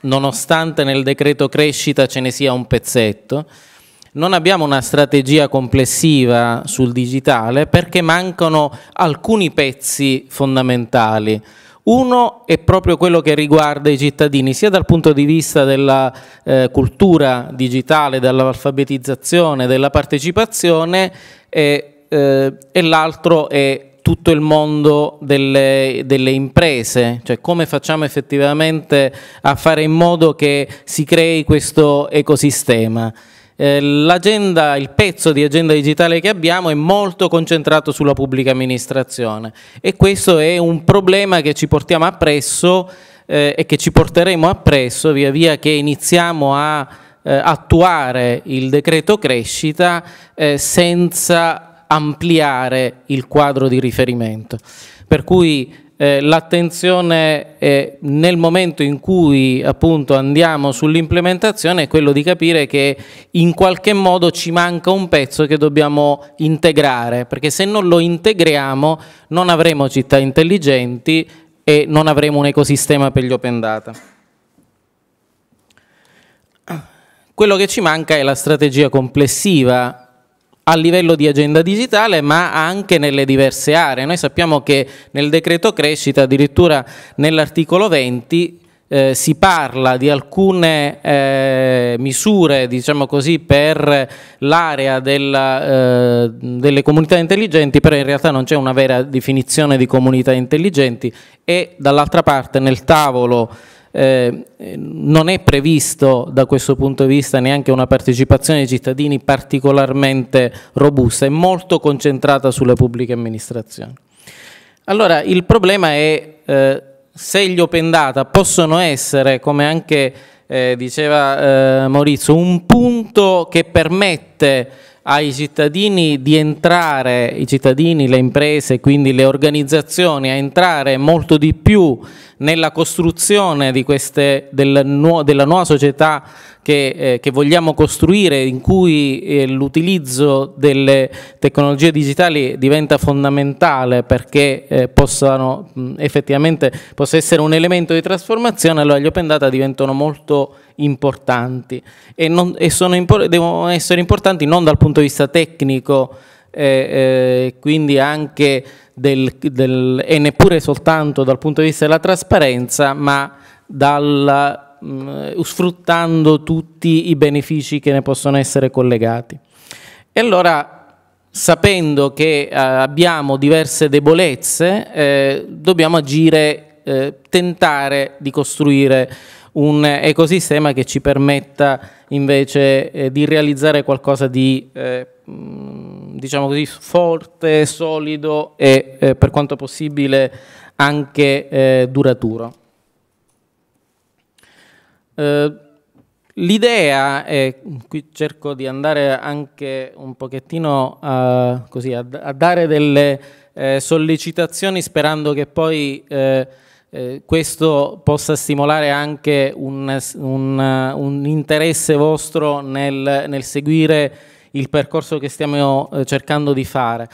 nonostante nel decreto crescita ce ne sia un pezzetto, non abbiamo una strategia complessiva sul digitale perché mancano alcuni pezzi fondamentali. Uno è proprio quello che riguarda i cittadini, sia dal punto di vista della eh, cultura digitale, dell'alfabetizzazione, della partecipazione, eh, eh, e l'altro è tutto il mondo delle, delle, imprese, cioè come facciamo effettivamente a fare in modo che si crei questo ecosistema. Eh, il pezzo di agenda digitale che abbiamo è molto concentrato sulla pubblica amministrazione e questo è un problema che ci portiamo appresso eh, e che ci porteremo appresso via via che iniziamo a eh, attuare il decreto crescita eh, senza ampliare il quadro di riferimento. Per cui eh, l'attenzione eh, nel momento in cui appunto andiamo sull'implementazione è quello di capire che in qualche modo ci manca un pezzo che dobbiamo integrare, perché se non lo integriamo non avremo città intelligenti e non avremo un ecosistema per gli open data. Quello che ci manca è la strategia complessiva a livello di agenda digitale ma anche nelle diverse aree. Noi sappiamo che nel decreto crescita, addirittura nell'articolo 20, eh, si parla di alcune eh, misure, diciamo così, per l'area eh, delle comunità intelligenti, però in realtà non c'è una vera definizione di comunità intelligenti e dall'altra parte nel tavolo eh, non è previsto da questo punto di vista neanche una partecipazione dei cittadini particolarmente robusta, è molto concentrata sulle pubbliche amministrazioni. Allora il problema è eh, se gli open data possono essere, come anche eh, diceva eh, Maurizio, un punto che permette permette ai cittadini di entrare, i cittadini, le imprese, quindi le organizzazioni, a entrare molto di più nella costruzione queste, del, della nuova società che, eh, che, vogliamo costruire, in cui eh, l'utilizzo delle tecnologie digitali diventa fondamentale perché eh, possano mh, effettivamente possa essere un elemento di trasformazione, allora gli open data diventano molto importanti e, non, e impor- devono essere importanti non dal punto di vista tecnico, eh, eh, quindi anche del, del, e neppure soltanto dal punto di vista della trasparenza, ma dal, mh, mm, sfruttando tutti i benefici che ne possono essere collegati. E allora, sapendo che eh, abbiamo diverse debolezze, eh, dobbiamo agire, eh, tentare di costruire un ecosistema che ci permetta invece eh, di realizzare qualcosa di eh, diciamo così forte, solido e eh, per quanto possibile anche eh, duraturo. Eh, l'idea, e qui cerco di andare anche un pochettino a, così, a, a dare delle eh, sollecitazioni sperando che poi eh, questo possa stimolare anche un, un, un interesse vostro nel, nel, seguire il percorso che stiamo eh, cercando di fare.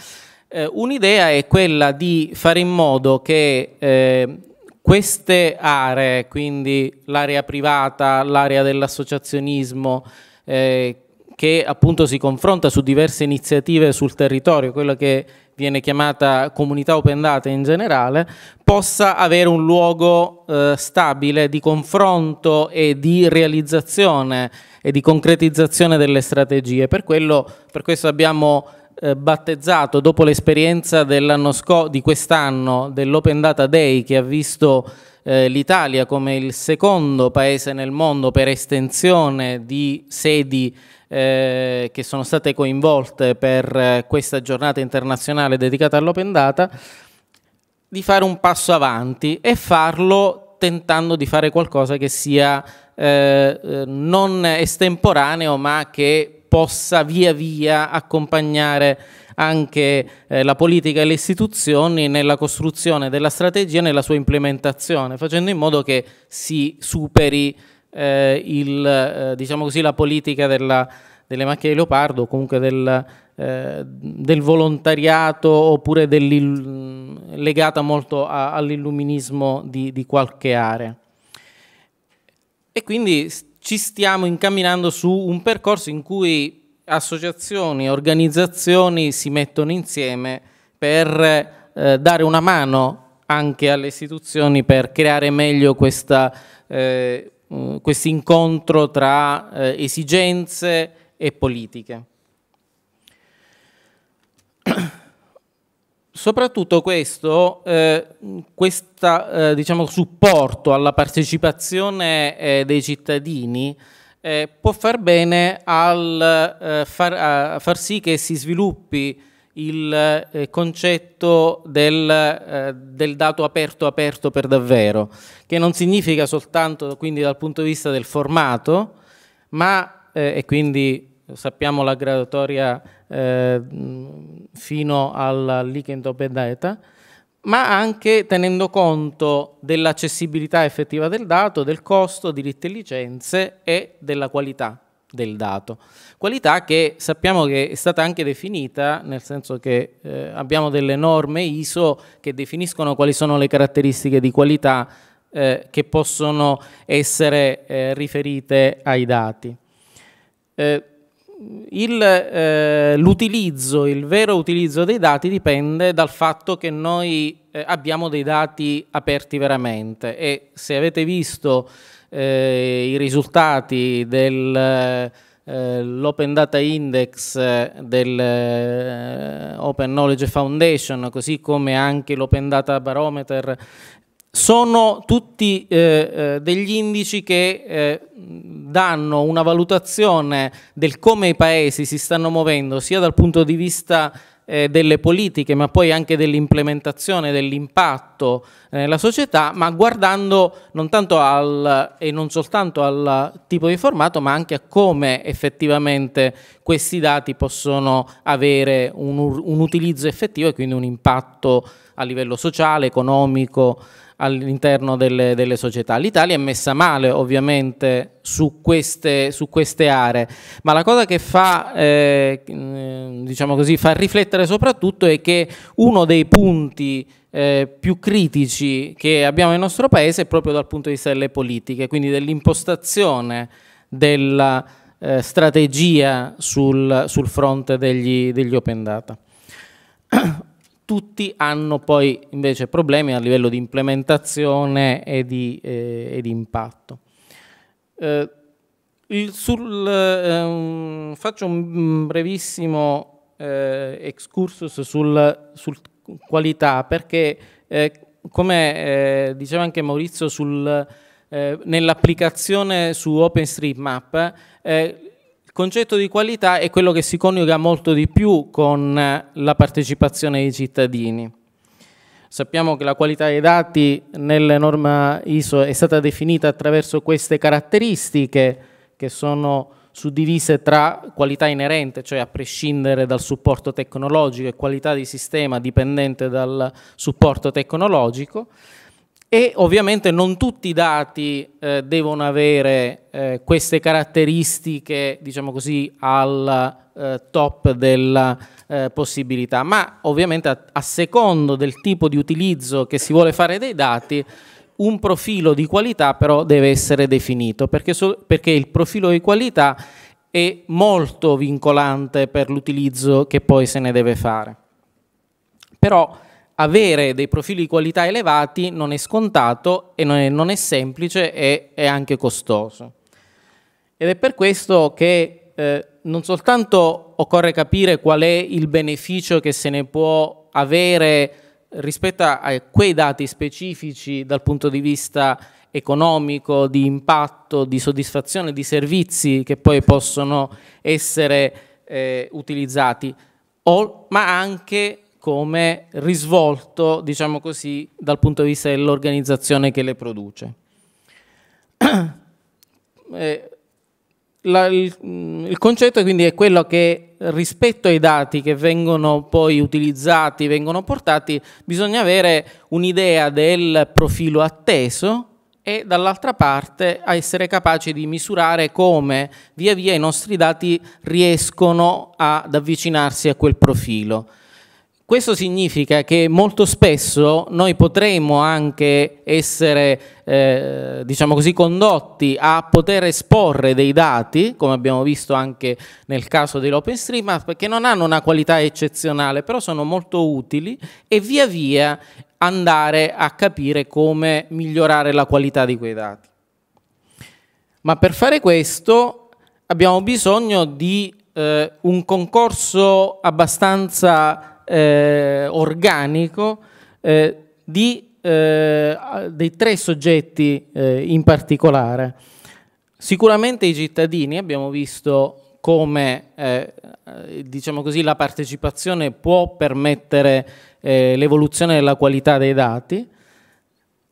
Eh, un'idea è quella di fare in modo che eh, queste aree, quindi l'area privata, l'area dell'associazionismo, eh, che appunto si confronta su diverse iniziative sul territorio, quello che viene chiamata comunità open data in generale, possa avere un luogo eh, stabile di confronto e di realizzazione e di concretizzazione delle strategie. Per, quello, per questo abbiamo eh, battezzato, dopo l'esperienza di quest'anno, dell'Open Data Day, che ha visto eh, l'Italia come il secondo paese nel mondo per estensione di sedi eh, che sono state coinvolte per eh, questa giornata internazionale dedicata all'open data, di fare un passo avanti e farlo tentando di fare qualcosa che sia eh, eh, non estemporaneo ma che possa via via accompagnare anche eh, la politica e le istituzioni nella costruzione della strategia e nella sua implementazione, facendo in modo che si superi eh, il, eh, diciamo così, la politica della, delle macchine di leopardo, comunque del, eh, del volontariato oppure legata molto all'illuminismo di, di qualche area. E quindi ci stiamo incamminando su un percorso in cui associazioni, organizzazioni si mettono insieme per eh, dare una mano anche alle istituzioni per creare meglio questa eh, eh, questo incontro tra eh, esigenze e politiche. Soprattutto questo, eh, eh, diciamo, supporto alla partecipazione eh, dei cittadini può far bene al far, a far sì che si sviluppi il eh, concetto del, eh, del, dato aperto aperto per davvero, che non significa soltanto quindi dal punto di vista del formato, ma eh, e quindi sappiamo la graduatoria eh, fino al Weekend Open Data, ma anche tenendo conto dell'accessibilità effettiva del dato, del costo, diritti e licenze e della qualità del dato. Qualità che sappiamo che è stata anche definita, nel senso che eh, abbiamo delle norme ISO che definiscono quali sono le caratteristiche di qualità eh, che possono essere eh, riferite ai dati. Eh, eh, l'utilizzo, il, il, vero utilizzo dei dati dipende dal fatto che noi eh, abbiamo dei dati aperti veramente e se avete visto i risultati dell'Open eh, Data Index eh, dell'Open Knowledge Foundation, così come anche l'Open Data Barometer, sono tutti eh, eh, degli indici che eh, danno una valutazione del come i paesi si stanno muovendo sia dal punto di vista eh, delle politiche, ma poi anche dell'implementazione, dell'impatto nella società, ma guardando non tanto al, e non soltanto al tipo di formato, ma anche a come effettivamente questi dati possono avere un, un utilizzo effettivo e quindi un impatto a livello sociale, economico, all'interno delle, delle, società. L'Italia è messa male ovviamente su queste, su queste aree, ma la cosa che fa, eh, diciamo così, fa riflettere soprattutto è che uno dei punti eh, più critici che abbiamo nel nostro Paese è proprio dal punto di vista delle politiche, quindi dell'impostazione della eh, strategia sul, sul fronte degli, degli open data tutti hanno poi invece problemi a livello di implementazione e di, eh, e di impatto. Eh, sul, eh, faccio un brevissimo eh, excursus sul, sul, qualità perché eh, come eh, diceva anche Maurizio nell'applicazione su OpenStreetMap il concetto di qualità è quello che si coniuga molto di più con la partecipazione dei cittadini. Sappiamo che la qualità dei dati nella norma ISO è stata definita attraverso queste caratteristiche che sono suddivise tra qualità inerente, cioè a prescindere dal supporto tecnologico, e qualità di sistema dipendente dal supporto tecnologico, e ovviamente non tutti i dati eh, devono avere eh, queste caratteristiche, diciamo così, al eh, top della eh, possibilità, ma ovviamente a, a, secondo del tipo di utilizzo che si vuole fare dei dati, un profilo di qualità però deve essere definito, perché, so, perché il profilo di qualità è molto vincolante per l'utilizzo che poi se ne deve fare. Però avere dei profili di qualità elevati non è scontato e non è, non è semplice e è anche costoso. Ed è per questo che eh, non soltanto occorre capire qual è il beneficio che se ne può avere rispetto a quei dati specifici dal punto di vista economico, di impatto, di soddisfazione di servizi che poi possono essere eh, utilizzati, o, ma anche come risvolto, diciamo così, dal punto di vista dell'organizzazione che le produce. eh, la, il, il, concetto quindi è quello che rispetto ai dati che vengono poi utilizzati, vengono portati, bisogna avere un'idea del profilo atteso e dall'altra parte essere capaci di misurare come via via i nostri dati riescono ad avvicinarsi a quel profilo. Questo significa che molto spesso noi potremo anche essere, eh, diciamo così, condotti a poter esporre dei dati, come abbiamo visto anche nel caso dell'OpenStreetMap, che non hanno una qualità eccezionale, però sono molto utili e via via andare a capire come migliorare la qualità di quei dati. Ma per fare questo abbiamo bisogno di eh, un concorso abbastanza eh, organico eh, di, eh, dei tre soggetti eh, in particolare. Sicuramente i cittadini, abbiamo visto come eh, diciamo così, la partecipazione può permettere l'evoluzione della qualità dei dati,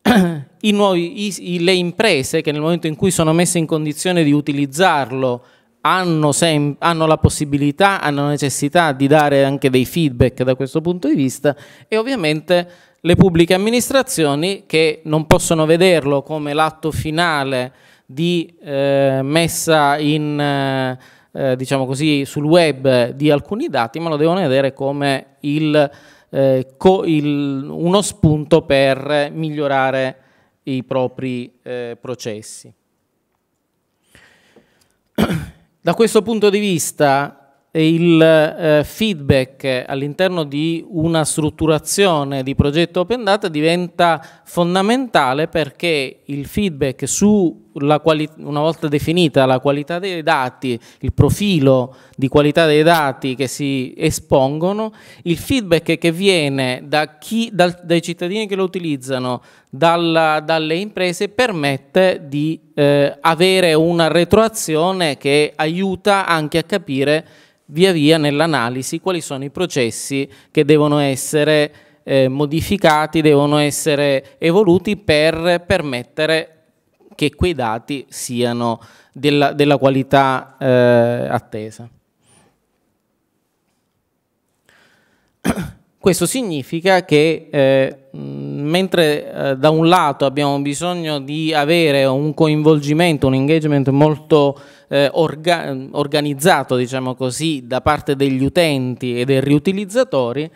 I nuovi, i, le imprese che nel momento in cui sono messe in condizione di utilizzarlo hanno, hanno, la possibilità, hanno necessità di dare anche dei feedback da questo punto di vista e ovviamente le pubbliche amministrazioni che non possono vederlo come l'atto finale di eh, messa in, eh, eh diciamo così, sul web di alcuni dati, ma lo devono vedere come il, eh, il, uno spunto per migliorare i propri eh, processi. Da questo punto di vista il eh, feedback all'interno di una strutturazione di progetto Open Data diventa fondamentale perché il feedback su una volta definita la qualità dei dati, il profilo di qualità dei dati che si espongono, il feedback che viene da chi, dal, dai cittadini che lo utilizzano, dalla, dalle imprese, permette di eh, avere una retroazione che aiuta anche a capire via via nell'analisi quali sono i processi che devono essere eh, modificati, devono essere evoluti per permettere che quei dati siano della, della qualità eh, attesa. Questo significa che eh, mentre eh, da un lato abbiamo bisogno di avere un coinvolgimento, un engagement molto eh, orga organizzato, diciamo così, da parte degli utenti e dei riutilizzatori,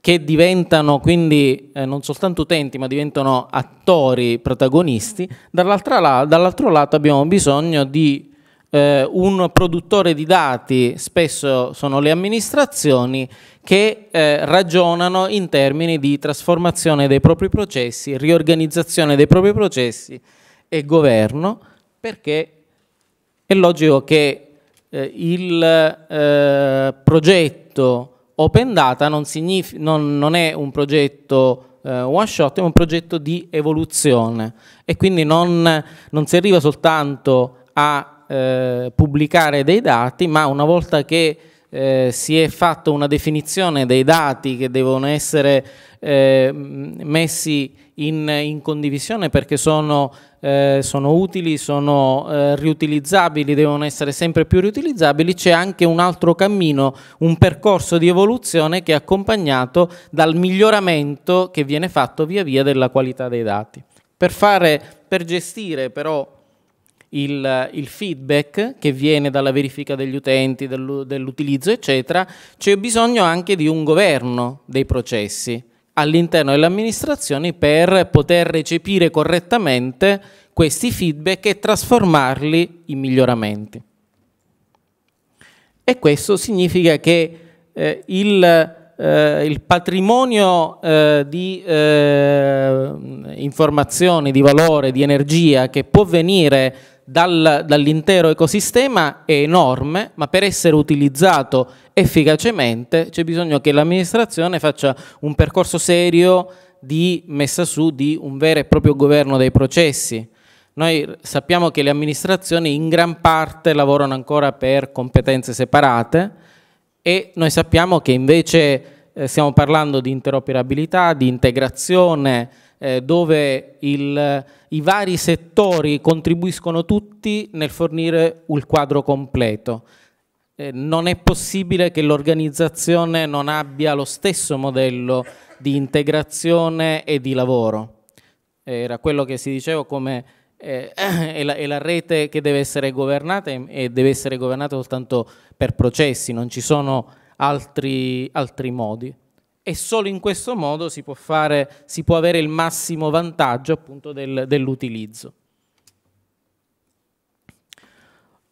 che diventano quindi eh, non soltanto utenti ma diventano attori protagonisti, dall'altro lato, dall lato abbiamo bisogno di eh, un produttore di dati, spesso sono le amministrazioni, che eh, ragionano in termini di trasformazione dei propri processi, riorganizzazione dei propri processi e governo, perché è logico che eh, il eh, progetto Open Data non, non, non è un progetto eh, one shot, è un progetto di evoluzione. E quindi non, non si arriva soltanto a eh, pubblicare dei dati, ma una volta che eh, si è fatta una definizione dei dati che devono essere eh, messi in, in, condivisione perché sono, eh, sono utili, sono eh, riutilizzabili, devono essere sempre più riutilizzabili, c'è anche un altro cammino, un percorso di evoluzione che è accompagnato dal miglioramento che viene fatto via via della qualità dei dati. Per, fare, per gestire però il, il, feedback che viene dalla verifica degli utenti, dell'utilizzo, eccetera, c'è bisogno anche di un governo dei processi all'interno delle amministrazioni per poter recepire correttamente questi feedback e trasformarli in miglioramenti. E questo significa che eh, il, eh, il, patrimonio eh, di eh, informazioni, di valore, di energia che può venire dal, dall'intero ecosistema è enorme, ma per essere utilizzato efficacemente c'è bisogno che l'amministrazione faccia un percorso serio di messa su di un vero e proprio governo dei processi. Noi sappiamo che le amministrazioni in gran parte lavorano ancora per competenze separate e noi sappiamo che invece eh, stiamo parlando di interoperabilità, di integrazione, eh, dove il, i vari settori contribuiscono tutti nel fornire il quadro completo. Eh, non è possibile che l'organizzazione non abbia lo stesso modello di integrazione e di lavoro. Era quello che si diceva come eh, è, la, è, la, rete che deve essere governata e deve essere governata soltanto per processi, non ci sono altri, altri modi e solo in questo modo si può, fare, si può avere il massimo vantaggio appunto del, dell'utilizzo.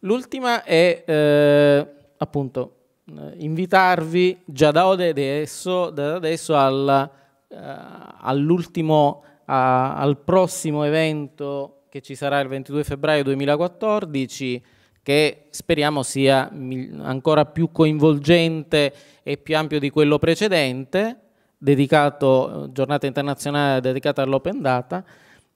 L'ultima è eh, appunto eh, invitarvi già da adesso, da adesso al, eh, all'ultimo, al prossimo evento che ci sarà il 22 febbraio 2014 che speriamo sia ancora più coinvolgente e più ampio di quello precedente, dedicato, giornata internazionale dedicata all'open data,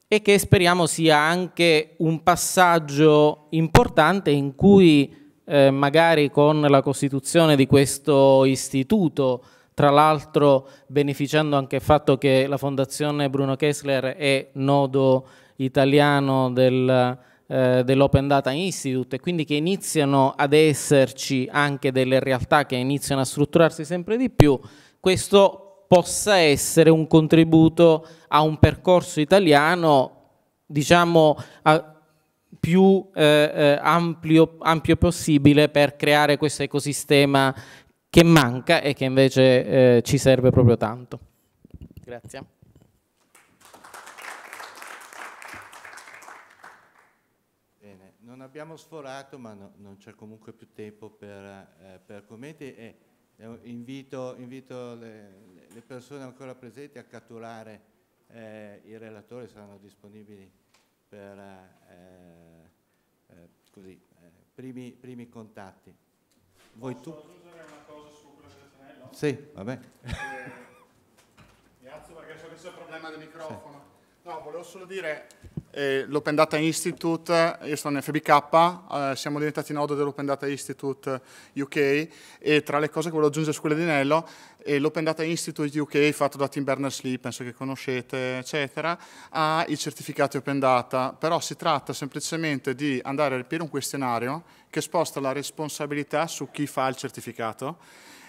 e che speriamo sia anche un passaggio importante in cui eh, magari con la costituzione di questo istituto, tra l'altro beneficiando anche del fatto che la Fondazione Bruno Kessler è nodo italiano del eh, dell'Open Data Institute e quindi che iniziano ad esserci anche delle realtà che iniziano a strutturarsi sempre di più, questo possa essere un contributo a un percorso italiano, diciamo, più eh, eh, ampio, ampio, possibile per creare questo ecosistema che manca e che invece eh, ci serve proprio tanto. Grazie. Abbiamo sforato, ma no, non c'è comunque più tempo per, eh, per commenti e eh, invito, invito le, le, persone ancora presenti a catturare eh, i relatori, saranno disponibili per eh, eh, così, eh, primi, primi, contatti. Voi Posso tu? aggiungere una cosa su quella del Sì, vabbè. alzo perché so che c'è il problema del microfono. Sì. No, volevo solo dire L'Open Data Institute, io sono FBK, eh, siamo diventati nodo dell'Open Data Institute UK e tra le cose che volevo aggiungere su quelle di Nello, l'Open Data Institute UK fatto da Tim Berners-Lee, penso che conoscete, eccetera, ha i certificati Open Data, però si tratta semplicemente di andare a riempire un questionario che sposta la responsabilità su chi fa il certificato.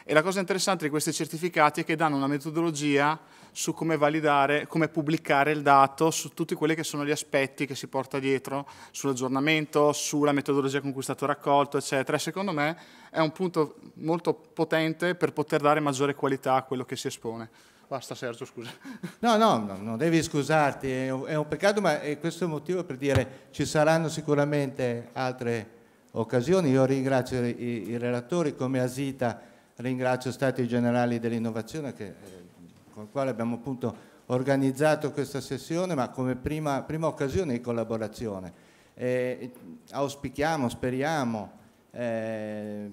E la cosa interessante di questi certificati è che danno una metodologia su come validare, come pubblicare il dato, su tutti quelli che sono gli aspetti che si porta dietro, sull'aggiornamento, sulla metodologia con cui è stato raccolto, eccetera. E secondo me è un punto molto potente per poter dare maggiore qualità a quello che si espone. Basta Sergio, scusa. No, no, no non devi scusarti, è un, è un peccato, ma questo è il motivo per dire ci saranno sicuramente altre occasioni. Io ringrazio i, i relatori come Asita, ringrazio Stati Generali dell'Innovazione che eh, con il quale abbiamo appunto organizzato questa sessione, ma come prima, prima occasione di collaborazione. Eh, auspichiamo, speriamo eh,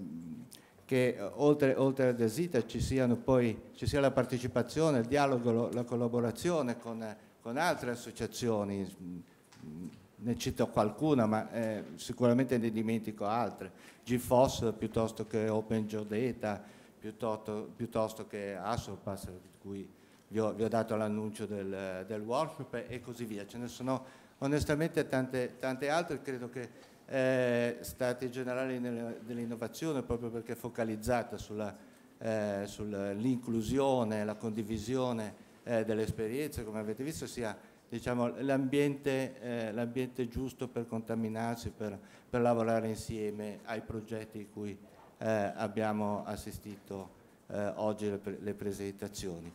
che oltre, oltre ad Esita ci, ci sia la partecipazione, il dialogo, la collaborazione con, con altre associazioni, ne cito qualcuna, ma eh, sicuramente ne dimentico altre, GFOS piuttosto che OpenGeodata, piuttosto, piuttosto che Assopass, cui vi ho, vi ho dato l'annuncio del, del, workshop e così via. Ce ne sono onestamente tante, tante altre, credo che eh, Stati Generali dell'Innovazione, proprio perché focalizzata eh, sull'inclusione, la condivisione eh, delle esperienze, come avete visto, sia diciamo, l'ambiente, eh, giusto per contaminarsi, per, per, lavorare insieme ai progetti cui eh, abbiamo assistito eh, oggi le, le presentazioni.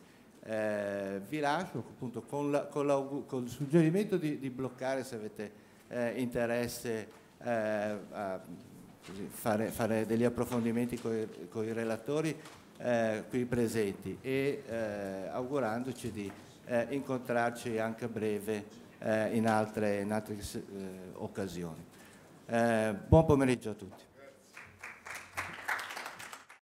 Eh, vi lascio appunto con, la, con, la, con il suggerimento di, di, bloccare se avete eh, interesse eh, a fare, fare, degli approfondimenti con i relatori eh, qui presenti e eh, augurandoci di incontrarci anche a breve in altre, in altre occasioni. buon pomeriggio a tutti.